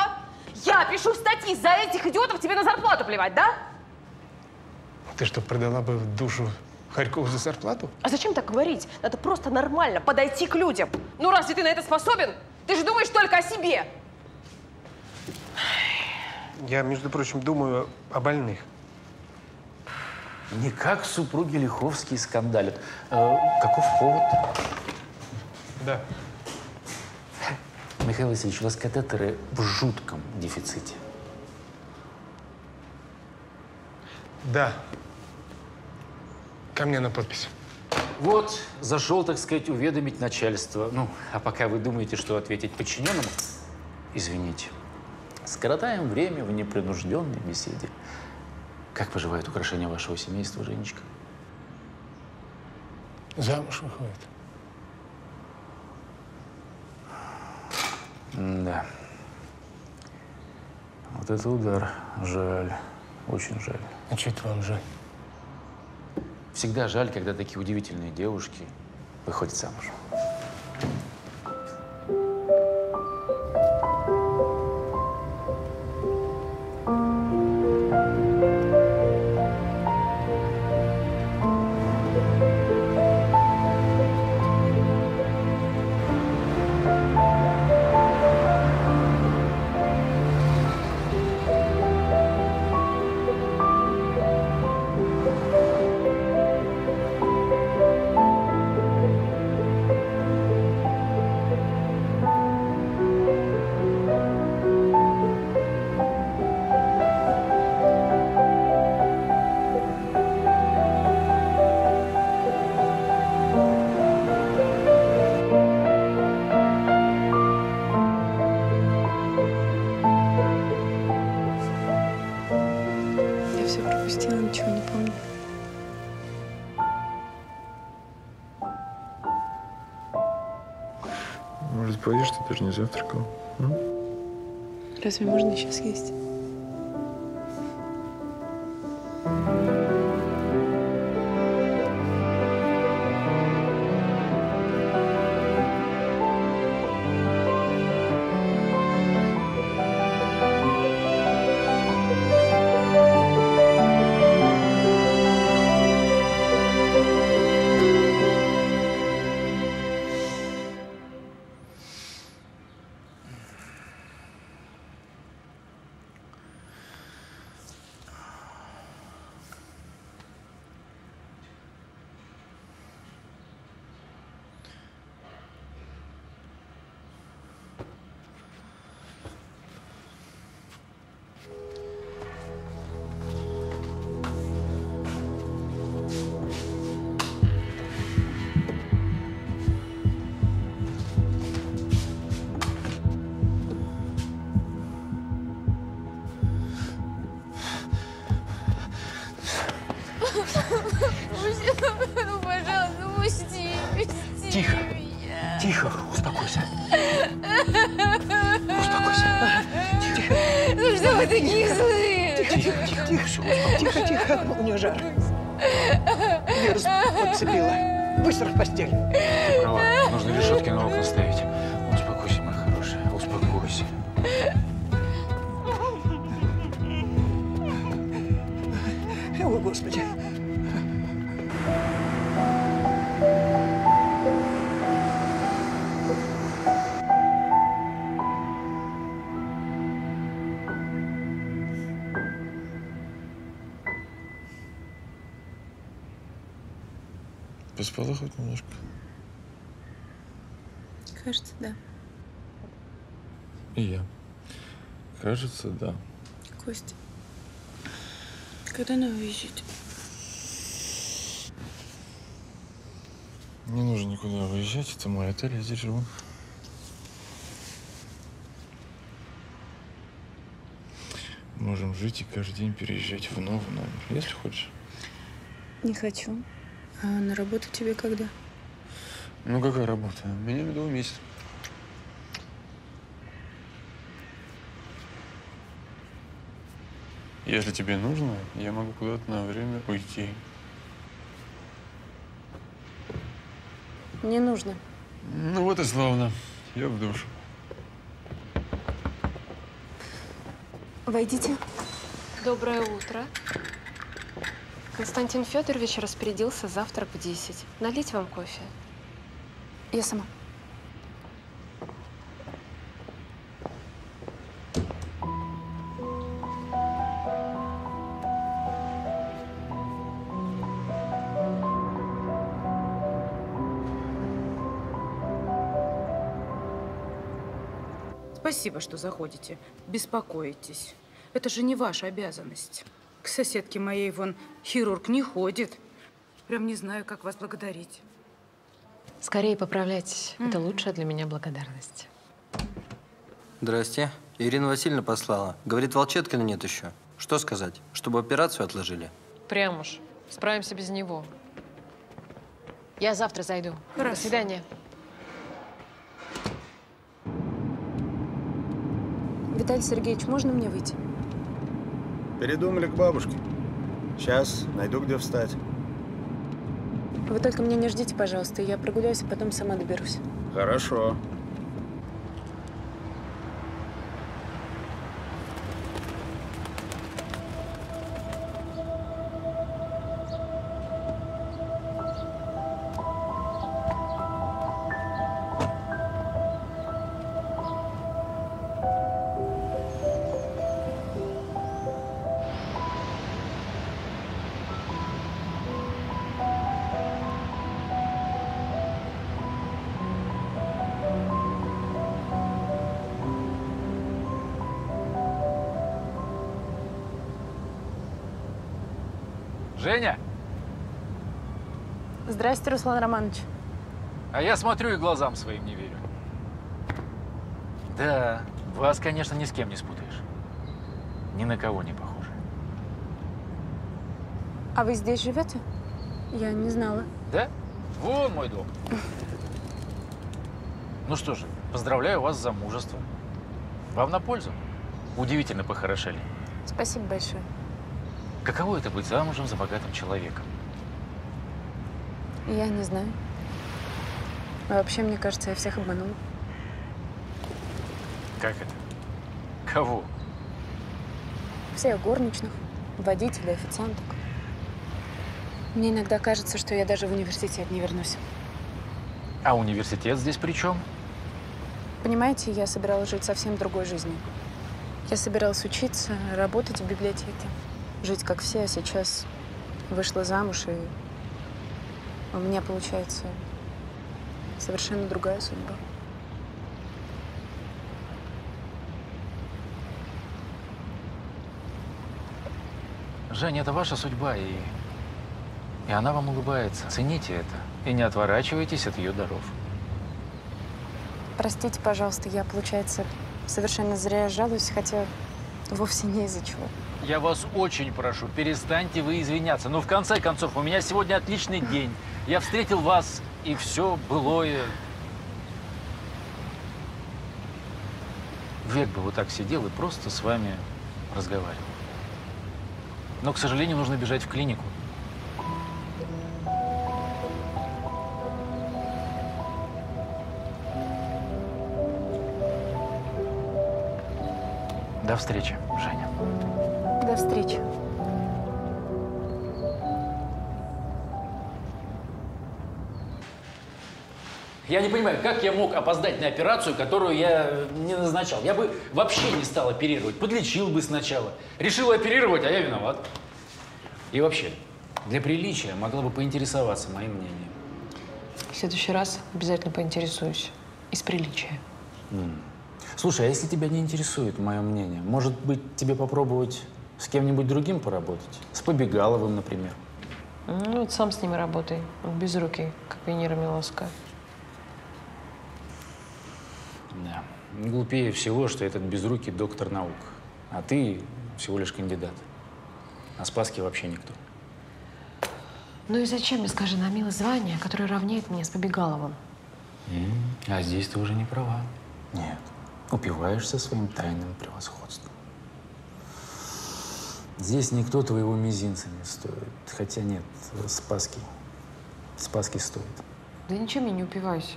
я пишу статьи, за этих идиотов тебе на зарплату плевать, да? Ты что, продала бы душу Харькову за зарплату? А зачем так говорить? Надо просто нормально подойти к людям. Ну, разве ты на это способен? Ты же думаешь только о себе. Я, между прочим, думаю о больных. Никак супруги Лиховские скандалят. Э, каков повод? Да. Михаил Васильевич, у вас катетеры в жутком дефиците. Да. Ко мне на подпись. Вот, зашел, так сказать, уведомить начальство. Ну, а пока вы думаете, что ответить подчиненному, извините. Скоротаем время в непринужденной беседе. Как поживает украшение вашего семейства, Женечка? Замуж выходит. Да. Вот это удар. Жаль. Очень жаль. А что это вам жаль? Всегда жаль, когда такие удивительные девушки выходят замуж. Разве можно сейчас есть? Нее жар. Вирус подцепила. Быстро в постель. Ты права, Поспала хоть немножко? Кажется, да. И я. Кажется, да. Костя, когда нам уезжать? Не нужно никуда выезжать, это мой отель, я здесь живу. Можем жить и каждый день переезжать в новый номер, если хочешь. Не хочу. А на работу тебе когда? Ну, какая работа? Меня медовый месяц. Если тебе нужно, я могу куда-то на время уйти. Не нужно. Ну вот и славно. Я в душ. Войдите. Доброе утро. Константин Федорович распорядился завтрак в 10. Налить вам кофе? Я сама. Спасибо, что заходите. Беспокоитесь. Это же не ваша обязанность. К соседке моей вон хирург не ходит. Прям не знаю, как вас благодарить. Скорее поправляйтесь. Это лучшая для меня благодарность. Здрасте. Ирина Васильевна послала. Говорит, Волчеткина нет еще. Что сказать? Чтобы операцию отложили? Прям уж. Справимся без него. Я завтра зайду. До свидания. Виталий Сергеевич, можно мне выйти? Передумали к бабушке. Сейчас найду, где встать. Вы только меня не ждите, пожалуйста. Я прогуляюсь, а потом сама доберусь. Хорошо. Здрасте, Руслан Романович. а я смотрю и глазам своим не верю. Да, вас, конечно, ни с кем не спутаешь. Ни на кого не похоже. А вы здесь живете? Я не знала. Да? Вон мой дом. Ну что же, поздравляю вас с замужеством. Вам на пользу. Удивительно похорошели. Спасибо большое. Каково это быть замужем за богатым человеком? Я не знаю. Вообще, мне кажется, я всех обманула. Как это? Кого? Всех горничных, водителей, официанток. Мне иногда кажется, что я даже в университет не вернусь. А университет здесь при чем? Понимаете, я собиралась жить совсем другой жизнью. Я собиралась учиться, работать в библиотеке, жить как все, а сейчас вышла замуж, и у меня получается совершенно другая судьба. Женя, это ваша судьба, и, и она вам улыбается. Цените это и не отворачивайтесь от ее даров. Простите, пожалуйста, я, получается, совершенно зря жалуюсь, хотя вовсе не из-за чего. Я вас очень прошу, перестаньте вы извиняться. Ну, в конце концов, у меня сегодня отличный день. Я встретил вас и все былое. Век бы вот так сидел и просто с вами разговаривал. Но, к сожалению, нужно бежать в клинику. До встречи, Я не понимаю, как я мог опоздать на операцию, которую я не назначал? Я бы вообще не стал оперировать, подлечил бы сначала. Решил оперировать, а я виноват. И вообще, для приличия могла бы поинтересоваться моим мнением. В следующий раз обязательно поинтересуюсь. Из приличия. М. Слушай, а если тебя не интересует мое мнение, может быть, тебе попробовать с кем-нибудь другим поработать? С Побегаловым, например. Ну, вот сам с ними работай. Он без руки, как Венера Милоская. Да. Глупее всего, что этот безрукий доктор наук. А ты всего лишь кандидат. А Спаски вообще никто. Ну и зачем мне, скажи, на милое звание, которое равняет мне с Побегаловым? М, А здесь ты уже не права. Нет. Упиваешься своим тайным превосходством. Здесь никто твоего мизинца не стоит. Хотя нет, Спаски. Спаски стоит. Да ничем я не упиваюсь.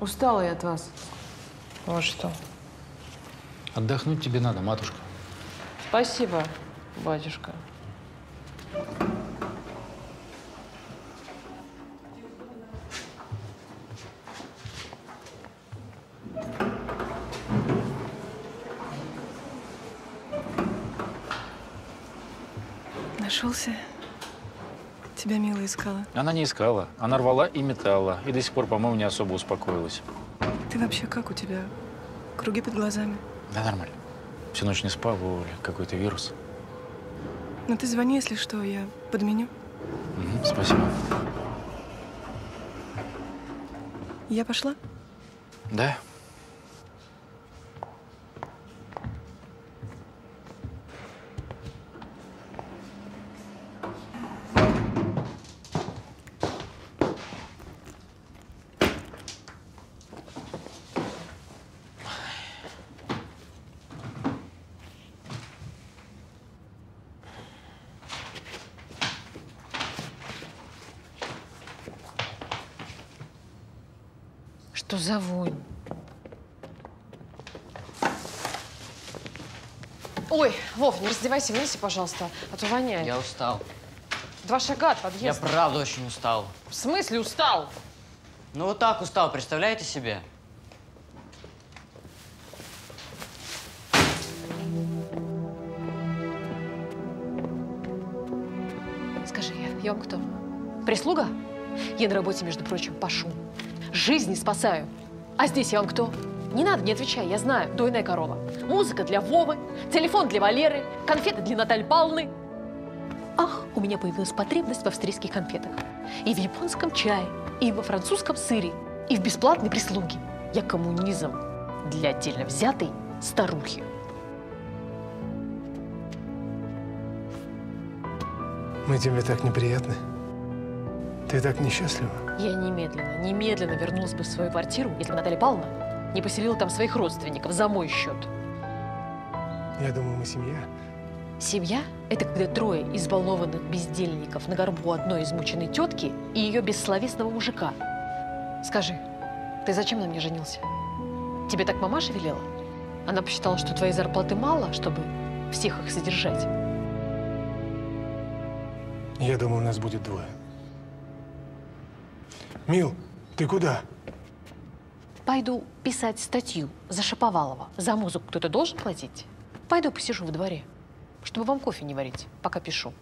Устала я от вас. Вот что. Отдохнуть тебе надо, матушка. Спасибо, батюшка. Нашелся? Тебя мило искала. Она не искала. Она рвала и металла. И до сих пор, по-моему, не особо успокоилась. Ты вообще как у тебя? Круги под глазами. Да нормально. Всю ночь не спал, Оли какой-то вирус. Ну ты звони, если что, я подменю. Мгм, спасибо. Я пошла? Да? Что за вонь? Ой, Вов, не раздевайся, вынеси, пожалуйста, а то воняет. Я устал. Два шага от Я подъезда. правда очень устал. В смысле устал? Ну вот так устал, представляете себе? Скажи, я, я вам кто? Прислуга? Я на работе, между прочим, пашу. Жизни спасаю. А здесь я вам кто? Не надо, не отвечай, я знаю, дойная корова. Музыка для Вовы, телефон для Валеры, конфеты для Натальи Павловны. Ах, у меня появилась потребность в австрийских конфетах. И в японском чае, и во французском сыре, и в бесплатной прислуге. Я коммунизм для отдельно взятой старухи. Мы тебе так неприятны. Ты так несчастлива. Я немедленно, немедленно вернулась бы в свою квартиру, если бы Наталья Павловна не поселила там своих родственников за мой счет. Я думаю, мы семья. Семья – это когда трое избалованных бездельников на горбу одной измученной тетки и ее бессловесного мужика. Скажи, ты зачем на мне женился? Тебе так мамаша велела? Она посчитала, что твоей зарплаты мало, чтобы всех их содержать. Я думаю, у нас будет двое. Мил, ты куда? Пойду писать статью за Шаповалова. За музыку кто-то должен платить? Пойду посижу во дворе, чтобы вам кофе не варить, пока пишу.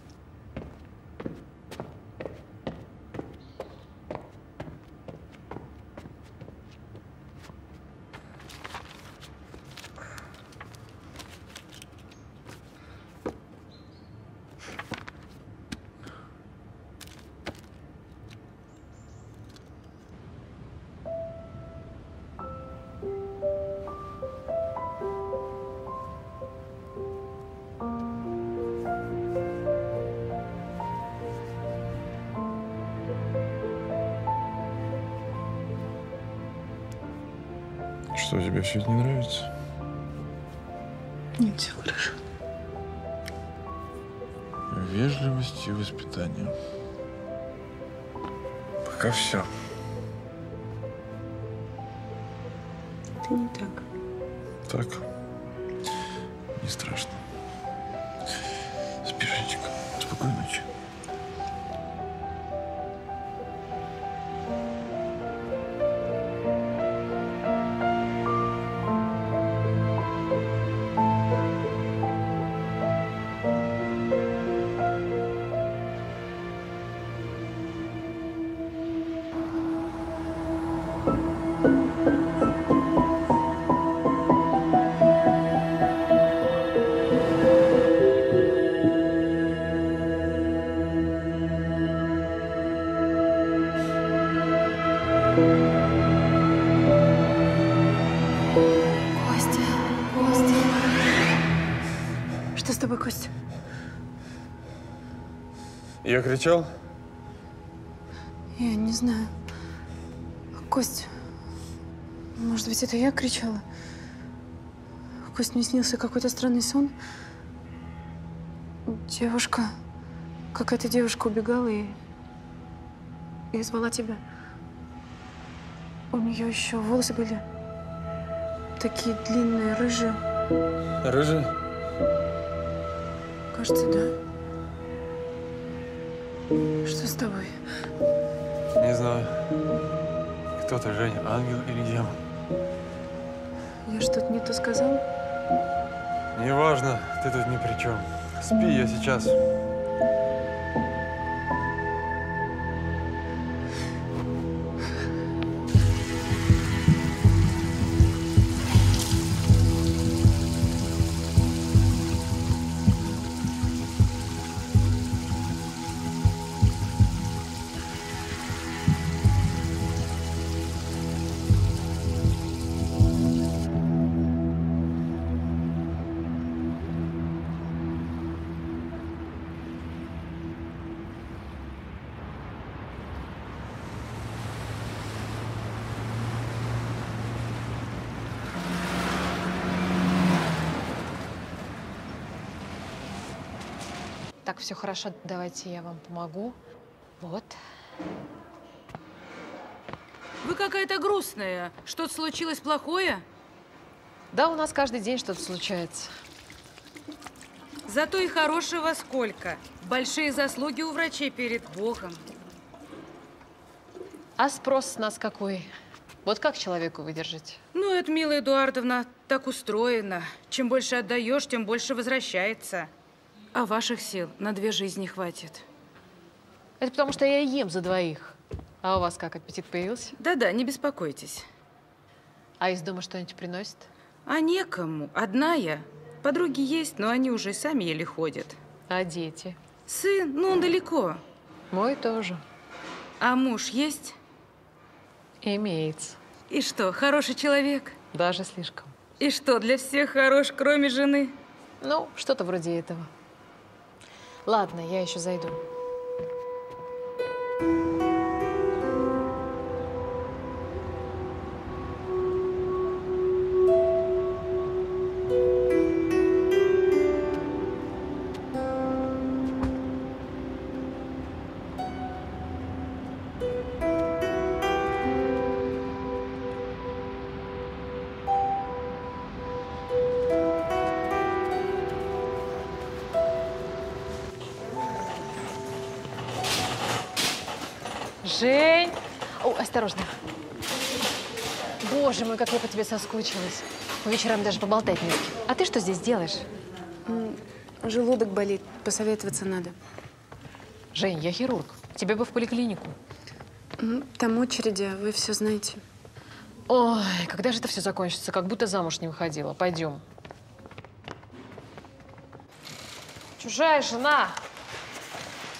Я кричал? Я не знаю. Кость, может быть, это я кричала? Кость, мне снился какой-то странный сон. Девушка, какая-то девушка убегала и... и звала тебя. У нее еще волосы были такие длинные, рыжие. Рыжий? Кажется, да. Что с тобой? Не знаю. Кто ты, Женя, ангел или демон? Я что-то не то сказала? Неважно, ты тут ни при чем. Спи, я сейчас. Все хорошо, давайте я вам помогу. Вот. Вы какая-то грустная. Что-то случилось плохое? Да, у нас каждый день что-то случается. Зато и хорошего сколько. Большие заслуги у врачей перед Богом. А спрос с нас какой? Вот как человеку выдержать? Ну, это, милая Эдуардовна, так устроено. Чем больше отдаешь, тем больше возвращается. А ваших сил на две жизни хватит. Это потому, что я ем за двоих. А у вас как, аппетит появился? Да-да, не беспокойтесь. А из дома что-нибудь приносит? А некому. Одна я. Подруги есть, но они уже сами еле ходят. А дети? Сын, ну он далеко. Мой тоже. А муж есть? Имеется. И что, хороший человек? Даже слишком. И что, для всех хорош, кроме жены? Ну, что-то вроде этого. Ладно, я еще зайду. Жень! Тебе соскучилась. По вечерам даже поболтать не с кем. А ты что здесь делаешь? Желудок болит, посоветоваться надо. Жень, я хирург. Тебе бы в поликлинику. Там очереди, а вы все знаете. Ой, когда же это все закончится? Как будто замуж не выходила. Пойдем. Чужая жена.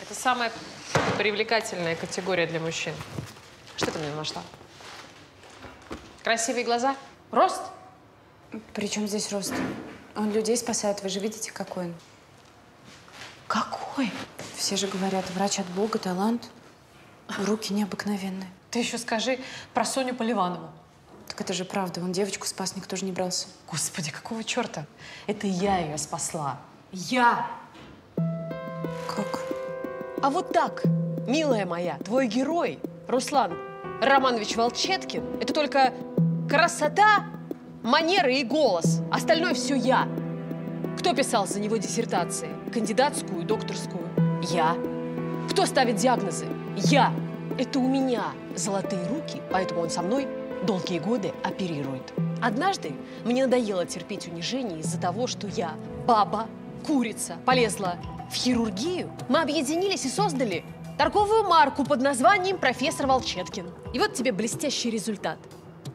Это самая привлекательная категория для мужчин. Что ты мне нашла? Красивые глаза? Рост? При чем здесь рост? Он людей спасает, вы же видите, какой он. Какой? Все же говорят, врач от Бога, талант. Руки необыкновенные. Ты еще скажи про Соню Поливанову. Так это же правда. Он девочку спас, никто же не брался. Господи, какого черта? Это я ее спасла. Я! Как? А вот так, милая моя, твой герой, Руслан Романович Волчеткин, это только красота, манеры и голос. Остальное все я. Кто писал за него диссертации? Кандидатскую, докторскую? Я. Кто ставит диагнозы? Я. Это у меня золотые руки, поэтому он со мной долгие годы оперирует. Однажды мне надоело терпеть унижение из-за того, что я баба, курица, полезла в хирургию. Мы объединились и создали торговую марку под названием «Профессор Волчеткин». И вот тебе блестящий результат.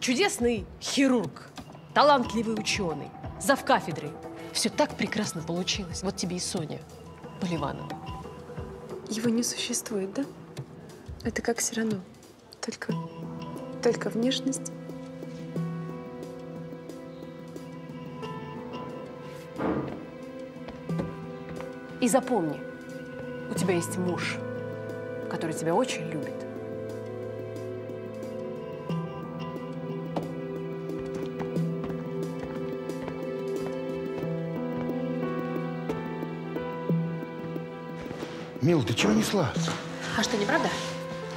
Чудесный хирург, талантливый ученый, завкафедрой. Все так прекрасно получилось. Вот тебе и Соня Поливанова. Его не существует, да? Это как Сирано. Только, только внешность. И запомни, у тебя есть муж, который тебя очень любит. Мил, ты чего несла? А что, неправда?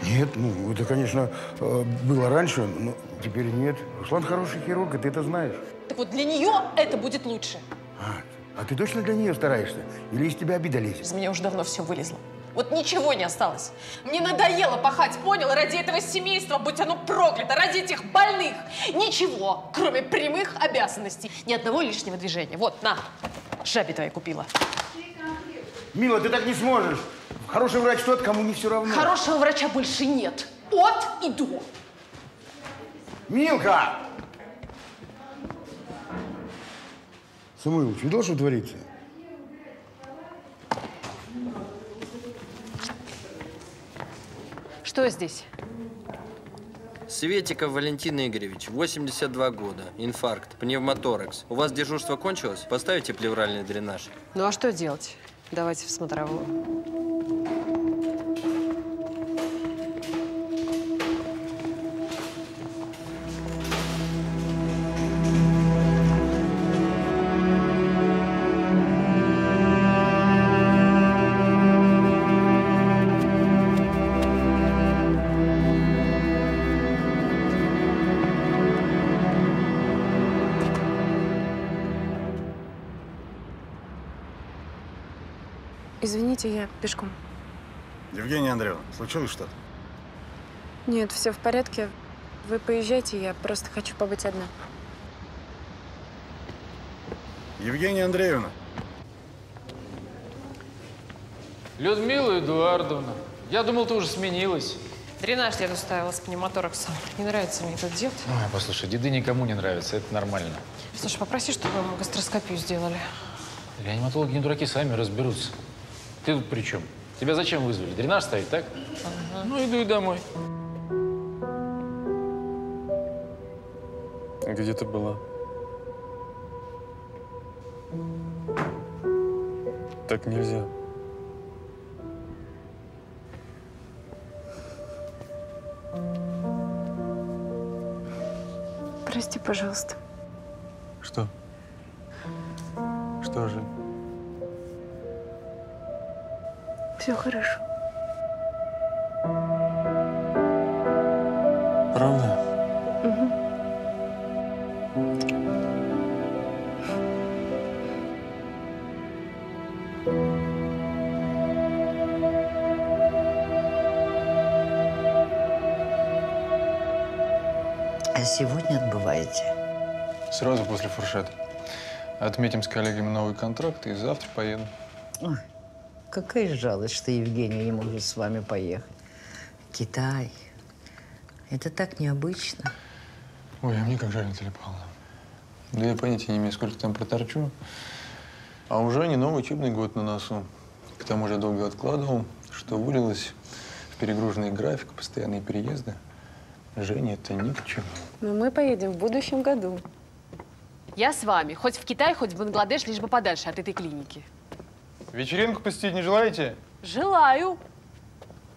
Нет, ну, это, конечно, э, было раньше, но теперь нет. Руслан хороший хирург, и ты это знаешь. Так вот, для нее это будет лучше. А ты точно для нее стараешься? Или из тебя обида лезет? Из меня уже давно все вылезло. Вот ничего не осталось. Мне надоело пахать, понял? Ради этого семейства, будь оно проклято, ради этих больных. Ничего, кроме прямых обязанностей. Ни одного лишнего движения. Вот, на, жабе твоя купила. Мила, ты так не сможешь. Хороший врач тот, кому не все равно. Хорошего врача больше нет. От и до. Милка! Самуилович, видал, что творится? Что здесь? Светиков Валентин Игоревич, 82 года, инфаркт, пневмоторакс. У вас дежурство кончилось? Поставите плевральный дренаж. Ну а что делать? Давайте в смотровую. Случилось что-то? Нет, все в порядке. Вы поезжайте, я просто хочу побыть одна. Евгения Андреевна. Людмила Эдуардовна, я думал, ты уже сменилась. Дренаж деду ставила с пневмотораксом. Не нравится мне этот дед. Ой, послушай, деды никому не нравятся, это нормально. Слушай, попроси, чтобы ему гастроскопию сделали. Реаниматологи не дураки, сами разберутся. Ты тут при чем? Тебя зачем вызвали? Дренаж ставить, так? Ну, иду и домой. Где ты была? Так нельзя. Прости, пожалуйста. Что? Что же? Все хорошо. Правда? А сегодня отбываете? Сразу после фуршета. Отметим с коллегами новый контракт и завтра поеду. Ой, какая жалость, что Евгений не может с вами поехать. Китай. Это так необычно. Ой, а мне как жаль, Наталья Павловна. Да я понятия не имею, сколько там проторчу. А уже не новый учебный год на носу. К тому же я долго откладывал, что вылилось в перегруженный график, постоянные переезды. Жене это ни к чему. Но мы поедем в будущем году. Я с вами. Хоть в Китай, хоть в Бангладеш, лишь бы подальше от этой клиники. Вечеринку посетить не желаете? Желаю,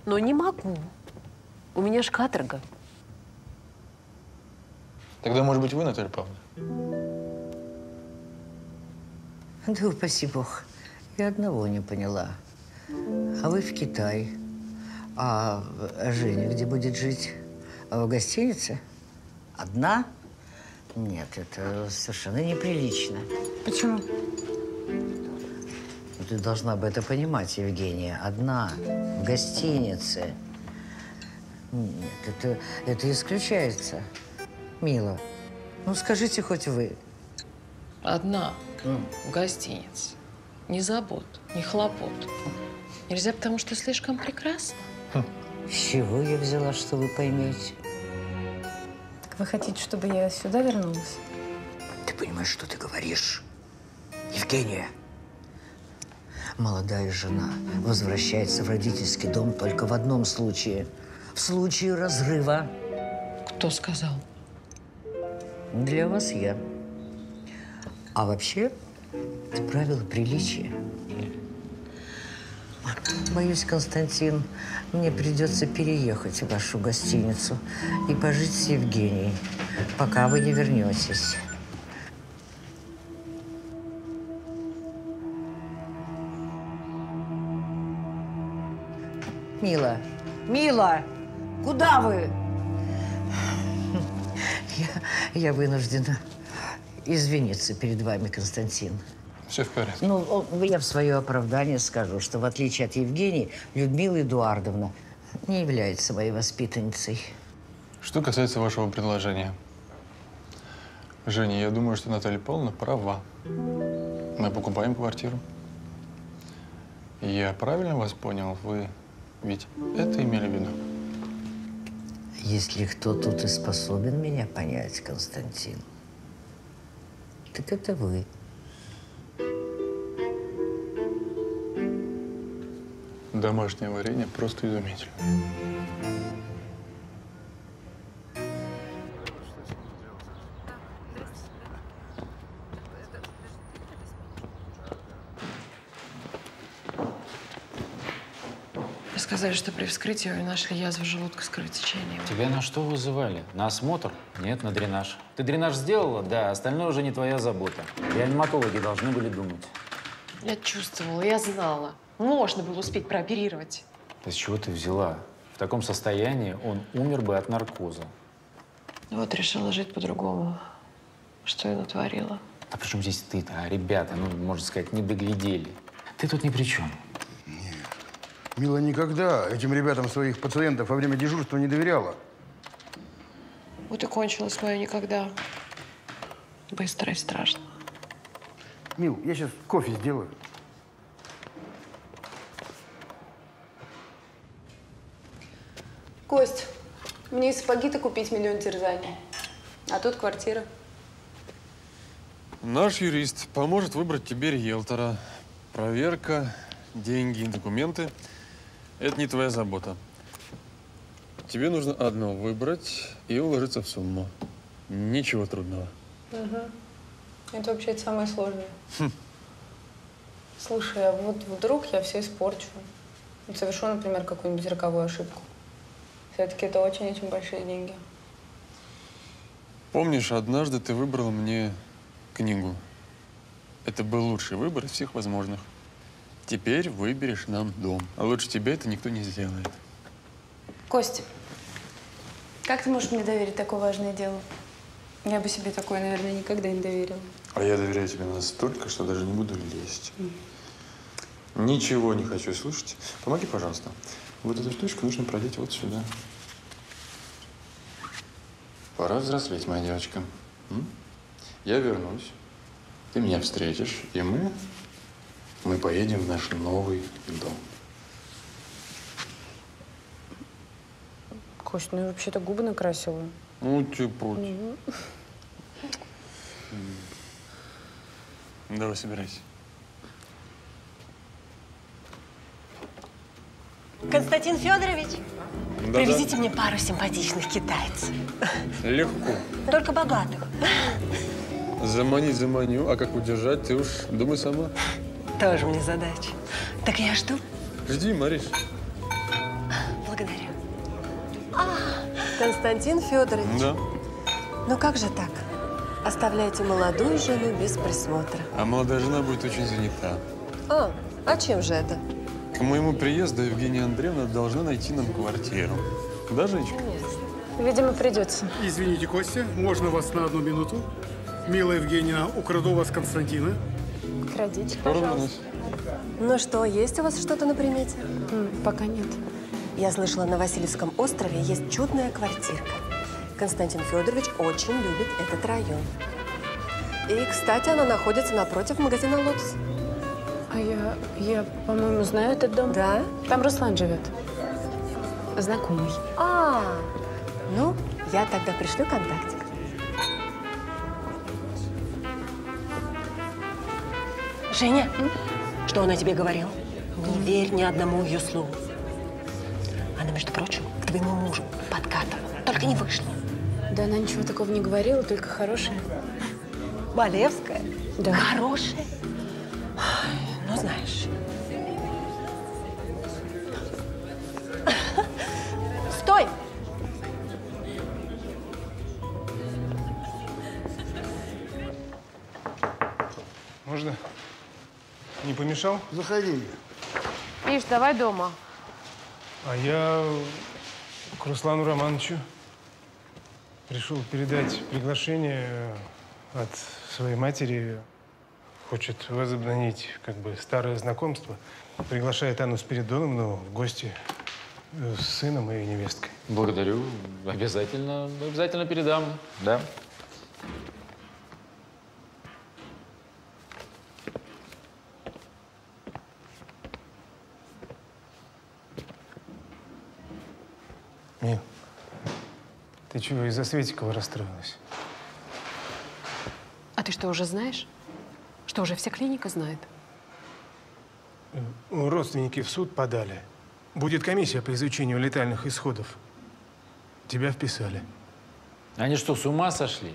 но не могу. У меня ж каторга. Тогда, может быть, вы, Наталья Павловна? Да упаси бог. Я одного не поняла. А вы в Китай. А Женя где будет жить? А В гостинице? Одна? Нет, это совершенно неприлично. Почему? Ты должна бы это понимать, Евгения. Одна, в гостинице. Нет, это, это исключается. Мила, ну скажите хоть вы. Одна в гостинице. Ни забот, ни хлопот. Нельзя, потому что слишком прекрасно. С чего я взяла, что вы поймете? Так вы хотите, чтобы я сюда вернулась? Ты понимаешь, что ты говоришь? Евгения, молодая жена возвращается в родительский дом только в одном случае. В случае разрыва. Кто сказал? Для вас я. А вообще, это правило приличия. Боюсь, Константин, мне придется переехать в вашу гостиницу и пожить с Евгенией, пока вы не вернетесь. Мила, Мила, куда вы? Я, я вынуждена извиниться перед вами, Константин. Все в порядке. Ну, я в свое оправдание скажу, что в отличие от Евгении, Людмила Эдуардовна не является моей воспитанницей. Что касается вашего предложения. Женя, я думаю, что Наталья Павловна права. Мы покупаем квартиру. Я правильно вас понял? Вы ведь это имели в виду? Если кто тут и способен меня понять, Константин, так это вы. Домашнее варенье просто изумительно. Сказали, что при вскрытии нашли язву желудка с кровотечением. Тебя на что вызывали? На осмотр? Нет, на дренаж. Ты дренаж сделала? Да, остальное уже не твоя забота. Реаниматологи должны были думать. Я чувствовала, я знала. Можно было успеть прооперировать. Да с чего ты взяла? В таком состоянии он умер бы от наркоза. Вот решила жить по-другому. Что я натворила? А при чем здесь ты-то? А ребята, ну, можно сказать, не доглядели. Ты тут ни при чем. Мила никогда этим ребятам своих пациентов во время дежурства не доверяла. Вот и кончилось мое никогда. Быстро и страшно. Мил, я сейчас кофе сделаю. Кость, мне и сапоги-то купить миллион терзаний. А тут квартира. Наш юрист поможет выбрать тебе риэлтора. Проверка, деньги, документы – это не твоя забота. Тебе нужно одно выбрать и уложиться в сумму. Ничего трудного. Угу. Это вообще самое сложное. Хм. Слушай, а вот вдруг я все испорчу? Совершу, например, какую-нибудь роковую ошибку. Все-таки это очень-очень большие деньги. Помнишь, однажды ты выбрал мне книгу. Это был лучший выбор из всех возможных. Теперь выберешь нам дом. А лучше тебя это никто не сделает. Костя, как ты можешь мне доверить такое важное дело? Я бы себе такое, наверное, никогда не доверила. А я доверяю тебе настолько, что даже не буду лезть. Ничего не хочу слушать. Помоги, пожалуйста. Вот эту штучку нужно продеть вот сюда. Пора взрослеть, моя девочка. М? Я вернусь. Ты меня встретишь, и мы, мы поедем в наш новый дом. Кость, ну я вообще-то губы накрасила. Ну, типа. Мгм. Давай, собирайся. Константин Федорович, Да-да. привезите мне пару симпатичных китайцев. Легко. Только богатых. Заманить заманю, а как удержать, ты уж думай сама. Тоже мне задача. Так я жду. Жди, Мариш. Благодарю. Константин Федорович, Да. Ну как же так? Оставляете молодую жену без присмотра. А молодая жена будет очень занята. А, а чем же это? К моему приезду Евгения Андреевна должна найти нам квартиру. Да, Женечка? Видимо, придется. Извините, Костя, можно вас на одну минуту? Милая Евгения, украду вас Константина. Крадите, пожалуйста. Ну что, есть у вас что-то на примете? Пока нет. Я слышала, на Васильевском острове есть чудная квартирка. Константин Федорович очень любит этот район. И, кстати, она находится напротив магазина «Лотос». А я, я, по-моему, знаю этот дом. Да? Там Руслан живет. Знакомый. А, ну, я тогда пришлю контактик. Женя, что она тебе говорила? Не верь ни одному ее слову. Она, между прочим, к твоему мужу подкатывала, только не вышла. Да она ничего такого не говорила, только хорошая. Болевская? Да. Хорошая? Ну, знаешь. Не помешал? Заходи. Миш, давай дома. А я к Руслану Романовичу пришел передать приглашение от своей матери. Хочет возобновить как бы старое знакомство. Приглашает Анну Спиридоновну в гости э, с сыном и невесткой. Благодарю. Обязательно, обязательно передам. Да. Мил, ты чего, из-за Светикова расстроилась? А ты что, уже знаешь? Что, уже вся клиника знает? Ну, Родственники в суд подали. Будет комиссия по изучению летальных исходов. Тебя вписали. Они что, с ума сошли?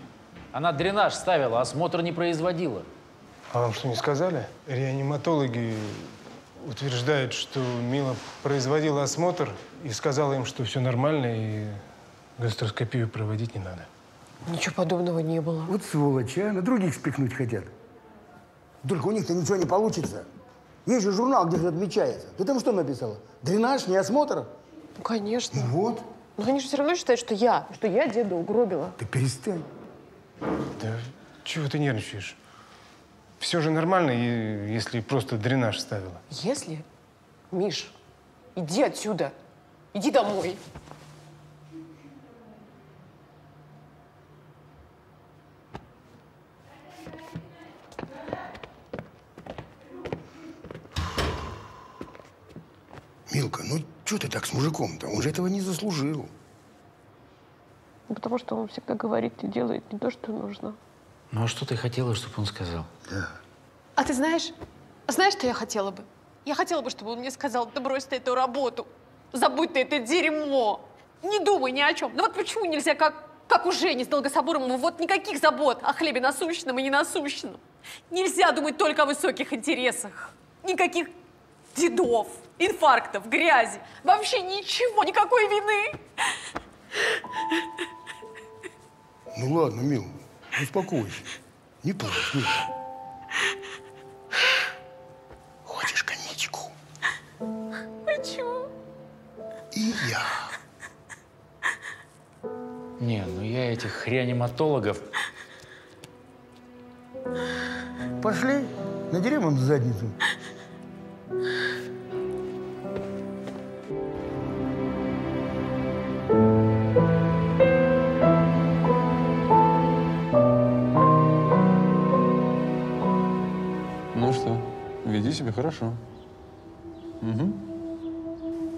Она дренаж ставила, осмотр не производила. А вам что, не сказали? Реаниматологи утверждают, что Мила производила осмотр и сказала им, что все нормально и гастроскопию проводить не надо. Ничего подобного не было. Вот сволочи, а? На других спихнуть хотят. Только у них-то ничего не получится. Есть же журнал, где это отмечается. Ты там что написала? Дренаж, не осмотр? Ну, конечно. Ну вот. Но они же все равно считают, что я, что я деда угробила. Ты перестань. Да чего ты нервничаешь? Все же нормально, если просто дренаж ставила. Если? Миш, иди отсюда. Иди домой. Милка, ну что ты так с мужиком-то? Он же этого не заслужил. Ну, Потому что он всегда говорит и делает не то, что нужно. Ну а что ты хотела, чтобы он сказал? А ты знаешь, знаешь, что я хотела бы? Я хотела бы, чтобы он мне сказал, да брось ты эту работу, забудь ты это дерьмо, не думай ни о чем. Ну вот почему нельзя, как, как у Жени с Долгособоровым, вот никаких забот о хлебе насущном и ненасущном. Нельзя думать только о высоких интересах. Никаких дедов, инфарктов, грязи. Вообще ничего, никакой вины. Ну ладно, Мил, успокойся. Не плачь, Мил. Хочешь коньячку? Хочу. И я. Не, ну я этих реаниматологов... Пошли, надерем им задницу. Веди себя хорошо. Угу.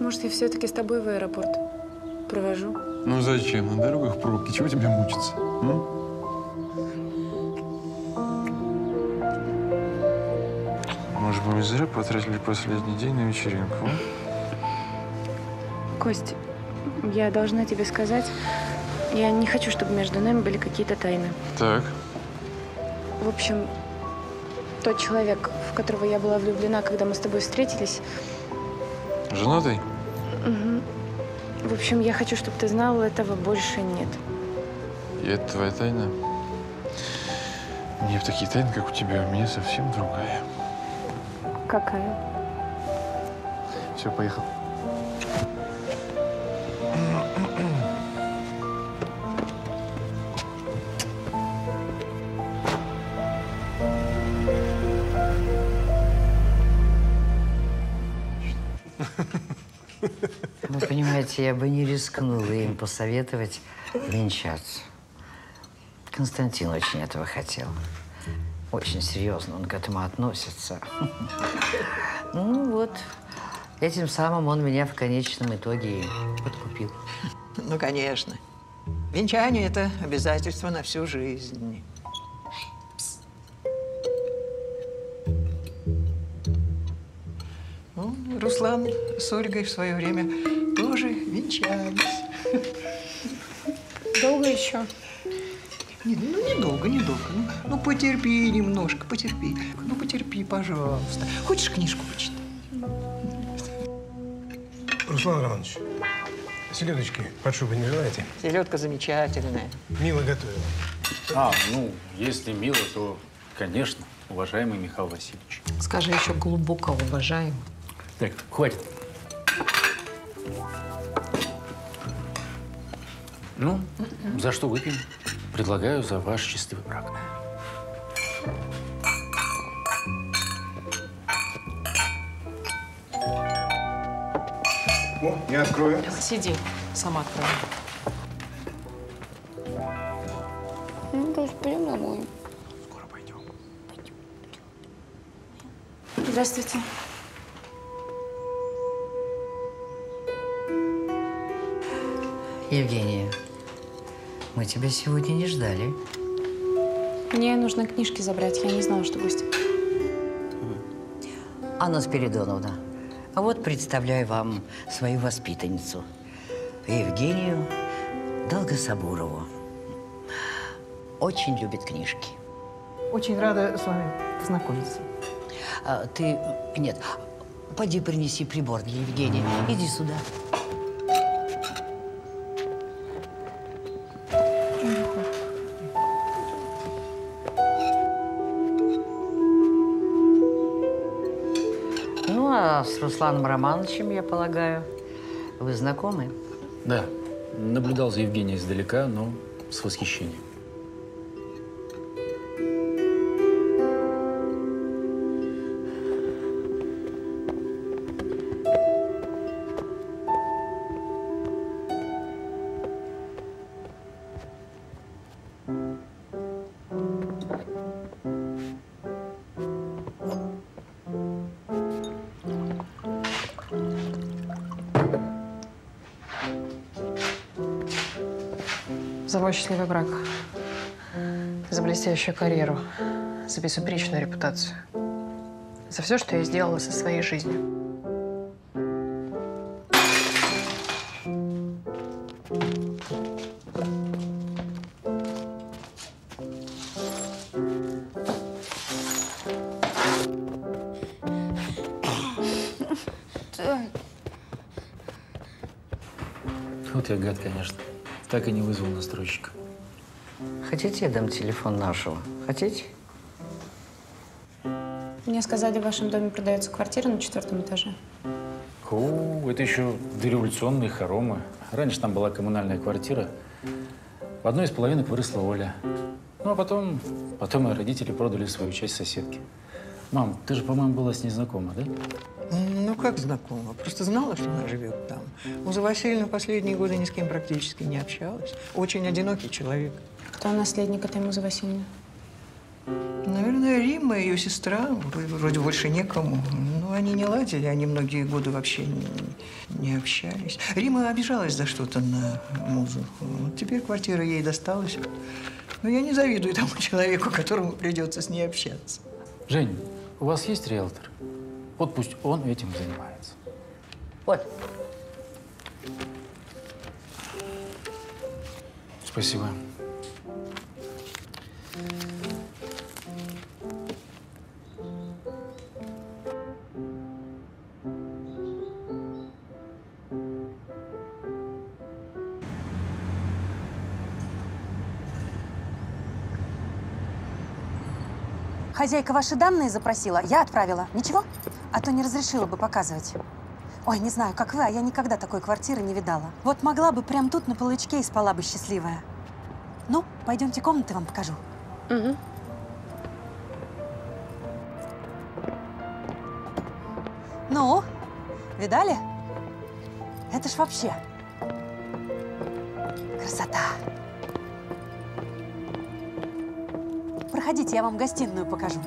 Может, я все-таки с тобой в аэропорт провожу? Ну зачем? На дорогах пробки. Чего тебе мучиться? м? Может, мы не зря потратили последний день на вечеринку? а? Кость, я должна тебе сказать, я не хочу, чтобы между нами были какие-то тайны. Так. В общем, тот человек, которого я была влюблена, когда мы с тобой встретились, Женатый? мгм. в общем, я хочу, чтобы ты знал, этого больше нет. И это твоя тайна? Мне в такие тайны, как у тебя, у меня совсем другая. Какая? Все, поехал. Понимаете, я бы не рискнула им посоветовать венчаться. Константин очень этого хотел. Очень серьезно он к этому относится. Ну вот, этим самым он меня в конечном итоге подкупил. Ну, конечно. Венчание – это обязательство на всю жизнь. Ну, Руслан с Ольгой в свое время тоже венчались. Долго еще? Не, ну, недолго, недолго. Ну, ну, потерпи немножко, потерпи. Ну, потерпи, пожалуйста. Хочешь книжку почитать? Руслан Романович, селедочки под шубой не желаете? Селедка замечательная. Мило готовила. А, ну, если мило, то, конечно, уважаемый Михаил Васильевич. Скажи еще глубоко уважаем. Так, хватит. Ну, за что выпьем? Предлагаю за ваш счастливый брак. О, я открою. Сиди, сама открою. Ну, то есть пойдем домой. Здравствуйте. Евгения, мы тебя сегодня не ждали. Мне нужно книжки забрать. Я не знала, что гости. Анна Спиридоновна, а вот представляю вам свою воспитанницу, Евгению Долгосабурову. Очень любит книжки. Очень рада с вами познакомиться. А, ты... Нет, поди принеси прибор для Евгения. Иди сюда. С Русланом Романовичем, я полагаю, вы знакомы? Да, наблюдал за Евгением издалека, но с восхищением. Счастливый брак. За блестящую карьеру. За безупречную репутацию. За все, что я сделала со своей жизнью. Вот я гад, конечно. Так и не вызвал настройщика. Хотите, я дам телефон нашего? Хотите? Мне сказали, в вашем доме продается квартира на четвертом этаже. О, это еще дореволюционные хоромы. Раньше там была коммунальная квартира. В одной из половинок выросла Оля. Ну, а потом, потом мои родители продали свою часть соседке. Мам, ты же, по-моему, была с ней знакома, да? Ну, как знакома? Просто знала, что она живет там. Муза Васильевна последние годы ни с кем практически не общалась. Очень одинокий человек. Кто наследник этой Музы Васильевны? Наверное, Римма, ее сестра. Вроде- Вроде больше некому. Но они не ладили, они многие годы вообще не, не общались. Рима обижалась за что-то на Музу. Вот теперь квартира ей досталась. Но я не завидую тому человеку, которому придется с ней общаться. Жень, у вас есть риэлтор? Вот пусть он этим занимается. Вот. Спасибо. Хозяйка ваши данные запросила, я отправила. Ничего? А то не разрешила бы показывать. Ой, не знаю, как вы, а я никогда такой квартиры не видала. Вот могла бы прям тут на полочке и спала бы счастливая. Ну, пойдемте комнаты вам покажу. Угу. Ну, видали? Это ж вообще красота. Проходите, я вам гостиную покажу.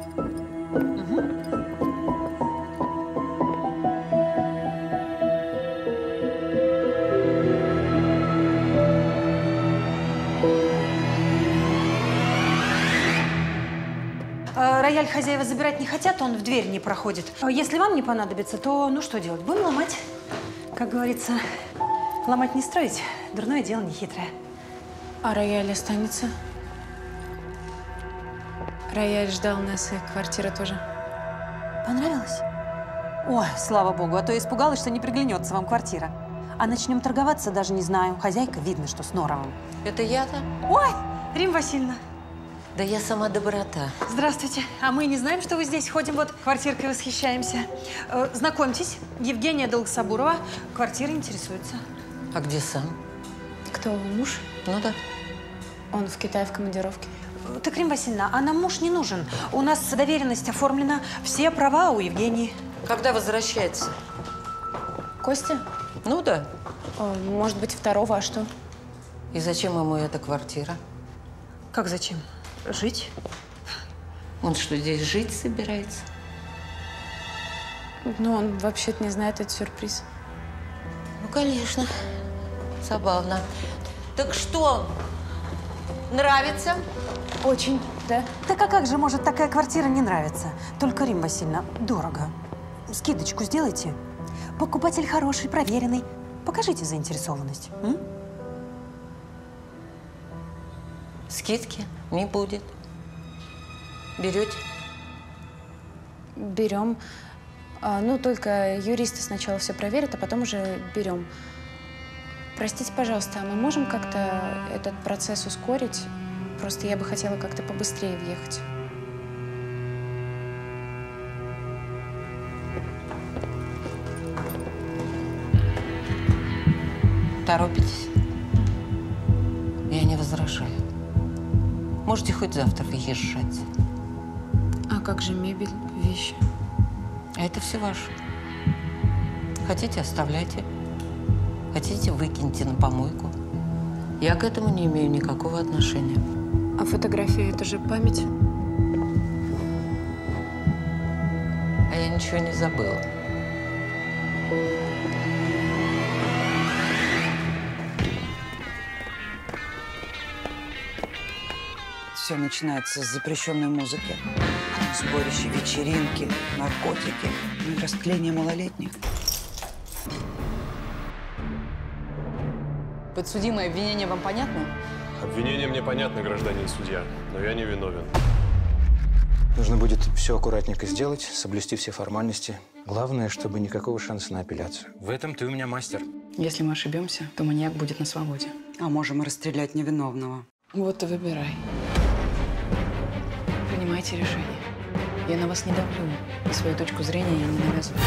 Э, Рояль хозяева забирать не хотят, он в дверь не проходит. Э, Если вам не понадобится, то ну что делать? Будем ломать. Как говорится, ломать не строить. Дурное дело не хитрое. А рояль останется? Рояль ждал нас, и квартира тоже. Понравилось? Ой, слава богу, а то я испугалась, что не приглянется вам квартира. А начнем торговаться, даже не знаю. Хозяйка видно, что с норовом. Это я-то? Ой, Рим Васильевна. Да я сама доброта. Здравствуйте. А мы не знаем, что вы здесь ходим, вот квартиркой восхищаемся. Э, знакомьтесь, Евгения Долгосабурова. Квартира интересуется. А где сам? Кто, муж? Ну да. Он в Китае в командировке. Так, Рим Васильевна, а нам муж не нужен. У нас доверенность оформлена, все права у Евгении. Когда возвращается? Костя? Ну да. Может быть, второго, а что? И зачем ему эта квартира? Как зачем? Жить? Он что, здесь жить собирается? Ну, он вообще-то не знает этот сюрприз. Ну, конечно. Забавно. Так что, нравится? Очень, да. Так а как же может такая квартира не нравиться? Только, Рим Васильевна, дорого. Скидочку сделайте. Покупатель хороший, проверенный. Покажите заинтересованность. м? Скидки не будет. Берете? Берем. А, ну, только юристы сначала все проверят, а потом уже берем. Простите, пожалуйста, а мы можем как-то этот процесс ускорить? Просто я бы хотела как-то побыстрее въехать. Торопитесь? Я не возражаю. Можете хоть завтра выезжать. А как же мебель, вещи? А это все ваше. Хотите, оставляйте. Хотите, выкиньте на помойку. Я к этому не имею никакого отношения. А фотография – это же память? А я ничего не забыла. Все начинается с запрещенной музыки. Потом сборища, вечеринки, наркотики, ну и растление малолетних. Подсудимое обвинение вам понятно? Обвинение мне понятно, гражданин судья, но я не виновен. Нужно будет все аккуратненько сделать, соблюсти все формальности. Главное, чтобы никакого шанса на апелляцию. В этом ты у меня мастер. Если мы ошибемся, то маньяк будет на свободе. А можем расстрелять невиновного. Вот и выбирай. Принимайте решение. Я на вас не давлю, и свою точку зрения я не навязываю.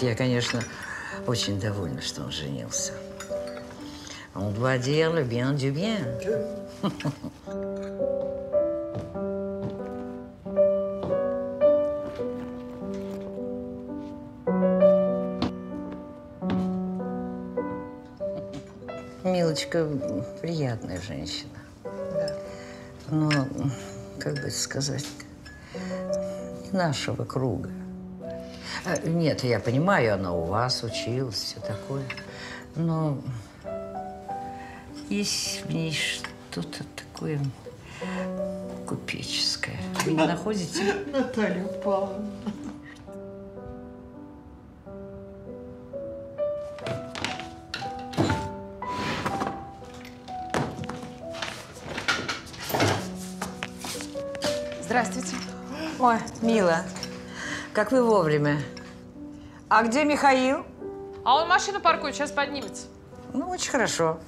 Нет, я, конечно, очень довольна, что он женился. Он doit dire le bien du bien. Милочка приятная женщина. Да. Но, как бы сказать, нашего круга. Нет, я понимаю, она у вас училась, все такое. Но есть в ней что-то такое купеческое. Вы не находите? Наталья Павловна. Здравствуйте. Ой, мило. Как вы вовремя. А где Михаил? А он машину паркует, сейчас поднимется. Ну, очень хорошо.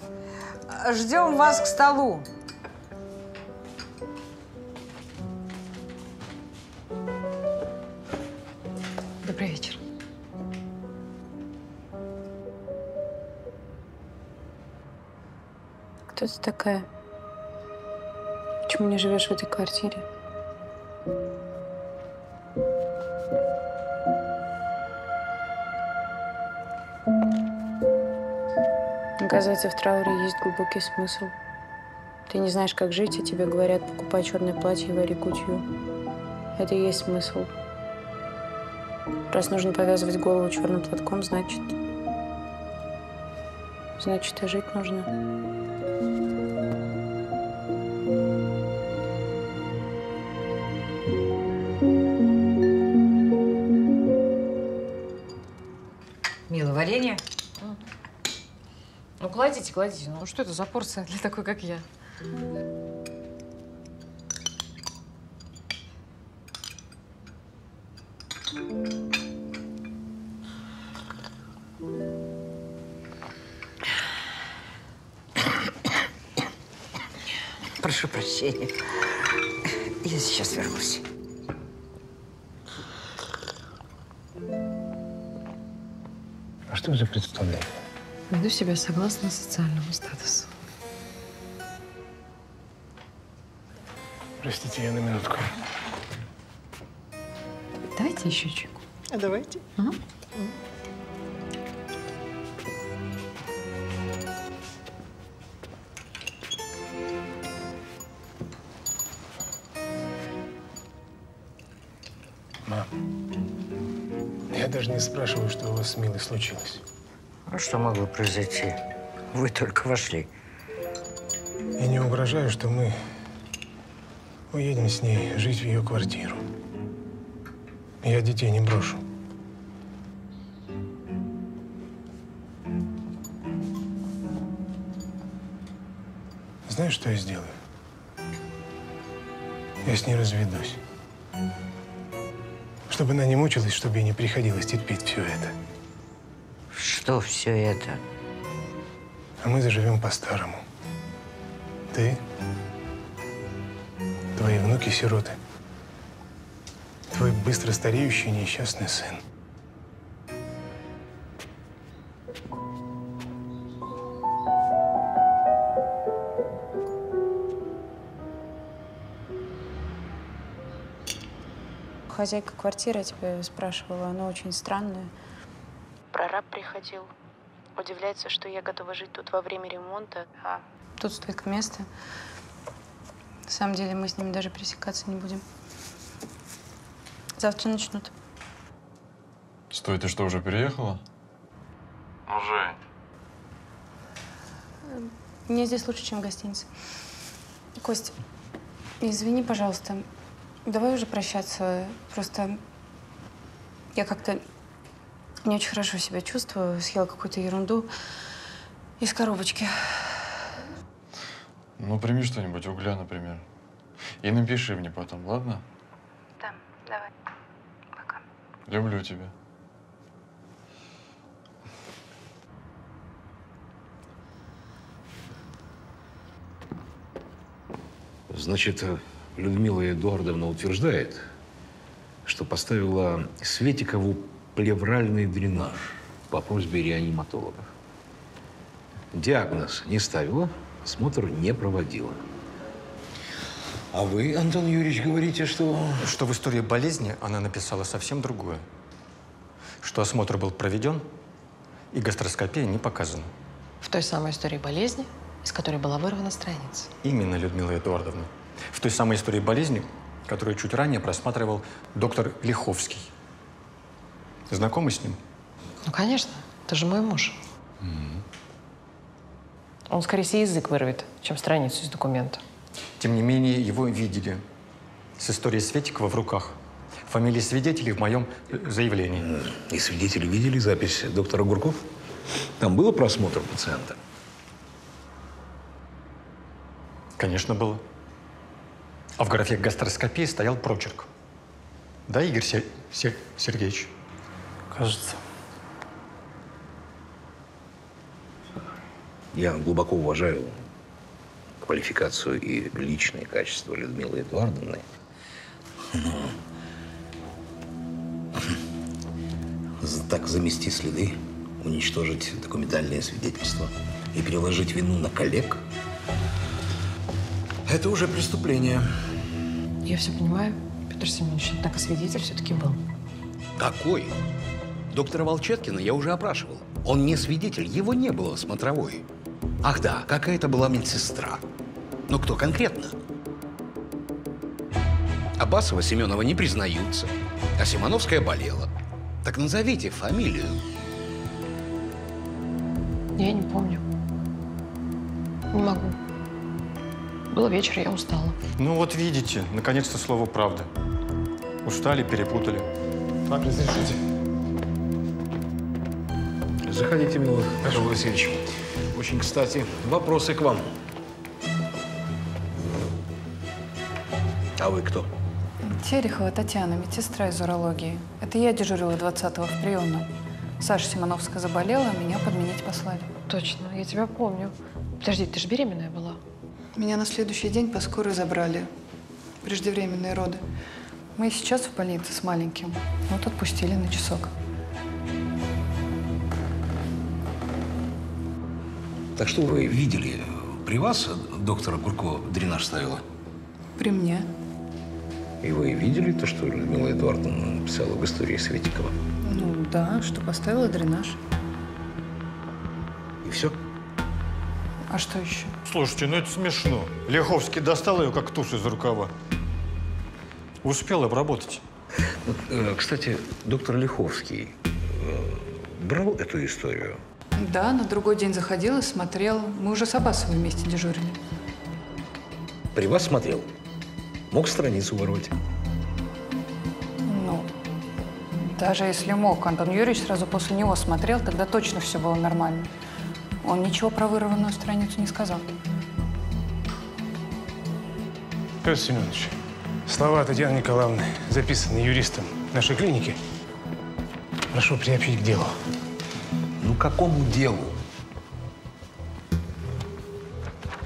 Ждем вас к столу. Добрый вечер. Кто ты такая? Почему не живешь в этой квартире? Оказывается, в трауре есть глубокий смысл. Ты не знаешь, как жить, а тебе говорят, покупай черное платье и вари кутью. Это и есть смысл. Раз нужно повязывать голову черным платком, значит... Значит, и жить нужно. Кладите, кладите. Ну, что это за порция для такой, как я? Себя согласно социальному статусу. Простите, я на минутку. Давайте еще чайку. А давайте. Ага. Мам, я даже не спрашиваю, что у вас с Милой случилось. А что могло произойти? Вы только вошли. Я не угрожаю, что мы уедем с ней жить в ее квартиру. Я детей не брошу. Знаешь, что я сделаю? Я с ней разведусь. Чтобы она не мучилась, чтобы ей не приходилось терпеть все это. Что все это? А мы заживем по-старому. Ты, твои внуки-сироты, твой быстро стареющий несчастный сын. Хозяйка квартиры, я тебя спрашивала, она очень странная. Прораб приходил. Удивляется, что я готова жить тут во время ремонта, а тут столько места. На самом деле мы с ними даже пересекаться не будем. Завтра начнут. Стой, ты что, уже переехала? Ну, Жень. Мне здесь лучше, чем в гостинице. Кость, извини, пожалуйста. Давай уже прощаться. Просто я как-то не очень хорошо себя чувствую. Съела какую-то ерунду. Из коробочки. Ну, прими что-нибудь, угля, например. И напиши мне потом, ладно? Да, давай. Люблю тебя. Значит, Людмила Эдуардовна утверждает, что поставила Светикову плевральный дренаж по просьбе реаниматологов. Диагноз не ставила, осмотр не проводила. А вы, Антон Юрьевич, говорите, что… Что в истории болезни она написала совсем другое. Что осмотр был проведен, и гастроскопия не показана. В той самой истории болезни, из которой была вырвана страница. Именно, Людмила Эдуардовна. В той самой истории болезни, которую чуть ранее просматривал доктор Лиховский. Знакомы с ним? Ну, конечно. Это же мой муж. Он скорее себе язык вырвет, чем страницу из документа. Тем не менее, его видели. С историей Светикова в руках. Фамилии свидетелей в моем э, заявлении. И свидетели видели запись доктора Гурков? Там было просмотр пациента? Конечно, было. А в графе гастроскопии стоял прочерк. Да, Игорь Се- Се- Сергеевич? Кажется. Я глубоко уважаю квалификацию и личные качества Людмилы Эдуардовны. Но так замести следы, уничтожить документальные свидетельства и переложить вину на коллег – это уже преступление. Я все понимаю, Петр Семенович, так и свидетель все-таки был. Какой? Доктора Волчеткина я уже опрашивал. Он не свидетель, его не было в смотровой. Ах да, какая-то была медсестра. Но кто конкретно? Абасова Семенова не признаются, а Симоновская болела. Так назовите фамилию. Я не помню. Не могу. Был вечер, я устала. Ну вот видите, наконец-то слово правда. Устали, перепутали. Так, разрешите. Заходите, милый Павел Васильевич. Очень кстати, вопросы к вам. А вы кто? Терехова Татьяна, медсестра из урологии. Это я дежурила 20-го в приемном. Саша Симоновская заболела, меня подменить послали. Точно, я тебя помню. Подожди, ты же беременная была? Меня на следующий день по скорой забрали. Преждевременные роды. Мы сейчас в больнице с маленьким. Вот отпустили на часок. Так что вы видели? При вас доктора Гурко дренаж ставила? При мне. И вы видели то, что Людмила Эдуардовна написала в истории Светикова? Ну да, что поставила дренаж. И все? А что еще? Слушайте, ну это смешно. Леховский достал ее, как туш из рукава. Успел обработать. Вот, э, кстати, доктор Лиховский э, брал эту историю? Да, на другой день заходила, смотрела. Мы уже с Абасовой вместе дежурили. При вас смотрел? Мог страницу ворвать? Ну, даже если мог, Антон Юрьевич сразу после него смотрел, тогда точно все было нормально. Он ничего про вырванную страницу не сказал. Петр Семенович, слова Татьяны Николаевны, записанные юристом нашей клиники, прошу приобщить к делу. Ну, какому делу?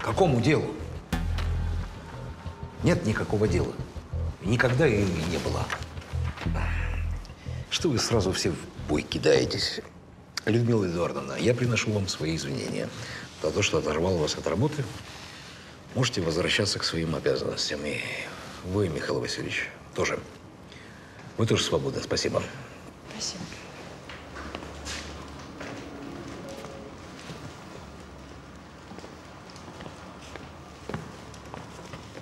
Какому делу? Нет никакого дела. Никогда и не было. Что вы сразу все в бой кидаетесь? Людмила Эдуардовна, я приношу вам свои извинения за то, что оторвал вас от работы. Можете возвращаться к своим обязанностям. И вы, Михаил Васильевич, тоже. Вы тоже свободны. Спасибо. Спасибо.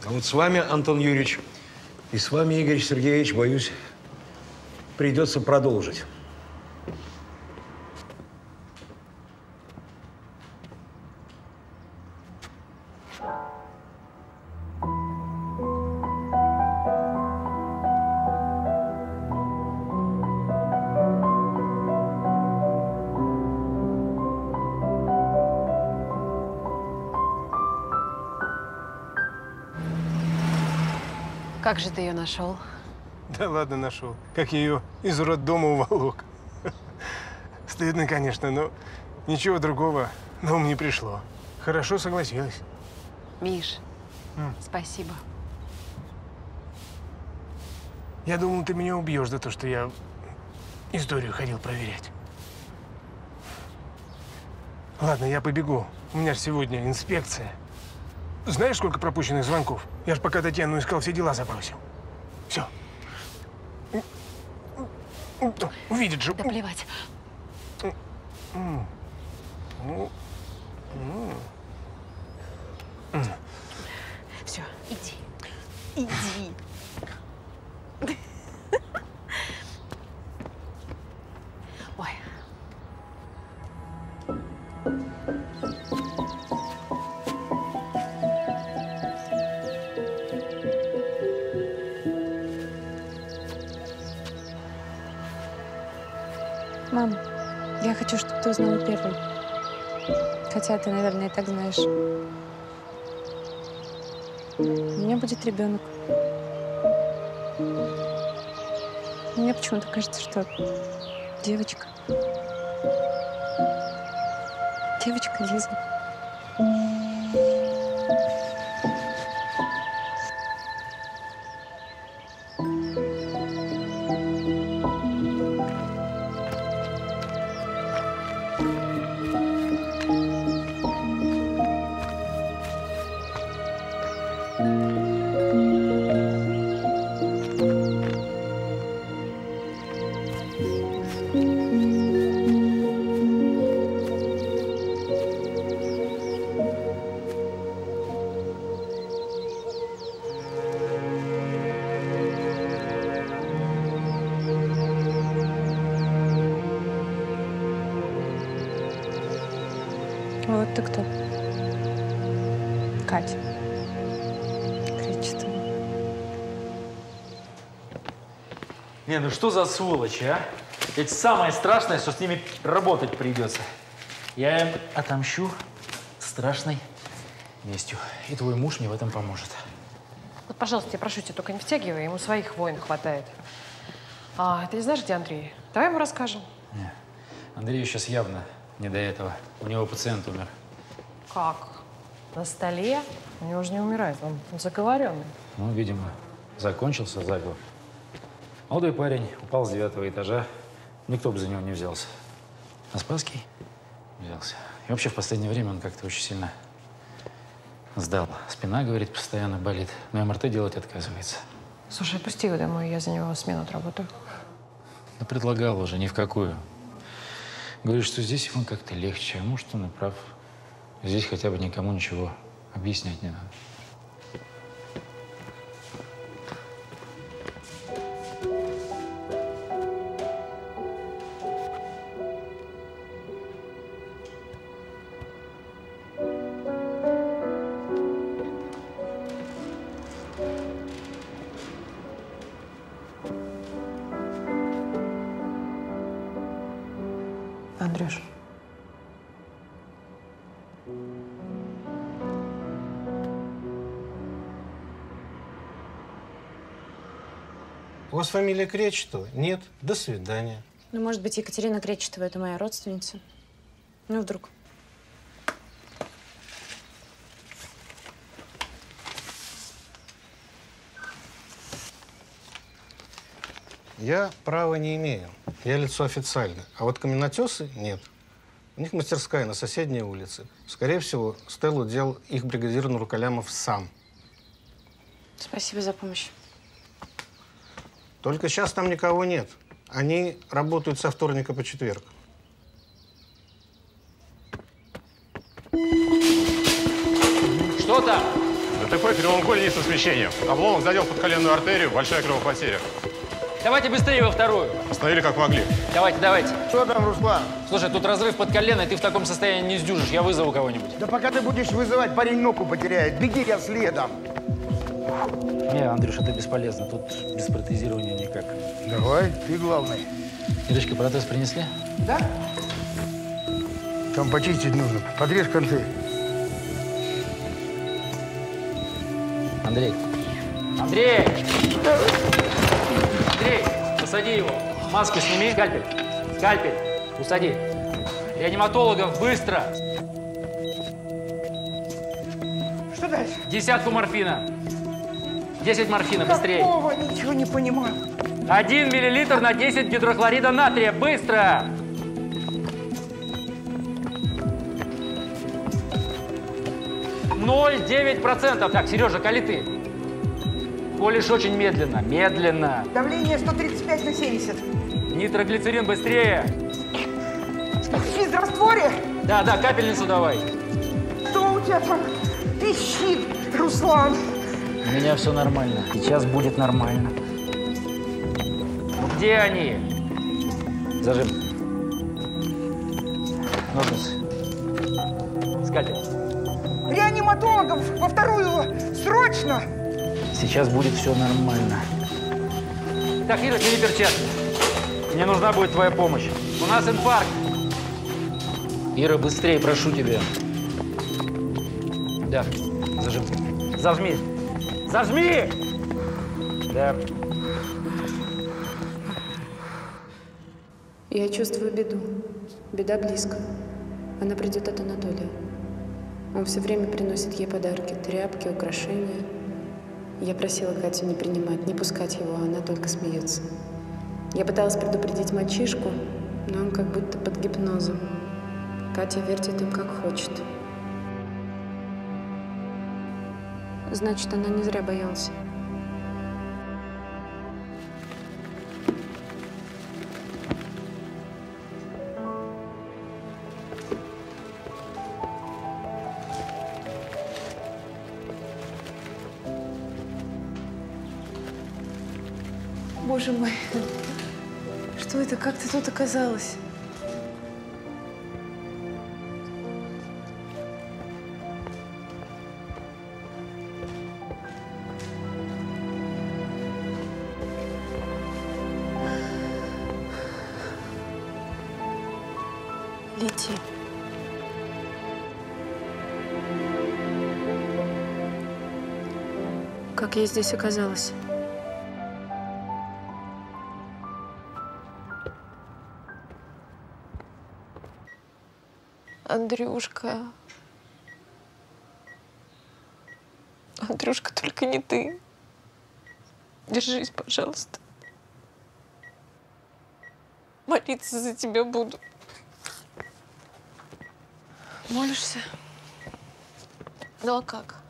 А вот с вами, Антон Юрьевич, и с вами, Игорь Сергеевич, боюсь, придется продолжить. Как же ты ее нашел? Да ладно, нашел. Как я ее из роддома уволок. Стыдно, конечно, но ничего другого на ум не пришло. Хорошо согласилась. Миш, спасибо. Я думал, ты меня убьешь за то, что я историю ходил проверять. Ладно, я побегу. У меня же сегодня инспекция. Знаешь, сколько пропущенных звонков? Я же пока Татьяну искал, все дела забросил. Все. Увидит же. Да плевать. Все, иди. Иди. Хотя ты, наверное, и так знаешь. У меня будет ребенок. Мне почему-то кажется, что девочка. Девочка Лиза. Не, ну что за сволочи, а? Ведь самое страшное, что с ними работать придется. Я им отомщу страшной местью. И твой муж мне в этом поможет. Вот, пожалуйста, я прошу тебя, только не втягивай, ему своих войн хватает. А, ты не знаешь, где Андрей? Давай ему расскажем. Андрею сейчас явно не до этого. У него пациент умер. Как? На столе? У него же не умирает, он заговоренный. Ну, видимо, закончился заговор. Молодой парень упал с девятого этажа. Никто бы за него не взялся. А Спасский взялся. И вообще в последнее время он как-то очень сильно сдал. Спина, говорит, постоянно болит. Но МРТ делать отказывается. Слушай, отпусти его домой, я за него смену отработаю. Да предлагал уже, ни в какую. Говорит, что здесь ему как-то легче. А может, он и прав. Здесь хотя бы никому ничего объяснять не надо. Фамилия Кречетова? Нет. До свидания. Ну, может быть, Екатерина Кречетова – это моя родственница. Ну, вдруг. Я права не имею. Я лицо официальное. А вот каменотесы – нет. У них мастерская на соседней улице. Скорее всего, Стеллу делал их бригадир Нуркалямов сам. Спасибо за помощь. Только сейчас там никого нет. Они работают со вторника по четверг. Что там? ДТП прямоугольник с освещением. Обломок задел подколенную артерию, большая кровопотеря. Давайте быстрее во вторую. Остановили как могли. Давайте, давайте. Что там, Руслан? Слушай, тут разрыв под коленой, ты в таком состоянии не сдюжишь. Я вызову кого-нибудь. Да пока ты будешь вызывать, парень ногу потеряет. Беги я следом. Не, Андрюш, это бесполезно. Тут без протезирования никак. Давай, ты главный. Ирочка, протез принесли? Да? Там почистить нужно. Подрежь концы. Андрей, Андрей! Андрей, посади его. Маску сними. Скальпель. Скальпель. Усади. Реаниматологов, быстро! Что дальше? Десятку морфина. Десять морфина, быстрее. Какого? Ничего не понимаю. Один миллилитр на 10 гидрохлорида натрия. Быстро! Ноль девять процентов. Так, Сережа, коли ты. Колешь очень медленно, медленно. Давление 135 на 70. Нитроглицерин быстрее. В физрастворе? Да, да, капельницу давай. Что у тебя там? Ищи, Руслан. У меня все нормально. Сейчас будет нормально. Где они? Зажим. Ножницы. Скальпель. Реаниматологов во вторую! Срочно! Сейчас будет все нормально. Так, Ира, сними перчатки. Мне нужна будет твоя помощь. У нас инфаркт. Ира, быстрее, прошу тебя. Да, зажим. Зажми. Зажми! Да. Я чувствую беду. Беда близко. Она придет от Анатолия. Он все время приносит ей подарки, тряпки, украшения. Я просила Катю не принимать, не пускать его, а она только смеется. Я пыталась предупредить мальчишку, но он как будто под гипнозом. Катя вертит им как хочет. Значит, она не зря боялась. Боже мой, что это? Как ты тут оказалась? Я здесь оказалась? Андрюшка. Андрюшка, только не ты. Держись, пожалуйста. Молиться за тебя буду. Молишься? Ну а как?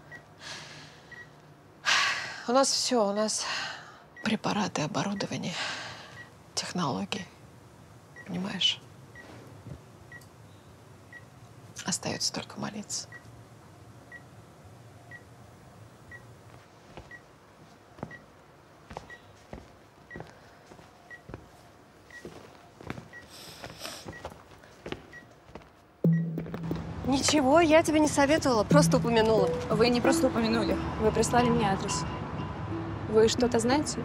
У нас все, у нас препараты, оборудование, технологии. Понимаешь? Остается только молиться. Ничего, я тебе не советовала, просто упомянула. Вы не просто упомянули, вы прислали мне адрес. Вы что-то знаете?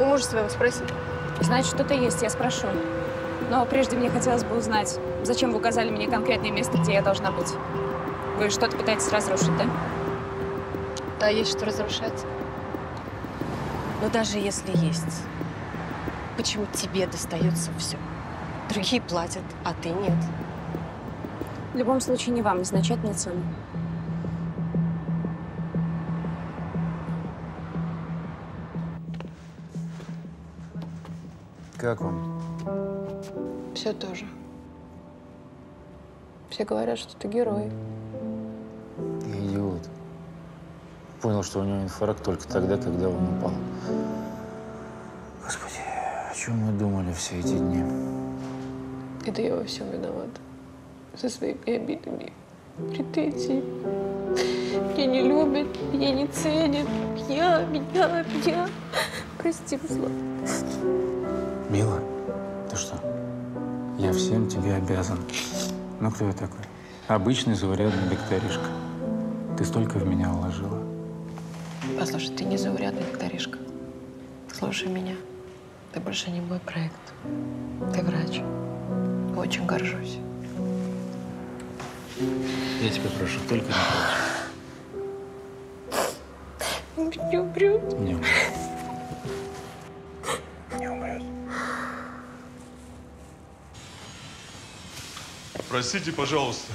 У мужа своего спроси. Значит, что-то есть, я спрошу. Но прежде мне хотелось бы узнать, зачем вы указали мне конкретное место, где я должна быть. Вы что-то пытаетесь разрушить, да? Да, есть что разрушать. Но даже если есть, почему тебе достается все? Другие платят, а ты нет. В любом случае, не вам назначать мне цену. Как он? Все тоже. Все говорят, что ты герой. Идиот. Понял, что у него инфаркт только тогда, когда он упал. Господи, о чем мы думали все эти дни? Это я во всем виновата. За своими обидами, претензиями. Меня не любят, меня не ценят. Я, меня, меня. Прости, Руслан. Мила, ты что? Я всем тебе обязан. Ну, кто я такой? Обычный заурядный докторишка. Ты столько в меня вложила. Послушай, ты не заурядный докторишка. Слушай меня. Ты больше не мой проект. Ты врач. Очень горжусь. Я тебя прошу, только не плачь. Не умрет. Не умрет. Простите, пожалуйста.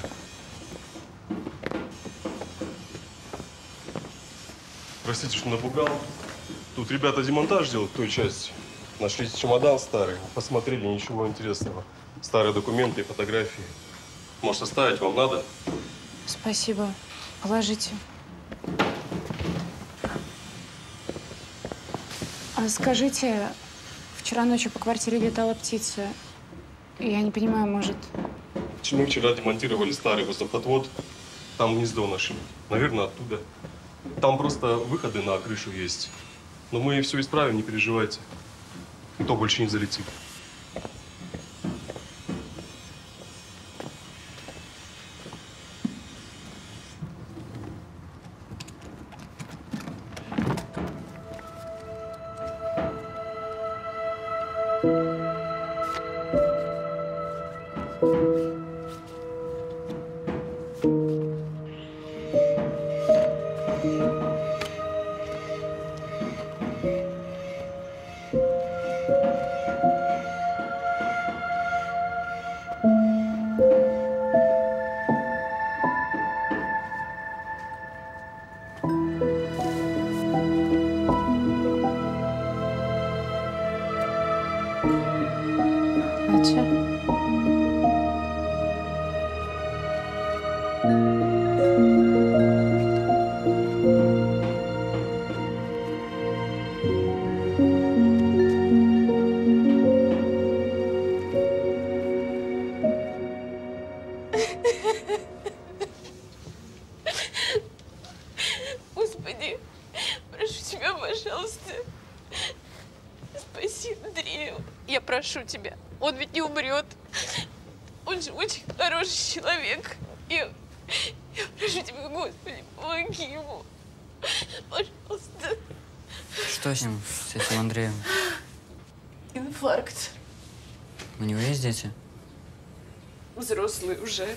Простите, что напугал. Тут ребята демонтаж делают той части. Нашли чемодан старый, посмотрели, ничего интересного. Старые документы и фотографии. Может, оставить вам надо? Спасибо. Положите. А скажите, вчера ночью по квартире летала птица. Я не понимаю, может... Мы вчера демонтировали старый воздухотвод. Там гнездо нашли. Наверное, оттуда. Там просто выходы на крышу есть. Но мы все исправим, не переживайте. Никто больше не залетит. Прошу тебя, он ведь не умрет. Он же очень хороший человек. Я, я прошу тебя, Господи, помоги ему. Пожалуйста. Что с ним, с этим Андреем? Инфаркт. У него есть дети? Взрослый уже.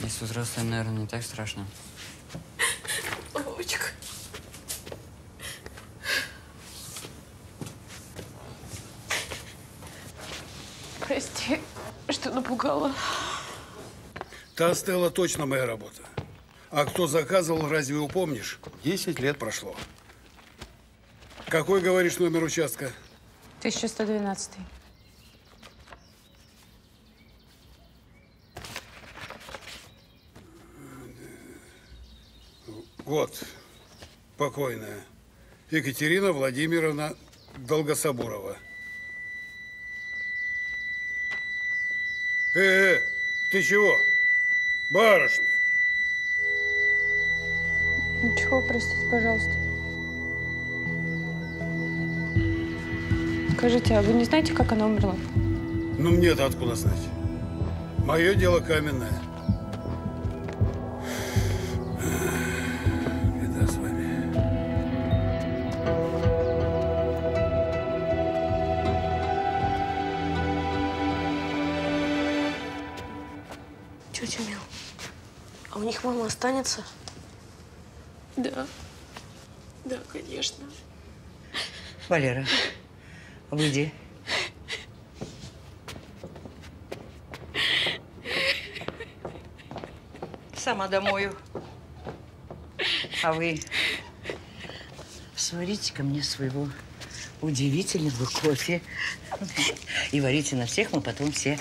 Если взрослые, наверное, не так страшно. Вовочка. Прости, напугала. Та Стелла точно моя работа. А кто заказывал, разве упомнишь? Десять лет прошло. Какой, говоришь, номер участка? 1112. Вот, покойная. Екатерина Владимировна Долгособурова. Э, э, ты чего? Барышня. Ничего, простите, пожалуйста. Скажите, а вы не знаете, как она умерла? Ну, мне-то откуда знать? Мое дело каменное. Мама останется? Да. Да, конечно. Валера, выйди. Сама домою. А вы сварите ко мне своего удивительного кофе. И варите на всех, мы потом все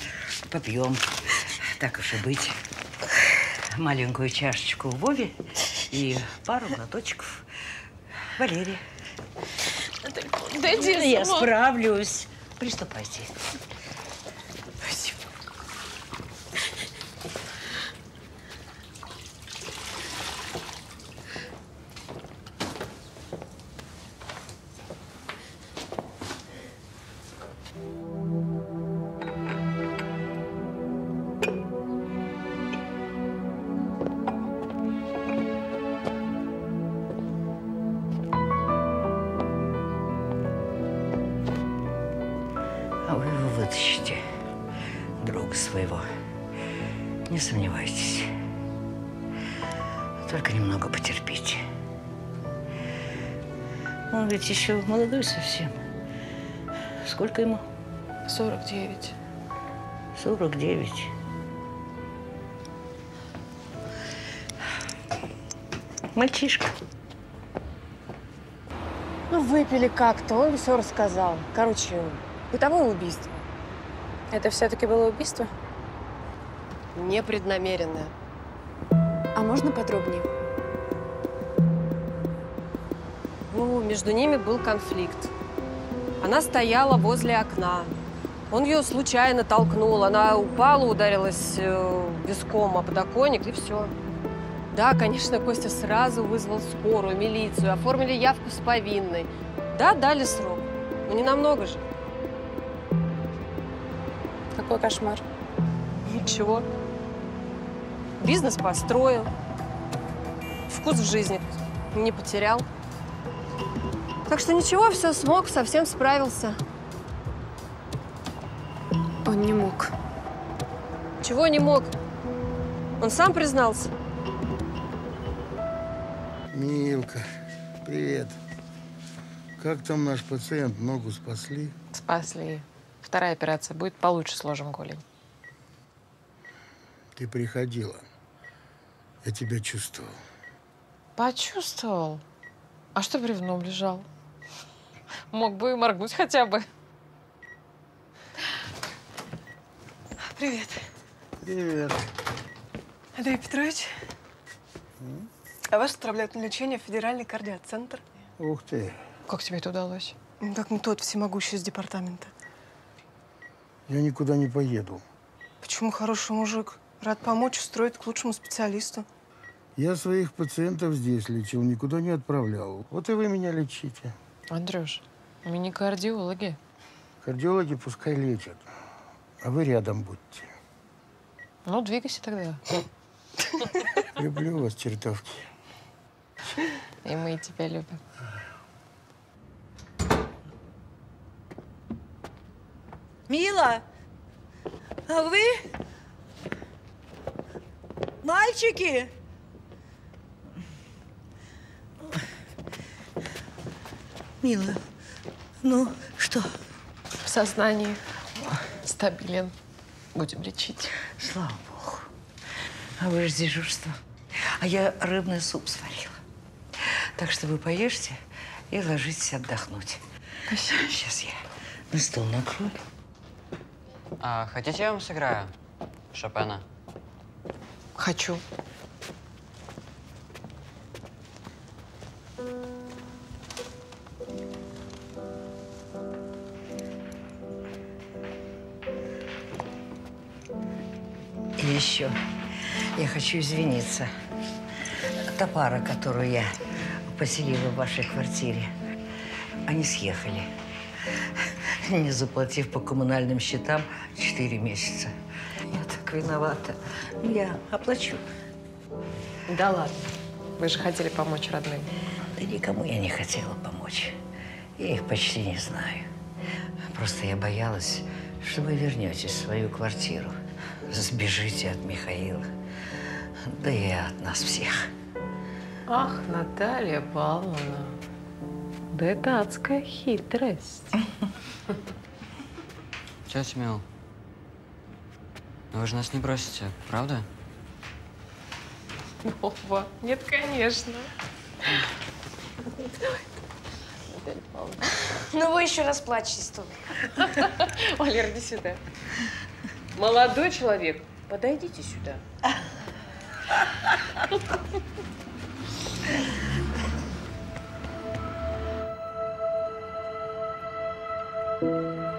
попьем. Так уж и быть. Маленькую чашечку Вове и пару глоточков Валерии. Дайте я Я справлюсь. Приступайте. Молодой совсем. Сколько ему? 49. 49. Мальчишка. Ну, выпили как-то, он все рассказал. Короче, бытовое убийство. Это все-таки было убийство? Непреднамеренное. А можно подробнее? Между ними был конфликт. Она стояла возле окна. Он ее случайно толкнул. Она упала, ударилась э, виском о подоконник, и все. Да, конечно, Костя сразу вызвал скорую, милицию, оформили явку с повинной. Да, дали срок. Но не намного же. Какой кошмар. Ничего. Бизнес построил. Вкус в жизни не потерял. Так что ничего, все смог, совсем справился. Он не мог. Чего не мог? Он сам признался. Милка, привет. Как там наш пациент? Ногу спасли? Спасли. Вторая операция будет получше сложим голень. Ты приходила. Я тебя чувствовал. Почувствовал. А что бревном лежал? Мог бы и моргнуть хотя бы. Привет. Привет. Андрей Петрович, а вас отправляют на лечение в федеральный кардиоцентр. Ух ты. Как тебе это удалось? Ну, Как не тот всемогущий из департамента. Я никуда не поеду. Почему хороший мужик? Рад помочь, устроить к лучшему специалисту. Я своих пациентов здесь лечил, никуда не отправлял. Вот и вы меня лечите. Андрюш, мы не кардиологи. Кардиологи пускай лечат, а вы рядом будьте. Ну, двигайся тогда. Люблю вас, чертовки. И мы тебя любим. Мила, а вы? Мальчики? Мила, ну что? В сознании. Стабилен. Будем лечить. Слава богу. А вы же дежурство. А я рыбный суп сварила. Так что вы поешьте и ложитесь отдохнуть. Сейчас я на стол накрою. А хотите, я вам сыграю Шопена? Хочу. Еще я хочу извиниться. Та пара, которую я поселила в вашей квартире, они съехали, не заплатив по коммунальным счетам 4 месяца. Я так виновата. Я оплачу. Да ладно. Вы же хотели помочь родным. Да никому я не хотела помочь. Я их почти не знаю. Просто я боялась, что вы вернетесь в свою квартиру, сбежите от Михаила, да и от нас всех. Ах, Наталья Павловна. Да это адская хитрость. Тетя Мил, ну вы же нас не бросите, правда? Вова, нет, конечно. Ну вы еще расплачетесь тут. Валер, иди сюда. Молодой человек, подойдите сюда. Так.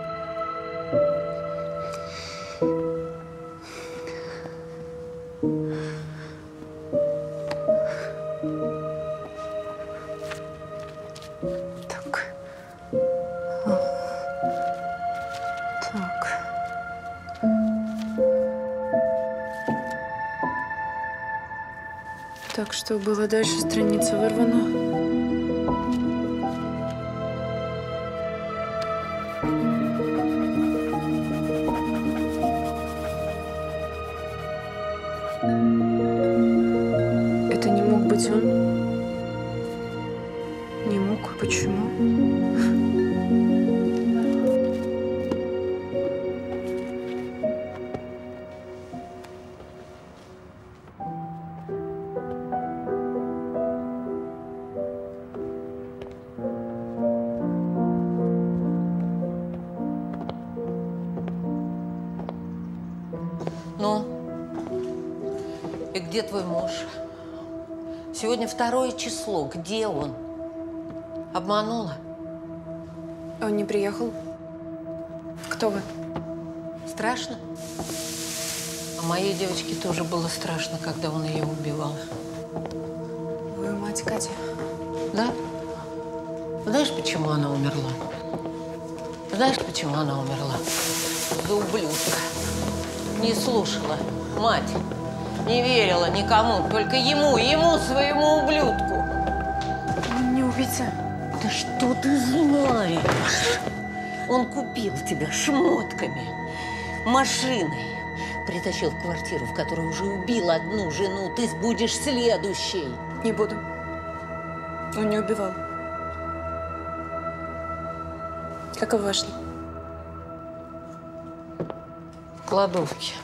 Так, что было дальше? Страница вырвана. Сегодня второе число. Где он? Обманула? Он не приехал. Кто вы? Страшно? А моей девочке тоже было страшно, когда он ее убивал. Вы мать Кати? Да? Знаешь, почему она умерла? Знаешь, почему она умерла? За ублюдка. Не слушала мать. Не верила никому, только ему, ему, своему ублюдку. Он не убийца. Да что ты знаешь? Он купил тебя шмотками, машиной. Притащил в квартиру, в которой уже убил одну жену. Ты будешь следующей. Не буду. Он не убивал. Как вы вошли? В кладовке.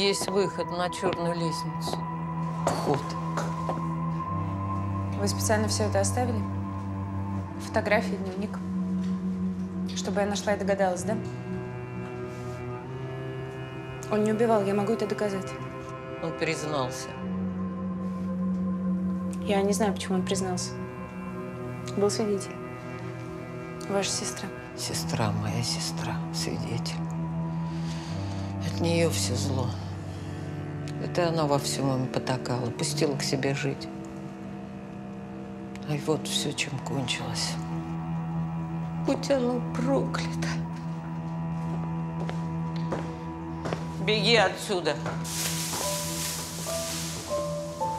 Есть выход на черную лестницу. Вход. Вы специально все это оставили? Фотографии, дневник? Чтобы я нашла и догадалась, да? Он не убивал, я могу это доказать. Он признался. Я не знаю, почему он признался. Был свидетель. Ваша сестра. Сестра, моя сестра, свидетель. От нее все зло. Это она во всем им потакала, пустила к себе жить. А вот все, чем кончилось. Будь оно проклято. Беги отсюда.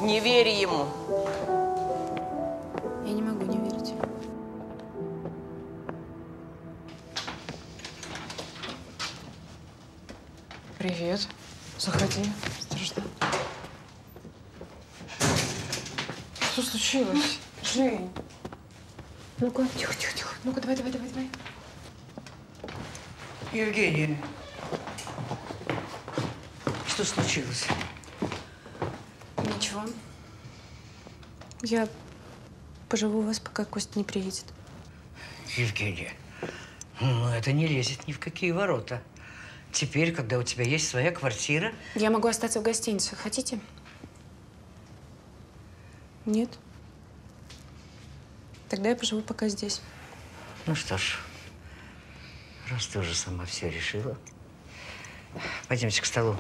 Не верь ему. Я не могу не верить. Привет. Заходи. Что случилось? Жень. Ну-ка, тихо, тихо, тихо. Ну-ка, давай, давай, давай, давай. Евгения, Что случилось? Ничего. Я поживу у вас, пока Костя не приедет. Евгения, ну это не лезет ни в какие ворота. Теперь, когда у тебя есть своя квартира, Я могу остаться в гостинице. Хотите? Нет? Тогда я поживу пока здесь. ну что ж, раз ты уже сама все решила, пойдемте к столу.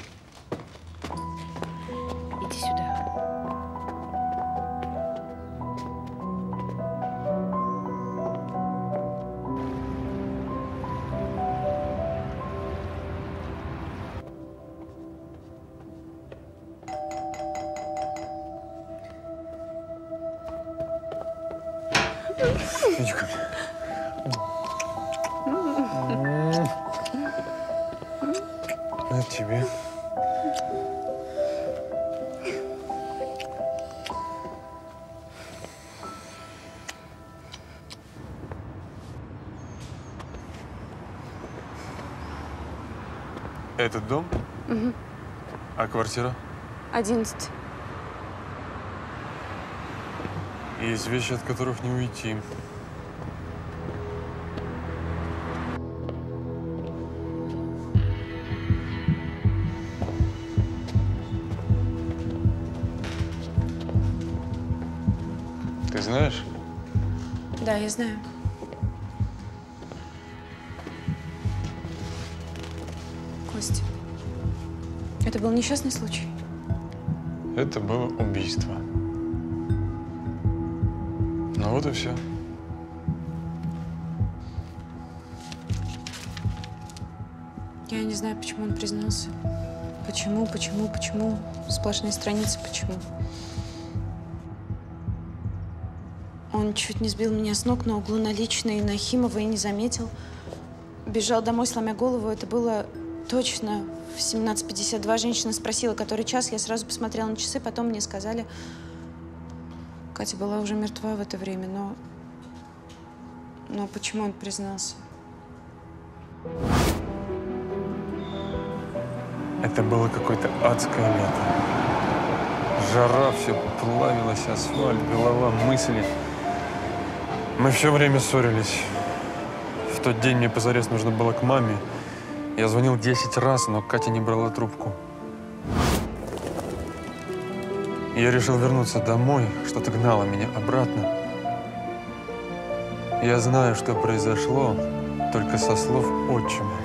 Этот дом? Мгм. А квартира? Одиннадцать. Есть вещи, от которых не уйти. Ты знаешь? Да, я знаю. Несчастный случай? Это было убийство. Ну вот и все. Я не знаю, почему он признался. Почему, почему, почему? Сплошные страницы, почему? Он чуть не сбил меня с ног на углу наличной Нахимова и не заметил. Бежал домой, сломя голову. Это было точно в 17.52. Женщина спросила, который час. Я сразу посмотрела на часы, потом мне сказали, Катя была уже мертва в это время, но... Но почему он признался? Это было какое-то адское лето. Жара, все плавилось, асфальт, голова, мысли. Мы все время ссорились. В тот день мне позарез нужно было к маме. Я звонил 10 раз, но Катя не брала трубку. Я решил вернуться домой, что-то гнало меня обратно. Я знаю, что произошло, только со слов отчима.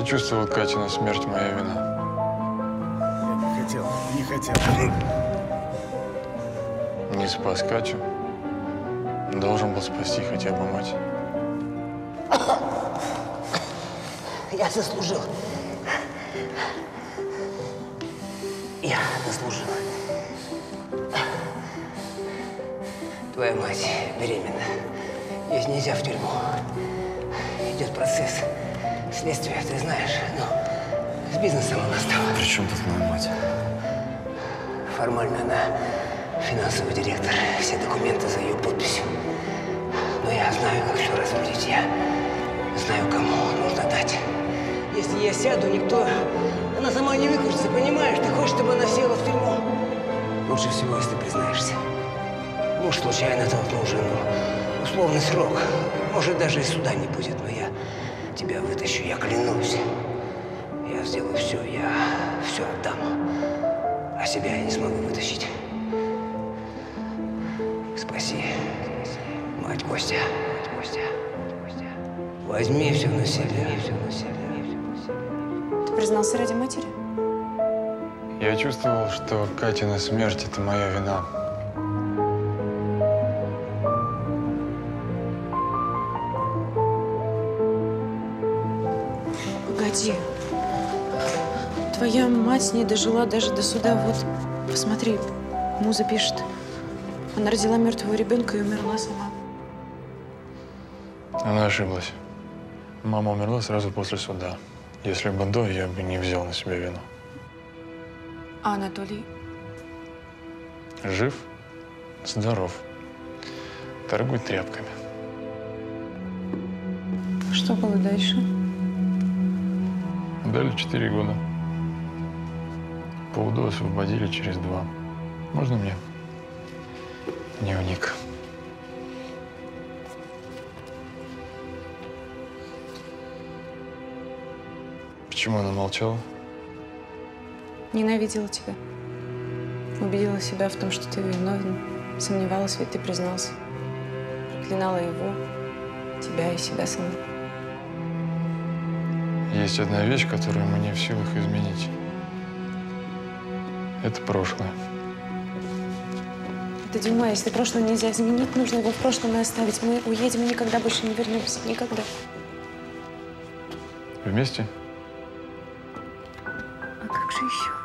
Я чувствовал Катину смерть, моя вина. Я не хотел, не хотел. Не спас Катю. Должен был спасти хотя бы мать. Я заслужил. Я заслужил. Твоя мать беременна. Ее нельзя в тюрьму. Идет процесс. Следствие, ты знаешь. Ну, с бизнесом она стала. При чем тут моя мать? Формально она финансовый директор. Все документы за ее подписью. Но я знаю, как все разрулить. Я знаю, кому нужно дать. Если я сяду, никто... Она сама не выкрутится, понимаешь? Ты хочешь, чтобы она села в тюрьму? Лучше всего, если признаешься. Муж случайно толкнул жену. Условный срок. Может, даже и суда не будет, но я тебя вытащу, я клянусь. Я сделаю все, я все отдам. А себя я не смогу вытащить. Спаси. Мать Костя. Мать Костя. Костя. Возьми все на себя. Все на себя. Ты признался ради матери? Я чувствовал, что Катина смерть – это моя вина. Твоя мать не дожила даже до суда. Вот, посмотри, Муза пишет. Она родила мертвого ребенка и умерла сама. Она ошиблась. Мама умерла сразу после суда. Если бы до, я бы не взял на себя вину. А Анатолий? Жив, здоров, торгует тряпками. Что было дальше? Дали четыре года. По УДО освободили через два. Можно мне? Дневник. Почему она молчала? Ненавидела тебя. Убедила себя в том, что ты виновен. Сомневалась, ведь ты признался. Проклинала его, тебя и себя саму. Есть одна вещь, которую мы не в силах изменить. Это прошлое. Это дерьмо, если прошлое нельзя изменить, нужно его в прошлом и оставить. Мы уедем и никогда больше не вернемся. Никогда. Вместе? А как же еще?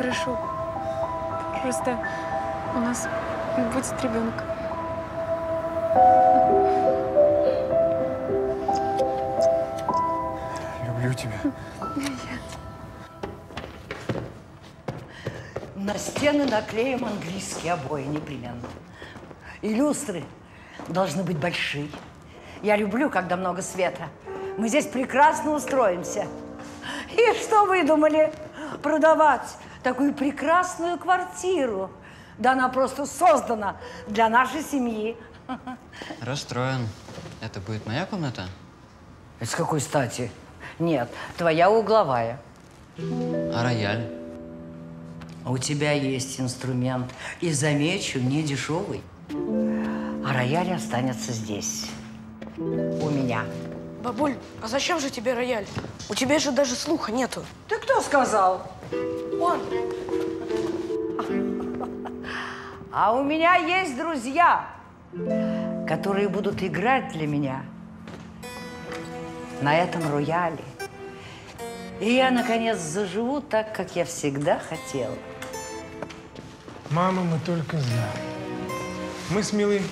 Хорошо. Просто у нас будет ребенок. Люблю тебя. На стены наклеим английские обои непременно. И люстры должны быть большие. Я люблю, когда много света. Мы здесь прекрасно устроимся. И что вы думали? Продавать такую прекрасную квартиру? Да она просто создана для нашей семьи. Расстроен. Это будет моя комната? С какой стати? Нет, твоя угловая. А рояль? У тебя есть инструмент. И замечу, не дешевый. А рояль останется здесь, у меня. Бабуль, а зачем же тебе рояль? У тебя же даже слуха нету. Ты кто сказал? Он. А у меня есть друзья, которые будут играть для меня на этом рояле. И я, наконец, заживу так, как я всегда хотела. Мама, мы только за. Мы с Милой...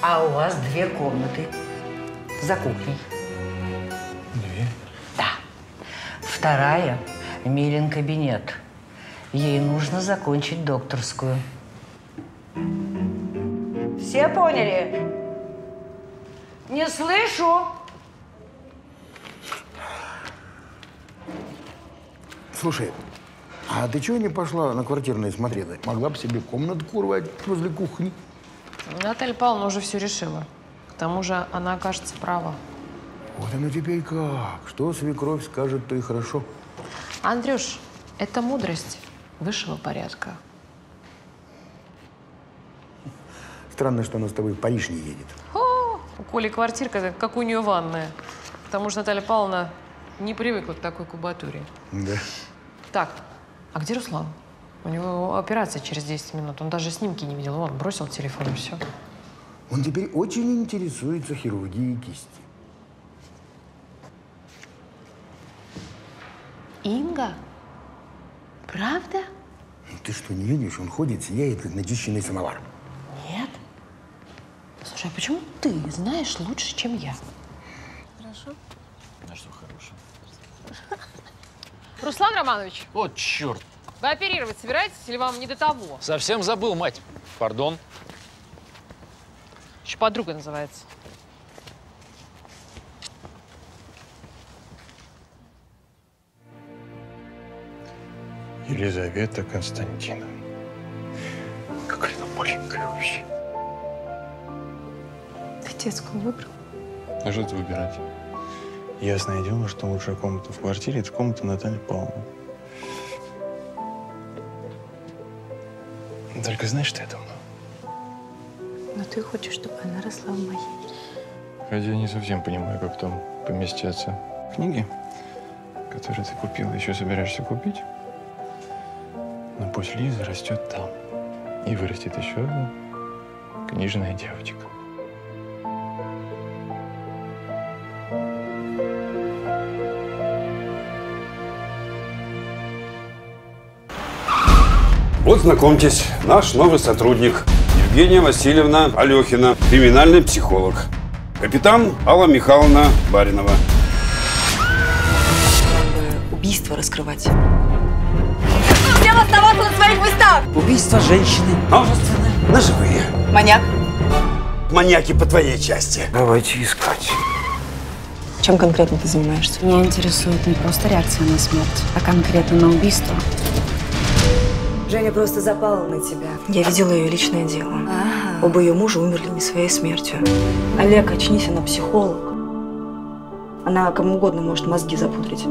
А у вас две комнаты за кухней. Две? Да. Вторая – Милин кабинет. Ей нужно закончить докторскую. Все поняли? Не слышу. Слушай, а ты чего не пошла на квартирные смотреть? Могла бы себе комнатку урвать возле кухни. Наталья Павловна уже все решила. К тому же она окажется права. Вот оно теперь как. Что свекровь скажет, то и хорошо. Андрюш, это мудрость высшего порядка. Странно, что она с тобой в Париж не едет. О, у Коли квартирка, как у нее ванная. К тому же Наталья Павловна не привыкла к такой кубатуре. Да. Так, а где Руслан? У него операция через 10 минут. Он даже снимки не видел. Он бросил телефон и все. Он теперь очень интересуется хирургией кисти. Инга? Правда? Ну, Ты что, не видишь? Он ходит, сияет, как начищенный самовар. Нет. Слушай, а почему ты знаешь лучше, чем я? Хорошо. На что хорошо? Руслан Романович, О, черт. вы оперировать собираетесь или вам не до того? Совсем забыл, мать. Пардон. Еще подруга называется. Елизавета Константиновна. Какая она маленькая вообще. Ты детскую выбрал? А что тут выбирать? Ясное дело, что лучшая комната в квартире – это комната Натальи Павловны. Только знаешь, что я думаю? Но ты хочешь, чтобы она росла в моей. Хотя я не совсем понимаю, как там поместятся книги, которые ты купил, еще собираешься купить. Но пусть Лиза растет там. И вырастет еще одна книжная девочка. Вот знакомьтесь, наш новый сотрудник Евгения Васильевна Алехина, криминальный психолог. Капитан Алла Михайловна Баринова. Убийство раскрывать. Всем оставаться на своих местах! Убийство женщины. Множественные. Ножевые. Маньяк. Маньяки по твоей части. Давайте искать. Чем конкретно ты занимаешься? Меня интересует не просто реакция на смерть, а конкретно на убийство. Женя просто запала на тебя. Я видела ее личное дело. Оба ее мужа умерли не своей смертью. Олег, очнись, она психолог. Она кому угодно может мозги запудрить.